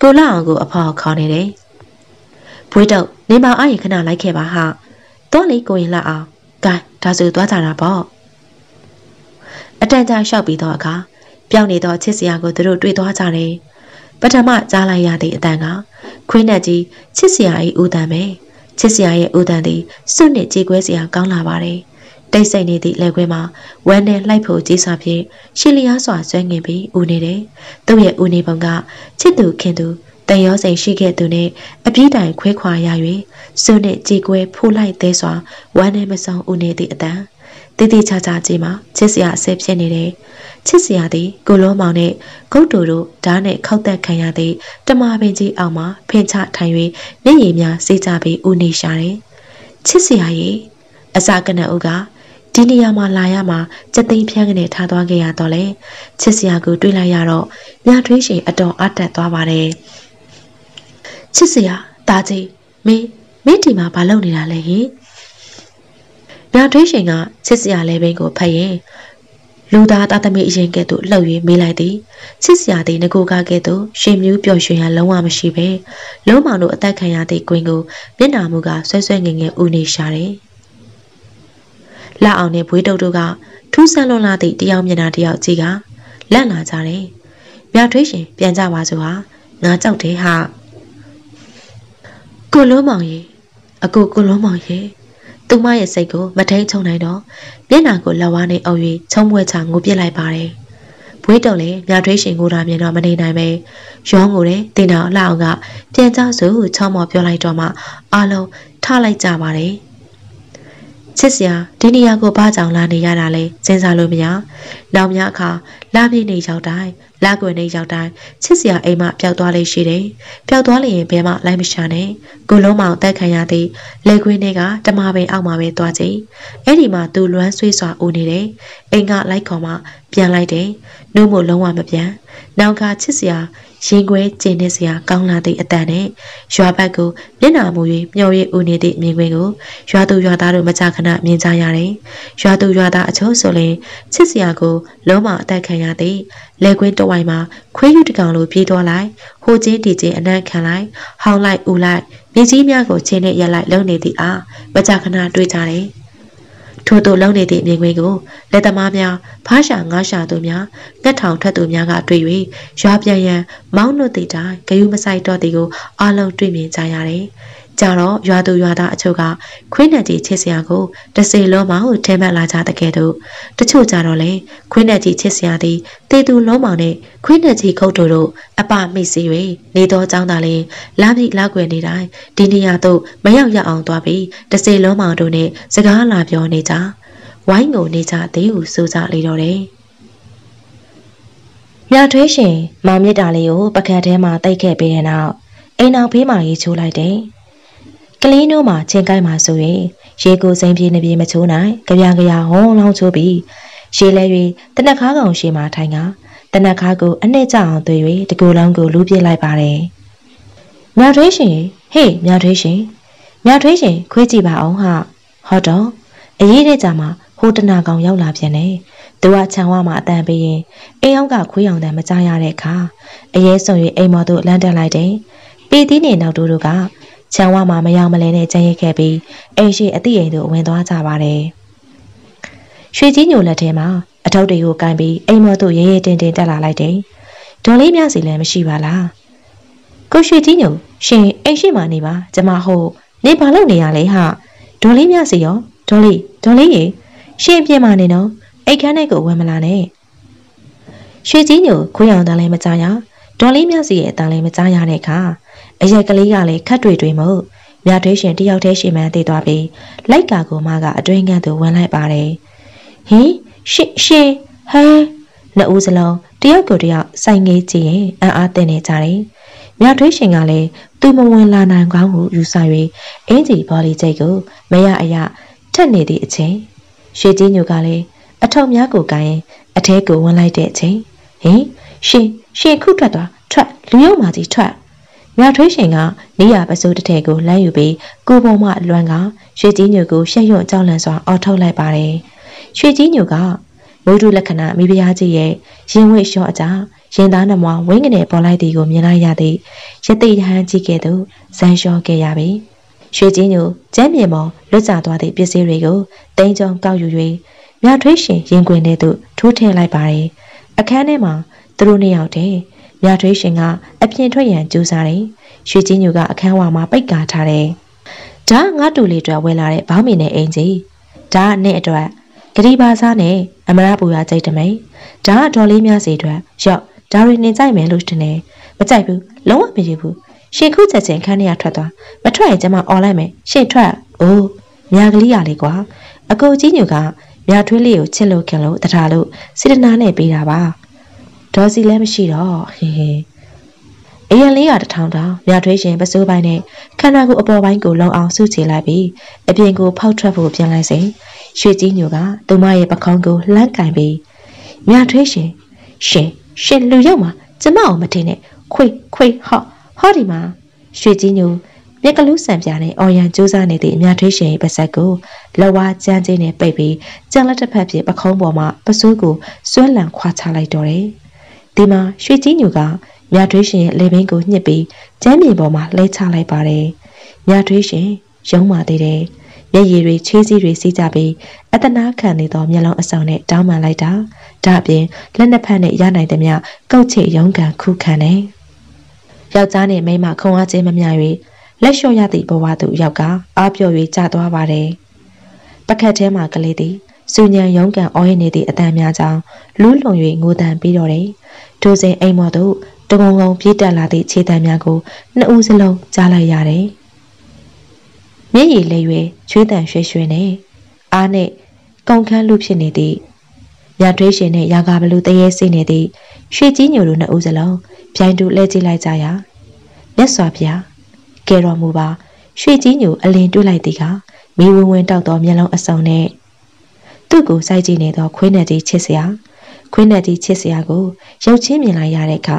ကိုလှအောင်ကိုအဖေါ်ခေါ်နေတယ်ဘွေးတော့နေမအားရင်ခဏလိုက်ခဲ့ပါဟာတော့လေကိုရင်လှအောင်ကဲဒါဆိုသွားကြတာပေါ့အတန်ကြာလျှောက်ပြီးတော့အခါပြောင်းနေသောချစ်စရာကိုသူတို့တွေ့သွားကြတယ် ပထမကြားလိုက်ရသည့်အတန်ကခွေးနက်ကြီးချစ်စရာ၏ဦးတန်ပဲချစ်စရာရဲ့ဦးတန်သည်စွန့်နစ်ကြေကွဲစရာကောင်းလာပါတယ်တိတ်ဆိတ်နေသည့်လက်ခွဲမှာဝမ်းနဲ့လှိုက်ဖို့ကြီးစွာဖြင့်ရှီလျားစွာဆွဲငင်ပြီးဦးနေတယ်သူ့ရဲ့ဦးနေပုံကချစ်သူခင်သူတန်ရောစိန်ရှိခဲ့သူနဲ့အပြည့်တိုင်ခွဲခွာရ၍စွန့်နစ်ကြေကွဲဖိုးလိုက်သေးစွာဝမ်းနဲ့မဆောင်ဦးနေသည့်အတန် တည်တည်ချာချာကြီးမှာချစ်စရာအဆဲဖြစ်နေတယ်ချစ်စရာသည်ကိုလုံးမောင်နဲ့ဂုတ်တူတို့ဓာတ်နဲ့ခောက်သက်ခံရသည့်တမပင်ကြီးအောက်မှာဖင်ချထိုင်၍မျက်ရည်များစေးကြပြီးဦးနေရှာတယ်ချစ်စရာရဲ့အစာကနအုပ်ကဒီနေရာမှာလာရမှာစက်သိမ်းဖြန်းကနေထားသွားခဲ့ရတော့လေချစ်စရာကိုတွေးလိုက်ရတော့မြထွေးရှင်အတော်အတက်သွားပါတယ်ချစ်စရာတာကြီးမင်းမင်းဒီမှာဘာလုပ်နေတာလဲဟင် မြထွေးရှင်ကချစ်စရာလဲဘင်းကိုဖတ်ရင်လူသားသားသမီးအရင်ကဲ့သို့လှုပ်၍မေးလိုက်သည်ချစ်စရာသည်ငကိုကကဲ့သို့ရှင်မြူးပျော်ရွှင်ရန်လုံးဝမရှိပဲလုံးမောင်တို့အသက်ခံရသည့်ကွင်းကိုမျက်နာမူကဆွဲဆွဲငင်ငယ်ဦးနေရှာတယ်လက်အောင်နဲ့ဘွေးတုတ်တို့ကထူးဆန်းလွန်လာသည့်တယောက်မျက်နှာတယောက်ကြည့်ကလန့်လာကြတယ်မြထွေးရှင်ပြန်ကြပါစို့ဟာငါကြောက်တယ်ဟာကိုလုံးမောင်ရေအကိုကိုလုံးမောင်ရေ သူမရဲ့စိတ်ကိုမထိန်ချုံနိုင်တော့မျက်နှာကိုလက်ဝါးနဲ့အုပ်၍ချုံမွဲချငိုပြစ်လိုက်ပါတယ်။ဘွေးတုံလည်းမြထွေးရှင်ကိုတာမြင်တော့မနေနိုင်ပဲရောငိုတဲ့တင်တော်လှအောင်ကပြန်ကြစို့ချောင်းမော်ပြောလိုက်တော့မှအလုံးထားလိုက်ကြပါတယ်။ ချစ်စရာဒီနေရာကိုဘာကြောင့်လာနေရတာလဲစဉ်းစားလို့မရနောက်များအခါလာပြည့်နေရောက်တိုင်းလာကွယ်နေရောက်တိုင်းချစ်စရာအိမ်မပျောက်သွားလေးရှိတယ်ပျောက်သွားလျင်ဘယ်မှလိုက်မရှာနဲ့ကိုလုံးမောင်တက်ခံရသည့်လက်ခွေးတွေကတမပင်အောက်မှာပဲသွားကြည့်အဲ့ဒီမှာသူလွမ်းဆွေးစွာဦးနေတယ်အိမ်ကလိုက်ခေါ်မှပြန်လိုက်တယ်နှုတ်မို့လုံးဝမပြန်နောက်ကချစ်စရာ ရင်ခွဲကျင်းနေစရာကောင်းလာသည့်အတန်နဲ့ရွာဘက်ကိုမျက်နှာမူ၍မျော်ရည်ဦးနေသည့်မြင်ကွင်းကိုရွာသူရွာသားတို့မကြခဏမြင်ကြရတယ်။ရွာသူရွာသားအချို့ဆိုရင်ချစ်စရာကိုလုံးမအသက်ခံရသည့်လက်ကွင်းတဝိုင်မှာခွေးယူတကောင်လိုပြေးသွားလိုက်ဟိုချင်းတီချင်းအနံ့ခံလိုက်ဟောင်းလိုက်ဦးလိုက်မြေကြီးများကိုချင်းနဲ့ရက်လိုက်လုံနေသည့်အားမကြခဏတွေ့ကြတယ်။ ထို့သို့လုံနေသည့်မြင်ကွင်းကိုလက်သမားများဖားရှာငါးရှာသူများငှက်ထောင်ထွက်သူများကတွေ့၍ရွာပြန်ရန်မောင်းနှုတ်သည့်တိုင်ဂယုမဆိုင်တော့သည်ကိုအလုံးတွေ့မြင်ကြရတယ်။ ကြတော့ရွာသူရွာသားအချို့ကခွေးနဲ့ကြီးချစ်စရာကိုတစေလုံးမောင်ထဲမှတ်လာကြတဲ့ကဲ့သို့တချို့ကြတော့လေခွေးနဲ့ကြီးချစ်စရာသည်တေသူလုံးမောင်နဲ့ခွေးနဲ့ကြီးခုတ်တို့တို့အပမိတ်စေ၍နေတော်ကြောင်းသာလင်လာပြီလာွယ်နေတိုင်းဒီနေရာသို့မရောက်ရအောင်သွားပြီးတစေလုံးမောင်တို့နဲ့စကားလာပြောနေကြဝိုင်းငုံနေကြသေးဟုဆိုကြလေတော့တယ်မြထွေးရှင်မောင်မြစ်တာလေးကိုပကတ်ထဲမှာတိတ်ခဲ့ပြီးတဲ့နောက်အိမ်အောင်ဖေးမာရေးချိုးလိုက်တယ်။ ကလေးနိုးမှာချင်းကိုက်မှာဆိုရင်ရေကိုစိမ့်ပြေးနေပြေးမချိုးနိုင်ကြပြကြရဟောင်းလောင်းချိုးပြီးရေလဲ၍တနက်ခါကောင်ရှေမှာထိုင်ကတနက်ခါကိုအနှစ်ကြအောင်သွေး၍တကူလုံးကိုလူးပြစ်လိုက်ပါတယ်။မြထွေးရှင်ဟေးမြထွေးရှင်မြထွေးရှင်ခွေးကြည့်ပါအောင်ဟာဟောတော့အရေးတဲ့ကြမှာဟိုတနာကောင်ရောက်လာပြန်တယ်။သူကခြံဝမှာအတန်ပေးရင်အိမ်အောင်ကခွေးအောင်တန်မကြရတဲ့အခါအရေးဆုံ၍အိမ်မော်တို့လမ်းတက်လိုက်တယ်။ပေသီးနေနောက်တို့တို့က ချမ်းဝမှာမရောက်မလဲနဲ့ကြံရစ်ခဲ့ပြီးအိမ်ရှိအတိအိမ်တို့ဝင်သွားကြပါတယ်။ရွှေကြီးညိုလက်ထဲမှာအထုပ်တွေကိုကင်ပြီးအိမ်မော်တို့ရဲရဲတင်းတင်းတက်လာလိုက်တယ်။ဒေါ်လေးများစီလည်းမရှိပါလား။ကိုရွှေကြီးညိုရှင်အိမ်ရှိမှနေပါကျမဟုတ်နေဘာလုပ်နေရလဲဟာဒေါ်လေးများစီရောဒေါ်လေးဒေါ်လေးရေရှင်ပြင်မနေနော်အိတ်ခမ်းထဲကိုဝင်မလာနဲ့ရွှေကြီးညိုခွေးအောင်တန်းလည်းမကြရဒေါ်လေးများစီရဲ့အတန်းလည်းမကြရတဲ့အခါ အရက်ကလေးကလည်းခတ်တွေတွေမို့မြထွေးရှင်တယောက်တည်းရှင်မှန်းသိသွားပြီးလိုက်ကာကိုမကအတွင်းကန်းသူဝင်လိုက်ပါတယ်ဟင်ရှင်ရှင်ဟဲနှစ်ဦးစလုံးတယောက်ကိုတယောက်စိုင်ငေးကြည့်ရင်အံ့အားသင့်နေကြတယ်မြထွေးရှင်ကလည်းသူမဝင်လာနိုင်ကောင်းဟုယူဆ၍အင်းကြီးဘော်လီကျိတ်ကိုမရအရထက်နေသည့်အချိန်ရွှေကြီးညိုကလည်းအထုံများကိုကိုင်းအထဲကိုဝင်လိုက်တဲ့အချိန်ဟင်ရှင်ရှင်ခုထွက်သွားထွက်လူရုံမာကြီးထွက် မြထွေးရှင်ကနေရပစိုးတစ်ထည်ကိုလမ်းယူပြီးကိုပုံမှလွမ်းကရွှေကြီးညိုကိုရှက်ရွံ့ကြောက်လန့်စွာအော်ထုတ်လိုက်ပါတယ်။ရွှေကြီးညိုကမိုးထုလက္ခဏာမိဖုရားကြီးရဲ့ရင်ဝိလျှော့အကြရင်သားနှမဝင်းကနေပေါ်လိုက်သည်ကိုမြင်လိုက်ရသည်ရတိဟန်ကြီးကဲ့သို့ဇန်လျှော့ခဲ့ရပြီ။ရွှေကြီးညိုကျမ်းမြေပေါ်လွတ်ကျသွားသည့်ပစ္စည်းတွေကိုတင်းကြုံကောက်ယူ၍မြထွေးရှင်ရင်ခွင်ထဲသို့ထိုးထည့်လိုက်ပါတယ်။အခန်းထဲမှာသူတို့နှစ်ယောက်တည်း မြထွေးရှင်ကအပြင်ထွက်ရန်ကြိုးစားတယ်။ရွှေကြီးညိုကအခန်းဝါမှာပိတ်ကာထားတယ်။ဒါငါတူလေးအတွက်ဝယ်လာတဲ့ဘောင်းမီနဲ့အင်ကြီး။ဒါနဲ့အတွက်ဂရီပါစားနဲ့အမရပူရကြိတ်တမိန်။ဒါဒေါ်လေးများစီအတွက်ရောက်ဒါတွေနေကြိုက်မယ်လို့ထင်တယ်။မကြိုက်ဘူး။လုံးဝမကြည့်ဘူး။ရှင်ခုချက်ချင်းခန်းထဲကထွက်သွား။မထွက်ရင်ကျမအော်လိုက်မယ်။ရှင်ထွက်။အိုးမြာကလေးရလေးကွာ။အကိုကြီးညိုကမြာထွေးလေးကိုချစ်လို့ခင်လို့တထားလို့စေတနာနဲ့ပေးတာပါ။ ဒေါ်စီလည်းမရှိတော့ဟင်းဟင်းအရင်လေးကတထောင်တောင်မြထွေးရှင်ပစိုးပိုင်းနဲ့ခန္ဓာကိုယ်အပေါ်ပိုင်းကိုလုံအောင်စုချေလိုက်ပြီးအပြင်ကိုဖောက်ထွက်ဖို့ပြန်လိုက်စဉ်ရွှေကြီးညိုကသူမရဲ့ပခေါင်းကိုလှမ်းကင်ပြီးမြထွေးရှင်ရှင်ရှင်လူရောက်မှာကျမအောင်မထင်နဲ့ခွေခွေဟော့ဟောဒီမှာရွှေကြီးညိုမြမြက်ကလူးဆံပြနဲ့အော်ရန်ကျိုးစားနေသည့်အများထွေးရှင်ရဲ့ပါဆက်ကိုလဝါကြမ်းချင်းနဲ့ပိတ်ပြီးကြံလက်တစ်ဖက်ဖြင့်ပခုံးပေါ်မှာပစိုးကိုဆွဲလန်ခွာချလိုက်တော့တယ်။ ဒီမှာရွှေကြီးညူကမြထွေးရှင်ရဲ့လေဘင်းကိုညှစ်ပြီးကျမ်းမြေပေါ်မှာလှဲချလိုက်ပါတယ်။မြထွေးရှင်ရုံးမာသေးတယ်။မျက်ရည်တွေချေးစည်းတွေစီးကြပြီးအတနာခံနေသောမျက်လုံးအဆောင်နဲ့တောင်းပန်လိုက်တာ။ဒါအပြင်လက်နှစ်ဖက်နဲ့ရနိုင်သည်မြကုတ်ချေရုံးကန်ခုခံတယ်။ယောက်ျားနဲ့မိန်းမခုံအားချင်းမမျှ၍လက်လျှော့ရသည့်ဘဝသို့ရောက်ကအားပြော့၍ကြာသွားပါတယ်။ပကတ်ထဲမှာကလေးသည်စူညံရုံးကန်အော်ရနေသည့်အတန်များကြောင့်လူးလုံ၍ငိုတန်ပြီးတော့တယ်။ ဒိုစဉ်အိမ်မော်သို့တကုံကုံပြေးတက်လာသည့်ခြေတံများကိုနှစ်ဦးစလုံးကြားလိုက်ရတယ်။မျက်ရည်လေးရွယ်ချွေးတန်ရွှဲရွှဲနဲ့အားနဲ့ကုန်ခန်းလူဖြစ်နေသည့်ရထွေးရှင်နဲ့ရာဂါဘလူတရေစိနေသည့်ရွှေကြီးညိုတို့နှစ်ဦးစလုံးပြိုင်တူလဲကြည့်လိုက်ကြရာမြတ်စွာဘုရားကဲတော်မူပါရွှေကြီးညိုအလင်းတွေးလိုက်သည်ကမိဝင်းဝင်းတောက်သောမျက်လုံးအစုံနဲ့သူ့ကိုစိုက်ကြည့်နေသောခွေးနဲ့ကြီးချစ်စရာ ခွေးနဲ့ကြီးချစ်စရာကိုရုပ်ချင်းမြင်လိုက်ရတဲ့အခါ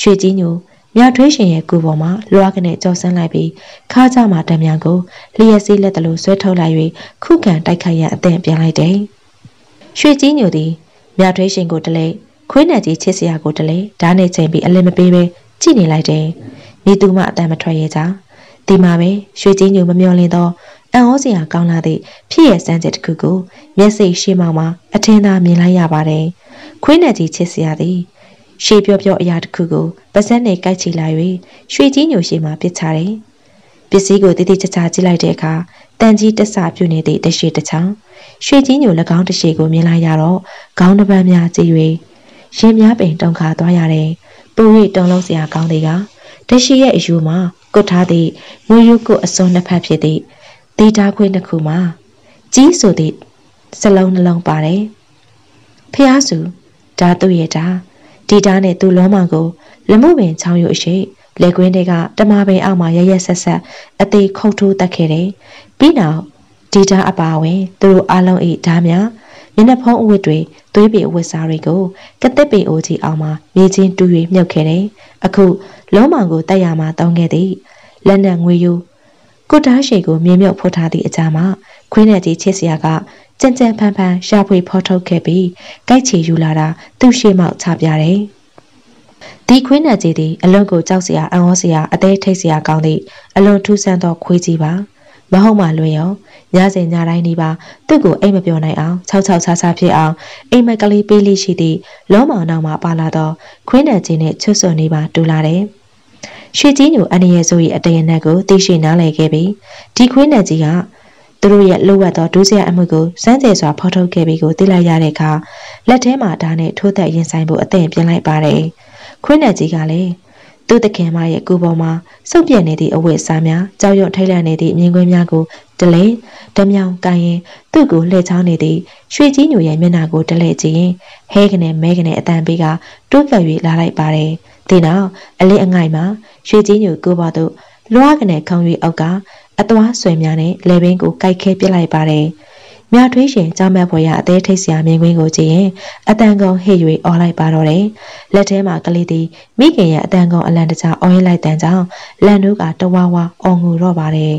ရွှေကြီးညိုမြထွေးရှင်ရဲ့ကိုယ်ပေါ်မှာလွှားကနေကြော်ဆန်းလိုက်ပြီးခါးကြမှာတံမြန်ကိုလျက်စီးလက်တလို့ဆွဲထုတ်လိုက်၍ခုခံတိုက်ခိုက်ရန်အသင့်ပြန်လိုက်တယ်။ရွှေကြီးညိုသည်မြထွေးရှင်ကိုတလဲခွေးနဲ့ကြီးချစ်စရာကိုတလဲဓာတ်နဲ့ချိန်ပြီးအလင်းမပေးပဲကြည့်နေလိုက်တယ်။မိသူမအတန်မထွက်ရကြ။ဒီမှာပဲရွှေကြီးညိုမမျောလင်းသောအံ့ဩစရာကောင်းလာသည့်ဖြစ်ရစမ်းချက်တစ်ခုကိုမျက်စိရှေ့မှမှာအထင်သာမြင်လိုက်ရပါတယ်။ ခွေးနဲ့ကြီးချစ်စရာသည်ရှေးပြောပြောအရာတစ်ခုကိုပါဇက်နဲ့ကိုက်ချီလာ၍ရွှေကြီးညိုရှိမှပစ်ချတယ်။ပစ္စည်းကိုတိတိကျကျကြည့်လိုက်တဲ့အခါတန်ကြီးတဆပြုနေသည့်တရှိတစ်ချောင်းရွှေကြီးညို၎င်းတရှိကိုမြင်လိုက်ရတော့ခေါင်းတစ်ပန်းများကြည့်၍ရင်များပင်တုန်ခါသွားရတယ်။ပူ၍တုံလုံးစရာကောင်းသေးကတရှိရဲ့အယူမှာကုတ်ထားသည့်ငွေရုပ်ကိုအစွန်းနှစ်ဖက်ဖြစ်သည့်ဒေတာခွေးနှစ်ခုမှာကြီးဆိုသည့်စလုံးနှလုံးပါတယ်ဖះစု ဓာတုရဲ့ဓာဒီဓာနဲ့သူ့လုံးမကိုလမှုပင်ချောင်းရုပ်ရှိလေကွင်းတွေကတမပင်အောက်မှာရရက်ဆက်ဆက်အသေးခုတ်ထိုးတက်ခဲ့တယ်ပြီးနောက်ဒီဓာအပါဝင်သူတို့အလုံးဤဓာများမျက်နှာဖုံးအဝတ်တွေသွေးပေအဝတ်စားတွေကိုကတစ်ပေအိုကြီးအောင်မှာမြေချင်းတူ၍မြုပ်ခဲ့တယ်အခုလုံးမောင်ကိုတက်ရမှာတောင်းခဲ့သည်လက်နက်ငွေယူကိုတားရှိကိုမြင်းမြုပ်ဖွထားသည့်အကြမှာခွင်းနဲ့ကြီးချစ်စရာက ကြံကြံဖန်ဖန်ရှာဖွေဖော်ထုတ်ခဲ့ပြီးကြိုက်ချီယူလာတာသူ့ရှေ့မောက်ချပြတယ်ဒီခွင်းနဲ့ကြီးသည်အလွန်ကိုကြောက်စရာအံ့ဩစရာအသေးထိတ်စရာကောင်းသည့်အလွန်ထူးဆန်းသောခွေးကြီးပါမဟုတ်မှလွယ်ရောညစဉ်ညတိုင်းဒီပါသူ့ကိုအိမ်မပြောနိုင်အောင်၆၆ဆာဆာဖြစ်အောင်အိမ်မက်ကလေးပေးလိရှိသည့်လောမောင်နောက်မှာပါလာသောခွင်းနဲ့ကြီးနဲ့ချွတ်ဆွနေပါတူလာတယ်ရွှေကြီးညိုအနေရဲ့ဆို၏အတရနက်ကိုသိရှိနားလည်ခဲ့ပြီးဒီခွေးနဲ့ကြီးက သူတို့ရဲ့လိုဝတ်သောဒုစရအမှုကိုစမ်းကြဲစွာဖော်ထုတ်ခဲ့ပြီးကိုသိလိုက်ရတဲ့အခါလက်ထဲမှာဓာတ်နဲ့ထိုးသက်ရင်ဆိုင်ဖို့အသင့်ပြင်လိုက်ပါတယ်ခွေးနဲ့ကြီးကလည်းသူ့တခင်မရဲ့ကိုပေါ်မှာစုပ်ပြက်နေသည့်အဝတ်အစားများကြောက်ရွံ့ထိတ်လန့်နေသည့်မြင်ကွင်းများကိုတလဲဓမြောင်ကိုင်းရင်သူ့ကိုလှည့်ချောင်းနေသည့်ရွှေကြီးညိုရဲ့မျက်နှာကိုတလဲကြည့်ရင်ဟဲကနေမဲကနေအတန်ပေးကတွန်းကပ်၍လာလိုက်ပါတယ်ဒီနောက်အလေးအငိုက်မှာရွှေကြီးညိုကိုပေါ်သို့လွှားကနေခေါင်း၍အောက်က အသွားဆွဲများနဲ့လေဘင်းကိုကြိုက်ခဲပြစ်လိုက်ပါတယ်။မြထွေးရှင်ကြောင်မက်ဖွယ်ရအသေးထိတ်စရာမြင်ကွင်းကိုကြည့်ရင်အတန်ကုန်ဟိတ်၍အော်လိုက်ပါတော့တယ်။လက်ထဲမှာကလေးသည်မိခင်ရဲ့အတန်ကုန်အလံတကြားအော်ရလိုက်တဲ့ကြောင့်လန်တို့ကတဝါဝါအော်ငူတော့ပါတယ်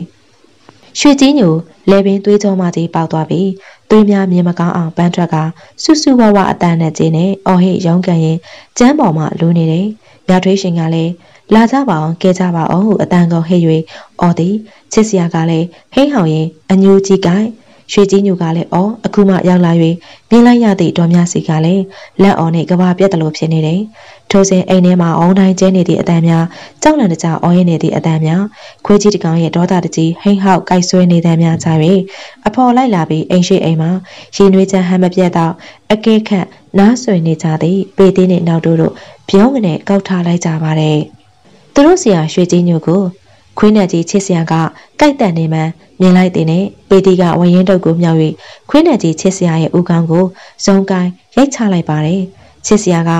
။ရွှေကြီးညိုလေပင်သွေးကြောမှကြီးပေါက်သွားပြီးသွေးများမြင်မကောင်းအောင်ပန်းထွက်ကဆူဆူဝါဝါအတန်နဲ့ကျင်းနဲ့အော်ဟိတ်ရုံးကန်ရင်ကျမ်းပေါ်မှာလူနေတယ်။မြထွေးရှင်ကလည်း လာကြပါအောင်ကဲကြပါအောင်ဟုအတန်ကုန်ဟိတ်၍အော်သည်ချစ်စရာကလည်းဟိဟောင်ရင်အညူကြီးကိုင်ရွှေကြီးညူကလည်းအော်အခုမှရောက်လာ၍မြင်လိုက်ရသည့်တော်များစီကလည်းလက်အော်နဲ့ကဘာပြက်တယ်လို့ဖြစ်နေတယ်ထိုစဉ်အိမ်ထဲမှာအုံတိုင်းကျဲနေသည့်အတန်များကြောက်လန့်တကြအော်ရင်းနေသည့်အတန်များခွေးကြီးတကောင်ရဲ့ဒေါသတကြီးဟိဟောက်ကိုက်ဆွဲနေတဲ့များကြ၍အဖော်လိုက်လာပြီးအိမ်ရှိအိမ်မှာရင်နွေးချမ်းဟမ်းမပြတ်တော့အကဲခန့်နားဆွေနေကြသည့်ပေသေးနဲ့နောက်တို့တို့ပြောင်းကနေကောက်ထားလိုက်ကြပါတယ် သူတို့ဆရာရွှေကြီးညိုကိုခွေးနဲ့ကြီးချစ်စရာကကြိုက်တန်နေမှမြင်လိုက်တဲ့နဲ့ပေတီကဝရင်တုပ်ကိုမြောက်၍ခွေးနဲ့ကြီးချစ်စရာရဲ့ဥကောင်းကိုဇုံကိုင်းရိုက်ချလိုက်ပါတယ်ချစ်စရာက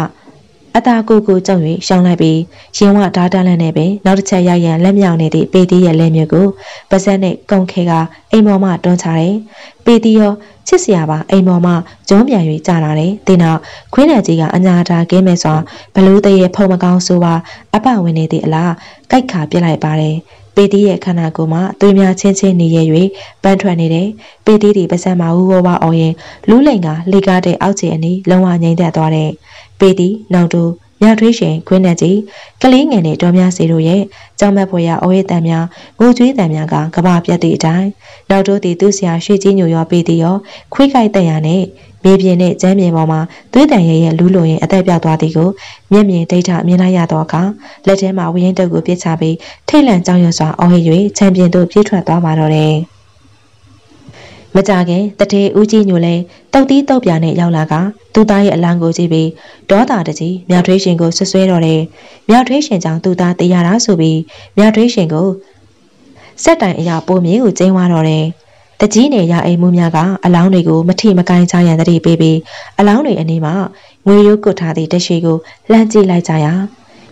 အတာကိုကိုကြောက်၍ရှောင်းလိုက်ပြီးရင်ဝဓာတာလန့်နဲ့ပင်နောက်တစ်ချက်ရရန်လက်မြောက်နေသည့်ပေတီရဲ့လက်မျိုးကိုပါဇက်နဲ့ကုံခဲကအိမ်ပေါ်မှတွန်းချတယ်ပေတီရောချစ်စရာပါအိမ်ပေါ်မှာဂျုံးပြန်၍ကြာလာတယ်။ဒီနောက်ခွင်းနယ်ကြီးကအညာတာကင်းမဲ့စွာဘလူးတရဲ့ဖုံမကောင်းဆိုပါအပဝင်နေသည့်အလားကြိုက်ခါပြစ်လိုက်ပါတယ်။ပေတီးရဲ့ခန္ဓာကိုယ်မှာသွေးများချင်းချင်းနေရ၍ပန်းထွက်နေတယ်ပေတီးဒီပါဇက်မှာဟူဟောဝါအောင်ရင်လူးလိန်ကလေကားတဲ့အောက်ခြေအနီးလုံးဝငြိမ့်သက်သွားတ ယ်ပေတီးနောက်တူမြထွေးရှင်ခွင်းနဲ့ကြီးကလေးငယ်နဲ့တော်များစီတို့ရဲ့ကြောင်မက်ဖွယ်ရအိုးရတန်များငိုကြွေးတန်များကကဘာပြတ်သည့်အတိုင်းနောက်တို့သည်သူဆရာရွှေကြီးညိုရောပေသည်ရောခွေးကိုက်တဲ့ရနဲ့မြေပြင်နဲ့ကျမ်းမြေပေါ်မှာသွေးတန်ရဲရဲ့လူးလိုရင်အသက်ပြောက်သွားသည်ကိုမျက်မြင်ဒိဋ္ဌမြင်လိုက်ရသောအခါလက်ထဲမှာဝရင်တုပ်ကိုပြစ်ချပြီးထိတ်လန့်ကြောက်ရွံ့စွာအော်ဟစ်၍ချန်ပီယံတို့ပြေးထွက်သွားပါတော့တယ် မကြခင်တထေဦးကြီးညိုလဲတုတ်တီးတုတ်ပြာနဲ့ရောက်လာကသူ့သားရဲ့အလံကိုကြည့်ပြီးဒေါသတကြီးမြထွေးရှင်ကိုဆွဆွဲတော့တယ်မြထွေးရှင်ကြောင့်သူ့သားတေးရတာဆိုပြီးမြထွေးရှင်ကိုစက်တိုင်အရာပိုမြေကိုကျင်းသွားတော့တယ်တကြီးနေရအိမ်မှုများကအလောင်းတွေကိုမထိမကိုင်းချရန်တတိပေးပြီးအလောင်းတွေအနီးမှာငွေရိုးကုတ်ထားသည့်တရှိကိုလှမ်းကြည့်လိုက်ကြရာ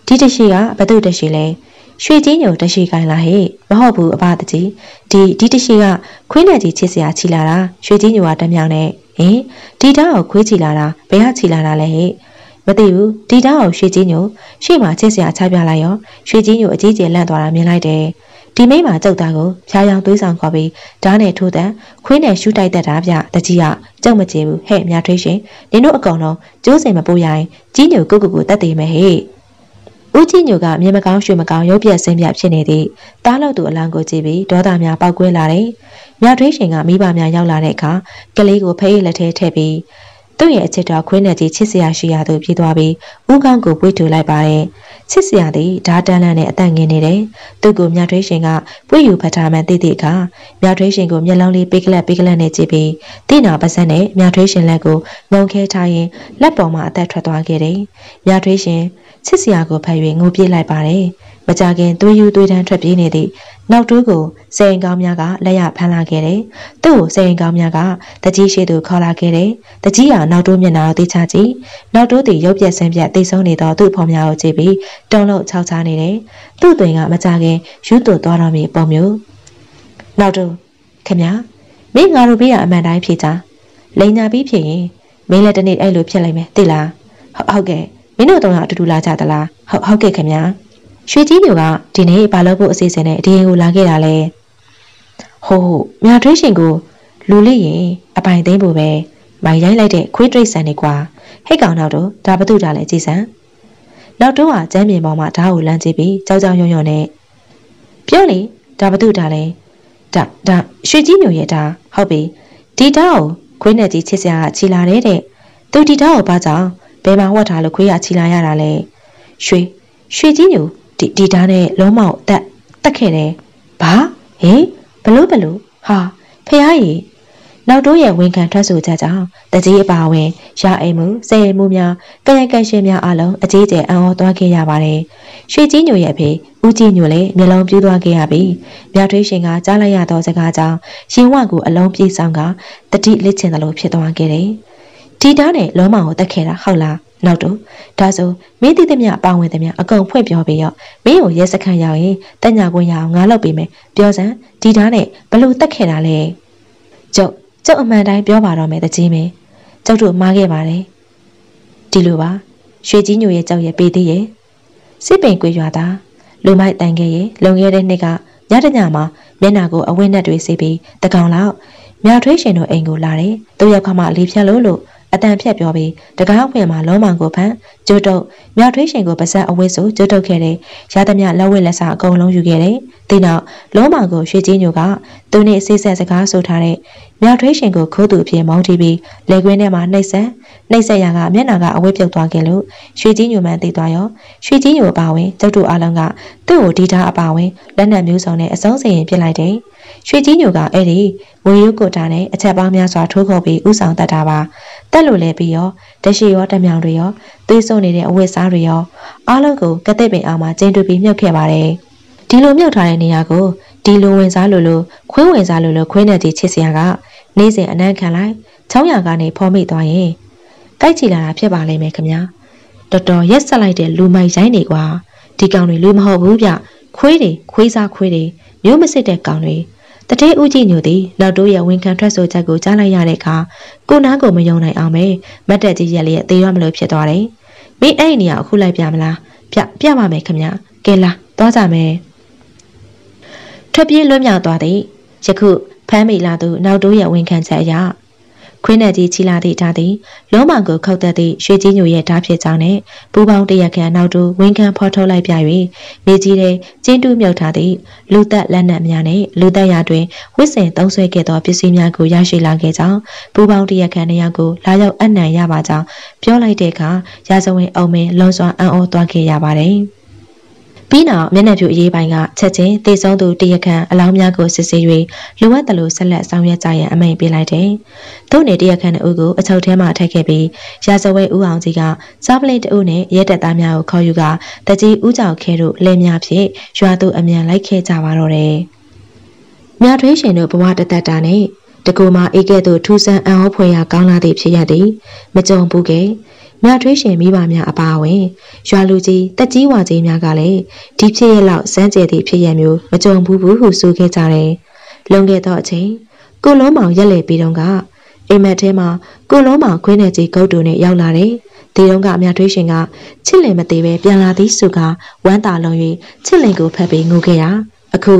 ဒီတရှိကဘသူတရှိလဲ ရွှေကြီးညိုတရှိကိုင်းလာဟဲ့မဟုတ်ဘူးအဘတကြီးဒီဒီတရှိကခွင်းနယ်ကြီးချစ်စရာချီလာတာရွှေကြီးညိုကတမြောင်နဲ့ဟင်ဒီတောက်ကိုခွေးချီလာတာဘယ်ကချီလာတာလဲဟဲ့မသိဘူးဒီတောက်ကိုရွှေကြီးညိုရှေ့မှာချစ်စရာချပြလိုက်ရောရွှေကြီးညိုအကြီးကျယ်လန့်သွားတာမြင်လိုက်တယ်ဒီမိမကျုပ်သားကိုဖြားယောင်သွေးဆောင်ခေါ်ပြီးဓာတ်နဲ့ထိုးတန်ခွင်းနဲ့ရှူးတိုက်တတ်တာဗျတကြီးကကြောက်မကြေဘူးဟဲ့မြားထွေးရှင်နင်တို့အကောင်လုံးကျိုးစင်မပိုးရင်ကြီးညိုကုတ်ကုတ်ကိုတတ်သေးမယ်ဟဲ့ ဦးကြီးညိုကမြေမကောင်းရွှေမကောင်းရုပ်ပြက်ဆင်းပြဖြစ်နေသည့်တားလို့သူအလံကိုကြည့်ပြီးဒေါသများပောက်ကွဲလာတယ်။မြထွေးရှင်ကမိဘများရောက်လာတဲ့အခါကလေးကိုဖေးလက်ထဲထည့်ပြီး သူ့ရဲ့အချစ်တော်ခွင်းနဲ့ကြီးချစ်စရာရှိရာသို့ပြေးသွားပြီးဦးကောင်းကိုပွေ့ထူလိုက်ပါတယ်။ချစ်စရာသည်ဓာတန်းလန်းနဲ့အသက်ငင်နေတယ်။သူ့ကိုမြထွေးရှင်ကပွေ့ယူဖတ်ထားမှသိသည့်အခါမြထွေးရှင်ကိုမျက်လုံးလေးပိကလက်ပိကလက်နဲ့ကြည့်ပြီးတိနာပါစက်နဲ့မြထွေးရှင်လက်ကိုငုံခဲထားရင်လက်ပေါ်မှာအသက်ထွက်သွားခဲ့တယ်။မြထွေးရှင်ချစ်စရာကိုဖတ်၍ငိုပြေးလိုက်ပါတယ်။မကြခင်သွေးယူသွေးတန်းထွက်ပြေးနေသည့် နောက်တိုးကိုစေရင်ကောင်းများကလက်ရဖမ်းလာခဲ့တယ်။သူ့ကိုစေရင်ကောင်းများကတကြီးရှိသူခေါ်လာခဲ့တယ်။တကြီးကနောက်တိုးမျက်နှာကိုသိချကြည့်။နောက်တိုးသည်ရုပ်ပြက်ဆင်းပြက်တိတ်ဆုံးနေသောသူ့ဖော်များကိုကြည့်ပြီးတုံးလို့ခြောက်ချနေတယ်။သူ့တွင်ကမကြခင်ယူသွသွားတော်မူပုံမျိုး။နောက်တိုးခင်ဗျာမင်းငါတို့ဘေးကအမှန်တိုင်းဖြေချ။လိန်ညာပြီးဖြစ်ရင်မင်းလည်းတနေ့အဲ့လိုဖြစ်လိုက်မယ်သိလား။ဟုတ်ကဲ့မင်းတို့တော့အတူတူလာကြသလား။ဟုတ်ဟုတ်ကဲ့ခင်ဗျာ။ ရွှေကြီးမျိုးကဒီနေ့ဘာလို့ဖို့အစီအစဉ်နဲ့ဒီရင်ကိုလာခဲ့တာလဲဟိုးမြထွေးရှင်ကိုလူလေးရင်အပိုင်သိမ်းဖို့ပဲမိုင်ရိုင်းလိုက်တဲ့ခွေးတရိတ်ဆန်နေကွာဟိတ်ကောင်တော့တော့ဒါဘသူတာလဲကြည်စံနောက်တော့ကကျမ်းမြေပေါ်မှာဓာတ်ကိုလမ်းကြည့်ပြီးကြောက်ကြောက်ရွံ့ရွံ့နဲ့ပြောလေဒါဘသူတာလဲဒါဒါရွှေကြီးမျိုးရဲ့ဒါဟုတ်ပြီဒီဓာတ်ကိုခွေးနဲ့ကြီးချစ်စရာကချီလာတယ်တဲ့သူဒီဓာတ်ကိုဘာကြောင့်ဘယ်မှာဝတ်ထားလို့ခွေးကချီလာရတာလဲရွှေရွှေကြီးမျိုး ဒီဒီဓာတ်နဲ့လုံးမောက်တက်တက်ခဲ့တယ်ဘာဟင်ဘလို့ဘလို့ဟာဖះကြီးနောက်တို့ရဲ့ဝန်ခံထွက်ဆိုချက်ကြောင့်တကြီးအပါဝင်ရအိမ်မှုစေအိမ်မှုများကရကရှင်များအလုံးအကြီးကျယ်အံ့ဩသွားခဲ့ရပါတယ်ရွှေကြီးညိုရဲ့အဖေဦးကြီးညိုလည်းမျက်လုံးပြူးသွားခဲ့ရပြီးမြထွေးရှင်ကကြားလိုက်ရသောစကားကြောင့်ရင်ဝကိုအလုံးပြေဆောင်ကတတိလစ်ချင်တယ်လို့ဖြစ်သွားခဲ့တယ် ဒီဓာတ်နဲ့လုံးမကိုတက်ခဲ့တာဟုတ်လားနောက်တော့ဒါဆိုမင်းသိသမျှပါဝင်သမျှအကုန်ဖွင့်ပြောပေးရောမင်းကိုရဲစခန်းရောက်ရင်တက်ညာခွင့်ရအောင်ငါလုပ်ပေးမယ်ပြောစမ်းဒီဓာတ်နဲ့ဘလို့တက်ခဲ့တာလဲကျုပ်ကျုပ်အမှန်တိုင်းပြောပါတော့မယ်တကြီးမင်းကျုပ်တို့မှားခဲ့ပါတယ်ဒီလိုပါရွှေကြီးညိုရဲ့ကြောက်ရဲ့ပေးသေးရဲ့စစ်ပင်ကွေရွာသားလူမိုက်တန်ခဲ့ရဲ့လုံခဲ့တဲ့နှစ်ကညတညမှာမျက်နာကိုအဝိနဲ့တွေစီပြီးတကောင်လောက်မြထွေးရှင်တို့အိမ်ကိုလာတယ်သူရောက်ခမလေးဖြတ်လို့လို့ အတန်ဖြတ်ပြောပြီးတကားဖွင့်မှာလုံးမောင်ကိုဖန်ကျိုးတုတ်မြောက်ထွေးရှင်ကိုပါဇက်အဝတ်ဆိုကျိုးတုတ်ခဲ့တယ်ရသမျှလက်ဝက်လက်စာအကုန်လုံးယူခဲ့တယ် ဒီနောက်လုံးမောင်ကိုရွှေကြီးညိုကသူနဲ့အစိဆက်စကားဆိုထားတဲ့မြောက်ထွေးရှင်ကိုခိုးသူအဖြစ်မောင်းတီးပြီးလေကွင်းထဲမှာနှိပ်ဆက်နှိပ်ဆက်ရကမျက်နှာကအဝတ်ပြုတ်သွားခဲ့လို့ရွှေကြီးညိုမှန်သိသွားရောရွှေကြီးညိုအပါဝင်ကျုပ်တို့အားလုံးကသူ့ကိုဒီသားအပါဝင်လက်နက်မျိုးစုံနဲ့အစုံစင်ရင်ပြစ်လိုက်တယ်ရွှေကြီးညိုကအဲ့ဒီဝေရုပ်ကိုတာနဲ့အချက်ပေါင်းများစွာထိုးခုတ်ပြီးဥဆောင်တတ်တာပါတက်လို့လဲပြီးရောတရှိရောတမြောင်တွေရောသွေးစွနေတဲ့အဝတ်စားတွေရောအားလုံးကိုကတဲ့ပင်အောင်မှာကျင်းတူပြီးမြုပ်ခဲ့ပါတယ် ဒီလိုမြုပ်ထားတဲ့နေရာကိုဒီလိုဝင်စားလို့လို့ခွင်းဝင်စားလို့လို့ခွင်းနဲ့ကြီးချစ်စရာကနေ့စဉ်အနမ်းခံလိုက်ချောင်းရကနေဖော်မိသွားရင်တိုက်ချီလာတာဖြစ်ပါလိမ့်မယ်ခင်ဗျာတော်တော်ရက်ဆက်လိုက်တဲ့လူမိုက်ရိုင်းနေကွာဒီကောင်တွေလူမဟုတ်ဘူးဗျခွေးတွေခွေးစားခွေးတွေမျိုးမစစ်တဲ့ကောင်တွေတတိဦးကြီးညိုသည်နောက်တိုးရဲ့ဝန်ခံထွက်ဆိုချက်ကိုကြားလိုက်ရတဲ့အခါကိုနားကိုမယုံနိုင်အောင်ပဲမတ်တက်ကြီးရက်လေးသေရမလို့ဖြစ်သွားတယ်။မင်းအဲ့ဒီနေရာအခုလိုက်ပြမလား။ပြပြပါမယ်ခင်ဗျာ။ကဲလာသွားကြမယ်။ ထွက်ပြေးလွတ်မြောက်သွားသည်ယခုဖမ်းမိလာသူနောက်တိုးရဲ့ဝန်ခံချက်အရခွင်းနယ်ကြီးချီလာသည့်ဓာတ်သည်လုံးမောင်ကိုခုတ်သက်သည့်ရွှေကြီးညိုရဲ့ဓာတ်ဖြစ်ကြောင်းနဲ့ပူပေါင်းတရက်ခန့်နောက်တိုးဝန်ခံဖော်ထုတ်လိုက်ပြ၍နေကြီးတဲ့ကျင်းတူးမြုပ်ထားသည့်လူသက်လက်နက်များနဲ့လူသက်ရာတွင်ဝစ်စင်သုံးဆွဲခဲ့သောပစ္စည်းများကိုရရှိလာခဲ့ကြောင်းပူပေါင်းတရက်ခန့်နှစ်ယောက်ကိုလာရောက်အနံ့ရပါကြောင်းပြောလိုက်တဲ့အခါရာဇဝင်အုံမင်းလွန်စွာအံ့ဩသွားခဲ့ရပါတယ်။ ပြီးနောက်မျက်နှာဖြူအရေးပိုင်းကချက်ချင်းတေဆုံးသူတရခန့်အလောင်းများကိုစစ်ဆေး၍လိုအပ်သလိုဆက်လက်ဆောင်ရွက်ကြရန်အမိန့်ပေးလိုက်တယ်။သူ့နေတရခန့်အုပ်ကိုအချုပ်ထဲမှာထည့်ခဲ့ပြီးရာဇဝဲဦးအောင်ကြီးကစားပလိတ်တအုပ်နဲ့ရဲတပ်သားများကိုခေါ်ယူကတကြီးဦးကြောင်ခဲတို့လဲများဖြင့်ရွာသူအမြန်လိုက်ခဲ့ကြပါတော့တယ်။မြထွေးရှင်တို့ဘဝတသက်တာနဲ့တကူမှာအေးကဲ့သို့ထူးဆန်းအံ့ဩဖွယ်ရာကောင်းလာသည့်ဖြစ်ရသည်မကြုံဘူးကဲ့ မြထွေးရှင်မိဘများအပါအဝင်ရွာလူကြီးတက်ကြီးဝါကြီးများကလည်းဒီဖြစ်ရလောက်စမ်းကြဲသည့်ဖြစ်ရမျိုးမကြုံဘူးဘူးဟုဆိုခဲ့ကြတယ်။လွန်ခဲ့သောအချိန်ကိုလုံးမောင်ရက်လေပြီးတော့ကအိမ်မက်ထဲမှာကိုလုံးမောင်ခွင်းနေကြီးဂုတ်တူနဲ့ရောက်လာတယ်။ဒီတော့ကမြထွေးရှင်ကချစ်လင်မသေးပဲပြန်လာသည်ဆိုကဝမ်းသာလုံး၍ချစ်လင်ကိုဖက်ပြီးငိုခဲ့တာ။အခု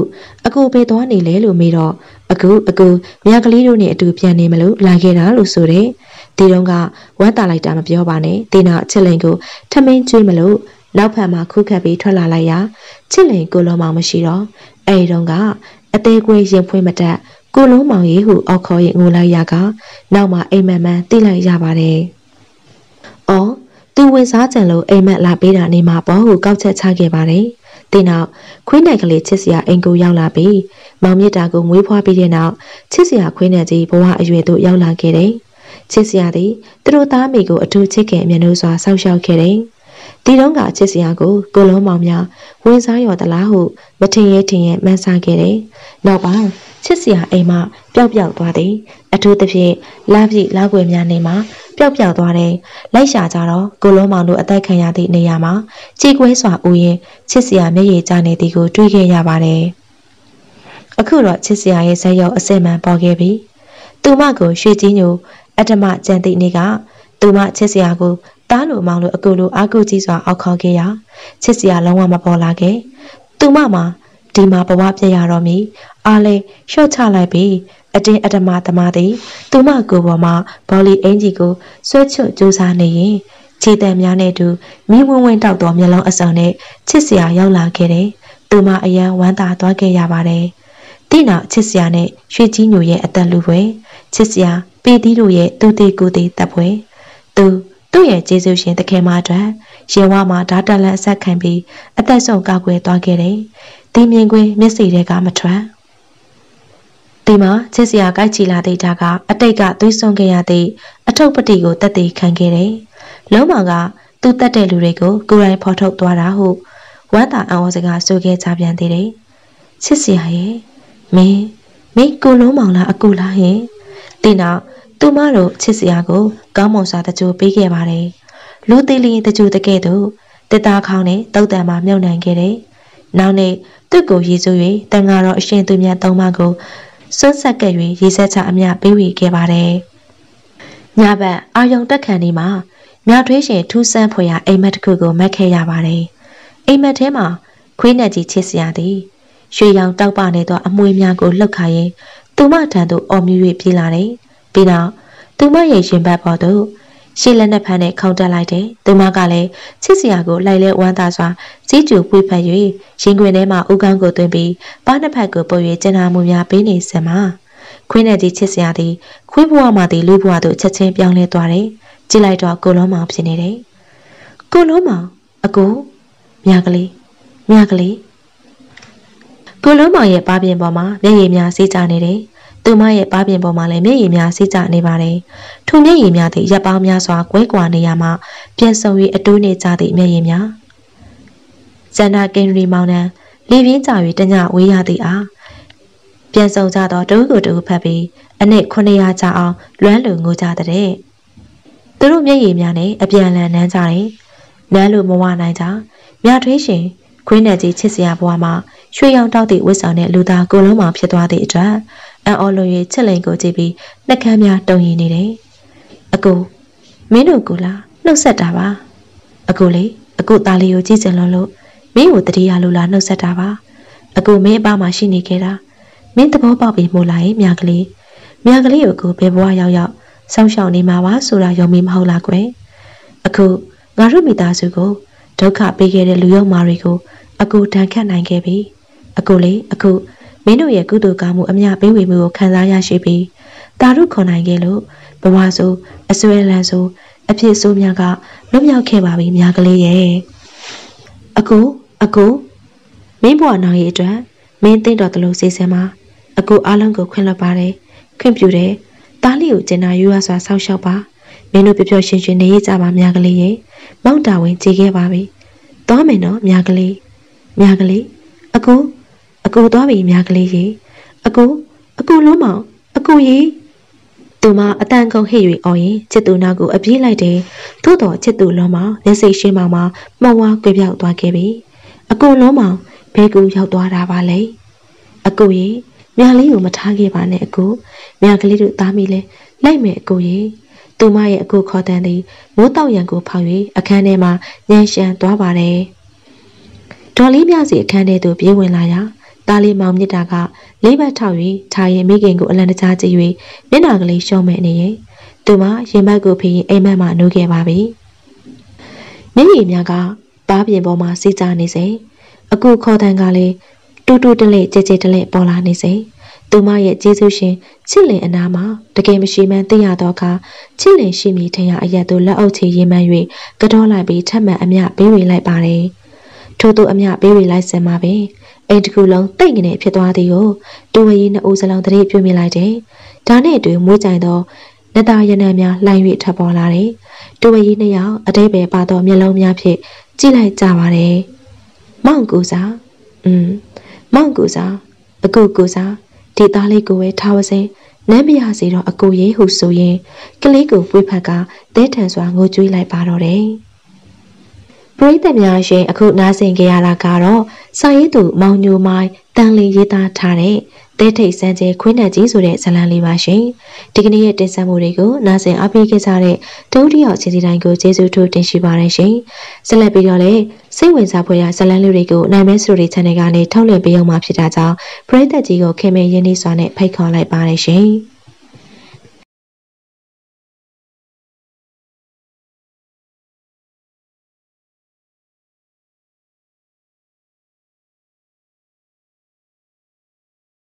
အကူပေးသွားနေလေလို့မေးတော့အခုအခုမြကလေးတို့နဲ့အတူပြန်နေမလို့လာခဲ့တာလို့ဆိုတယ်။ ဒီတော့ကဝမ်းတာလိုက်တာမပြောပါနဲ့ဒီနောက်ချစ်လိန်ကိုထမင်းကျွေးမလို့နောက်ဖက်မှာခုခတ်ပြီးထွက်လာလိုက်ရာချစ်လိန်ကိုလုံးမောင်မရှိတော့အဲဒီတော့ကအသေးကွေးရင်ဖွင့်မတက်ကိုလုံးမောင်ကြီးဟုအော်ခေါ်ရင်ငိုလိုက်ရကနောက်မှအိမ်မက်မှန်တိလိုက်ရပါတယ်။အော်သူဝင်စားကြံလို့အိမ်မက်လာပေးတာနေမှာပေါ့ဟုကောက်ချက်ချခဲ့ပါတယ်။ဒီနောက်ခွေးနယ်ကလေးချစ်စရာအိမ်ကိုရောက်လာပြီးမောင်မြစ်တာကိုမွေးဖွားပြီးတဲ့နောက်ချစ်စရာခွေးနယ်ကြီးဘဝအရွယ်သို့ရောက်လာခဲ့တယ်။ ချစ်စရာသည်သူတို့သားမိကိုအထူးချစ်ခင်အမြဲလို့စွာစောင့်ရှောက်ခဲ့တယ်။ဒီတုန်းကချစ်စရာကိုကိုလုံးမောင်များဝင်စားရော်သလားဟုမထင်ရဲထင်ရဲမှန်းဆခဲ့တယ်။နောက်ပိုင်းချစ်စရာအိမ်မှပျောက်ပျောက်သွားသည်။အထူးသဖြင့်လာပြည့်လောက်ွယ်များနေမှာပျောက်ပျောက်သွားတယ်။လိုက်ရှာကြတော့ကိုလုံးမောင်တို့အသက်ခံရသည့်နေရာမှာကြေကွဲစွာဦးရင်ချစ်စရာမျက်ရည်ကျနေသည်ကိုတွေ့ခဲ့ရပါတယ်။အခုတော့ချစ်စရာရဲ့ဇက်ရောက်အစစ်မှန်ပေါ်ခဲ့ပြီ။သူမကိုရွှေကြီးညို အတ္တမကြံသည့်နေ့ကသူမချစ်စရာကိုတားလိုမောင်လိုအကူလိုအာကုကြီးစွာအောက်ခေါ်ခဲ့ရာချစ်စရာလုံးဝမပေါ်လာခဲ့သူမမှာဒီမှာဘဝပြည့်ရတော့မီအားလဲလျှော့ချလိုက်ပြီးအတင်းအတ္တမသမားသည်သူမကိုယ်ပေါ်မှာဘောလီအင်ဂျီကိုဆွဲချွတ်ကြိုးစားနေရင်ခြေတံများနဲ့တူမိဝင်းဝင်းတောက်သောမျက်လုံးအစုံနဲ့ချစ်စရာရောက်လာခဲ့တယ်သူမအယံဝမ်းသာသွားခဲ့ရပါတယ်တိနောက်ချစ်စရာနဲ့ရွှေကြီးညိုရဲ့အသက်လူပွဲချစ်စရာ ပေသီးတို့ရဲ့သူသေးကိုသေးတပ်ပွဲသူသူ့ရဲ့ကျေးဇူးရှင်တခင်မအတွက်ရင်ဝမှာဓာတ်တက်လက်ဆက်ခံပြီးအသက်ဆုံးကောက်ွယ်သွားခဲ့တယ်။ဒီမြင်ကွင်းမျက်စိတွေကမထွက်။ဒီမှာချစ်စရာကြိုက်ချီလာတဲ့ဓာကအတိတ်ကသွေးဆုံးခဲ့ရတဲ့အထုပ်ပတိကိုတက်သေးခံခဲ့တယ်။လုံးမောင်ကသူ့တက်တဲ့လူတွေကိုကိုယ်တိုင်ဖော်ထုတ်သွားတာဟုဝမ်းသာအံ့ဩစကားဆိုခဲ့ကြပြန်သေးတယ်။ချစ်စရာရဲ့မင်းမင်းကိုလုံးမောင်လားအကူလားဟင် ဒီနောက်သူမတို့ချစ်စရာကိုကောင်းမွန်စွာတကြိုပေးခဲ့ပါတယ်။လူသေးလေးတကြိုတကဲ့သို့တစ်သားခေါင်းနဲ့တုတ်တံမှာမြုပ်နှံခဲ့တယ်။နောက်နေ့သူ့ကိုရည်စူး၍တန်ဃာတော်အရှင်သူမြတ်သုံးပါးကိုစွတ်ဆက်ကပ်၍ရေဆက်ချအမြပေးဝေခဲ့ပါတယ်။ညဘက်အာယုံတက်ခံဒီမှာမြထွေးရှင်ထူးဆန်းဖွယ်ရာအိမ်မက်တစ်ခုကိုမက်ခဲ့ရပါတယ်။အိမ်မက်ထဲမှာခွေးနဲ့ကြီးချစ်စရာသည်ရွှေရောင်တောက်ပနေသောအမွှေးများကိုလှုပ်ခါရင် သူမထံသို့အော်မြူ၍ပြေးလာတယ်။ပြီးတော့သူမရဲ့ရင်ဘတ်ပေါ်သို့ရှေ့လက်နဲ့ဖမ်းနဲ့ခေါင်းတက်လိုက်တယ်။သူမကလည်းချစ်စရာကိုလိုက်လဲဝမ်းသာစွာစီးကျူပွေဖက်၍ရင်ခွင်ထဲမှာဥကန်းကိုသွင်းပြီးပါးနှစ်ဖက်ကိုပုတ်၍ကျန်နာမှုများပေးနေစမှာခွင်းနဲ့ကြီးချစ်စရာသည်ခွေးဘဝမှာသည်လူဘဝသို့ချက်ချင်းပြောင်းလဲသွားတယ်။ကြည့်လိုက်တော့ကိုလုံးမောင်ဖြစ်နေတယ်။ကိုလုံးမောင်အကိုမြကလေးမြကလေး ကိုလုံးမောင်ရဲ့ပါပြင်ပေါ်မှာမျက်ရည်များစီးကြနေတယ်။သူမရဲ့ပါပြင်ပေါ်မှာလည်းမျက်ရည်များစီးကြနေပါတယ်။ထိုမျက်ရည်များသည့်ရပ်ပေါင်းများစွာကွဲကွာနေရမှပြန်ဆုံ၍အတိုးနေကြသည့်မျက်ရည်များ။ဇန္နာကင်ရီမောင်နှံလေပြင်းကြ၍တညဝေးရသည့်အားပြန်ဆုံကြသောတူကိုတူဖတ်ပြီးအနစ်900ကျအောင်လွမ်းလူငိုကြတဲ့။သူတို့မျက်ရည်များနဲ့အပြန်လန်နမ်းကြတယ်။နမ်းလို့မဝနိုင်ကြ။မြထွေးရှင်ခွေးနဲ့ကြီးချစ်စရာဘဝမှာ ရွှေရောင်တောက်သည့်ဝစ်ဆောင်တဲ့လူသားကိုလုံးမှဖြစ်သွားသည့်အတွက်အံ့ဩလွန်၍ချစ်လိန်ကိုကြည့်ပြီးနှက်ကမ်းများတုံရင်နေတယ်။အကိုမင်းတို့ကလားနှုတ်ဆက်တာပါ။အကိုလေအကိုသားလေးကိုကြည့်စင်လို့လို့မင်းကိုတတိယလိုလားနှုတ်ဆက်တာပါ။အကူမင်းအပမှာရှိနေခဲ့တာမင်းသဘောပေါက်ပြီးမို့လားမြာကလေးမြာကလေးကိုကိုဘယ်ဘဝရောက်ရောက်စောင့်ရှောက်နေမှာပါဆိုတာယုံမိမဟုတ်လားကွယ်အခုငါတို့မိသားစုကိုဒုက္ခပေးခဲ့တဲ့လူယုံမာတွေကိုအကူတန်ခတ်နိုင်ခဲ့ပြီ အကူလေးအခုမင်းတို့ရဲ့ကုသိုလ်ကောင်းမှုအမြပေးဝေမှုကိုခံစားရရှိပြီးတာရုခွန်နိုင်ခဲ့လို့ဘဝဆိုအစွဲလန်းဆိုအဖြစ်ဆိုးများကလွတ်မြောက်ခဲ့ပါပြီမြာကလေးရဲ့အကူအကူမင်းဘဝနောက်ရဲ့အတွက်မင်းသိတော်တလို့စီစဉ်မှာအကူအားလုံးကိုခွင့်လွှတ်ပါတယ်ခွင့်ပြုတယ်တားလီကိုကျင်နာယူရစွာဆောက်ရှောက်ပါမင်းတို့ပြပြရှင်ရှင်နေရကြပါမြာကလေးရဲ့မောက်တာဝင်ကြည်ခဲ့ပါပြီသွားမယ်နော်မြာကလေးမြာကလေးအကူ အကူသွားပြီမြာကလေးရေအကူအကူလုံးမောင်အကူရေသူမအတန်ကုန်ဟစ်၍အော်ရင်ချစ်သူနာကိုအပြေးလိုက်တယ်သို့တော်ချစ်သူလုံးမောင်လက်စိတ်ရှင်းမောင်မှာမှောင်ဝါကွေပြောက်သွားခဲ့ပြီအကူလုံးမောင်ဘဲကူရောက်သွားတာပါလေအကူရေမြာလေးကိုမထားခဲ့ပါနဲ့အကူမြာကလေးတို့သားမိလဲလိုက်မယ်အကူရေသူမရဲ့အကူခေါ်တန်သည်မိုးတောက်ရံကိုဖောက်၍အခန်းထဲမှာညှန်ရှန်သွားပါတယ်ဒေါ်လေးမြစီအခန်းထဲသို့ပြေးဝင်လာရာ တားလေးမောင်မြစ်တာကလေးဘက်ထောက်၍ထားရင်မိခင်ကိုအလံတကြားကြည့်၍မျက်နှာကလေးရှုံးမဲ့နေရင်သူမရင်ဘတ်ကိုဖိရင်အိမ်မက်မှနိုးခဲ့ပါပြီ။မျက်ရည်များကပါးပြင်ပေါ်မှာစီးကြနေစေအခုခေါ်တန်ကလည်းတူတူတလဲကြဲကြဲတလဲပေါ်လာနေစေသူမရဲ့ကျေးဇူးရှင်ချစ်လင်အနာမှာတကယ်မရှိမှန်းသိရတော့ကချစ်လင်ရှိမိထင်ရအရက်သို့လက်အုပ်ချရင်မှန်း၍ကတော့လိုက်ပြီးထပ်မံအမျှပေးဝေလိုက်ပါတယ် ထို့သူအမျှပေးဝေလိုက်စင်မှာပင်အိမ်တစ်ခုလုံးတိတ်ငနေဖြစ်သွားသည်ကိုတူဝရီနှစ်ဦးစလုံးတရေပြုတ်မြလိုက်တယ်။ဒါနဲ့အတူမွေးကြိုင်သောနတရနံများလှိုင်း၍ထပ်ပေါ်လာတယ်။တူဝရီနှစ်ယောက်အတိတ်ပဲပါသောမျက်လုံးများဖြင့်ကြည့်လိုက်ကြပါတယ်။မောင်ကူစားอืมမောင်ကူစားအကူကူစားဒီသားလေးကိုပဲထားဝစင်းနမ်းမရစေတော့အကူရေးဟုဆိုရင်ကလေးကိုပွေးဖက်ကတဲထန်စွာငိုကြွေးလိုက်ပါတော့တယ်။ ပရိသတ်များရှင်အခုနားဆင်ကြရတာကတော့စာရေးသူမောင်ညိုမိုင်းတန်လင်းရေးသားထားတဲ့တဲထိတ်စမ်းကျဲခွင်းနဲ့ကြီးဆိုတဲ့ဇလံလေးပါရှင်ဒီကနေ့ရဲ့တင်ဆက်မှုတွေကိုနားဆင်အားပေးခဲ့ကြတဲ့ဒုတိယချင်းစီတိုင်းကိုကျေးဇူးထိုးတင်ရှိပါတယ်ရှင်ဆက်လက်ပြီးတော့လည်းစိတ်ဝင်စားဖွယ်ရာဇလံလေးတွေကိုနိုင်မဲဆိုတဲ့ channel ကနေထုတ်လွှင့်ပေးအောင်မှာဖြစ်တာကြောင့်ပရိသတ်ကြီးကိုခင်မင်းရင်းနှီးစွာနဲ့ဖိတ်ခေါ်လိုက်ပါတယ်ရှင်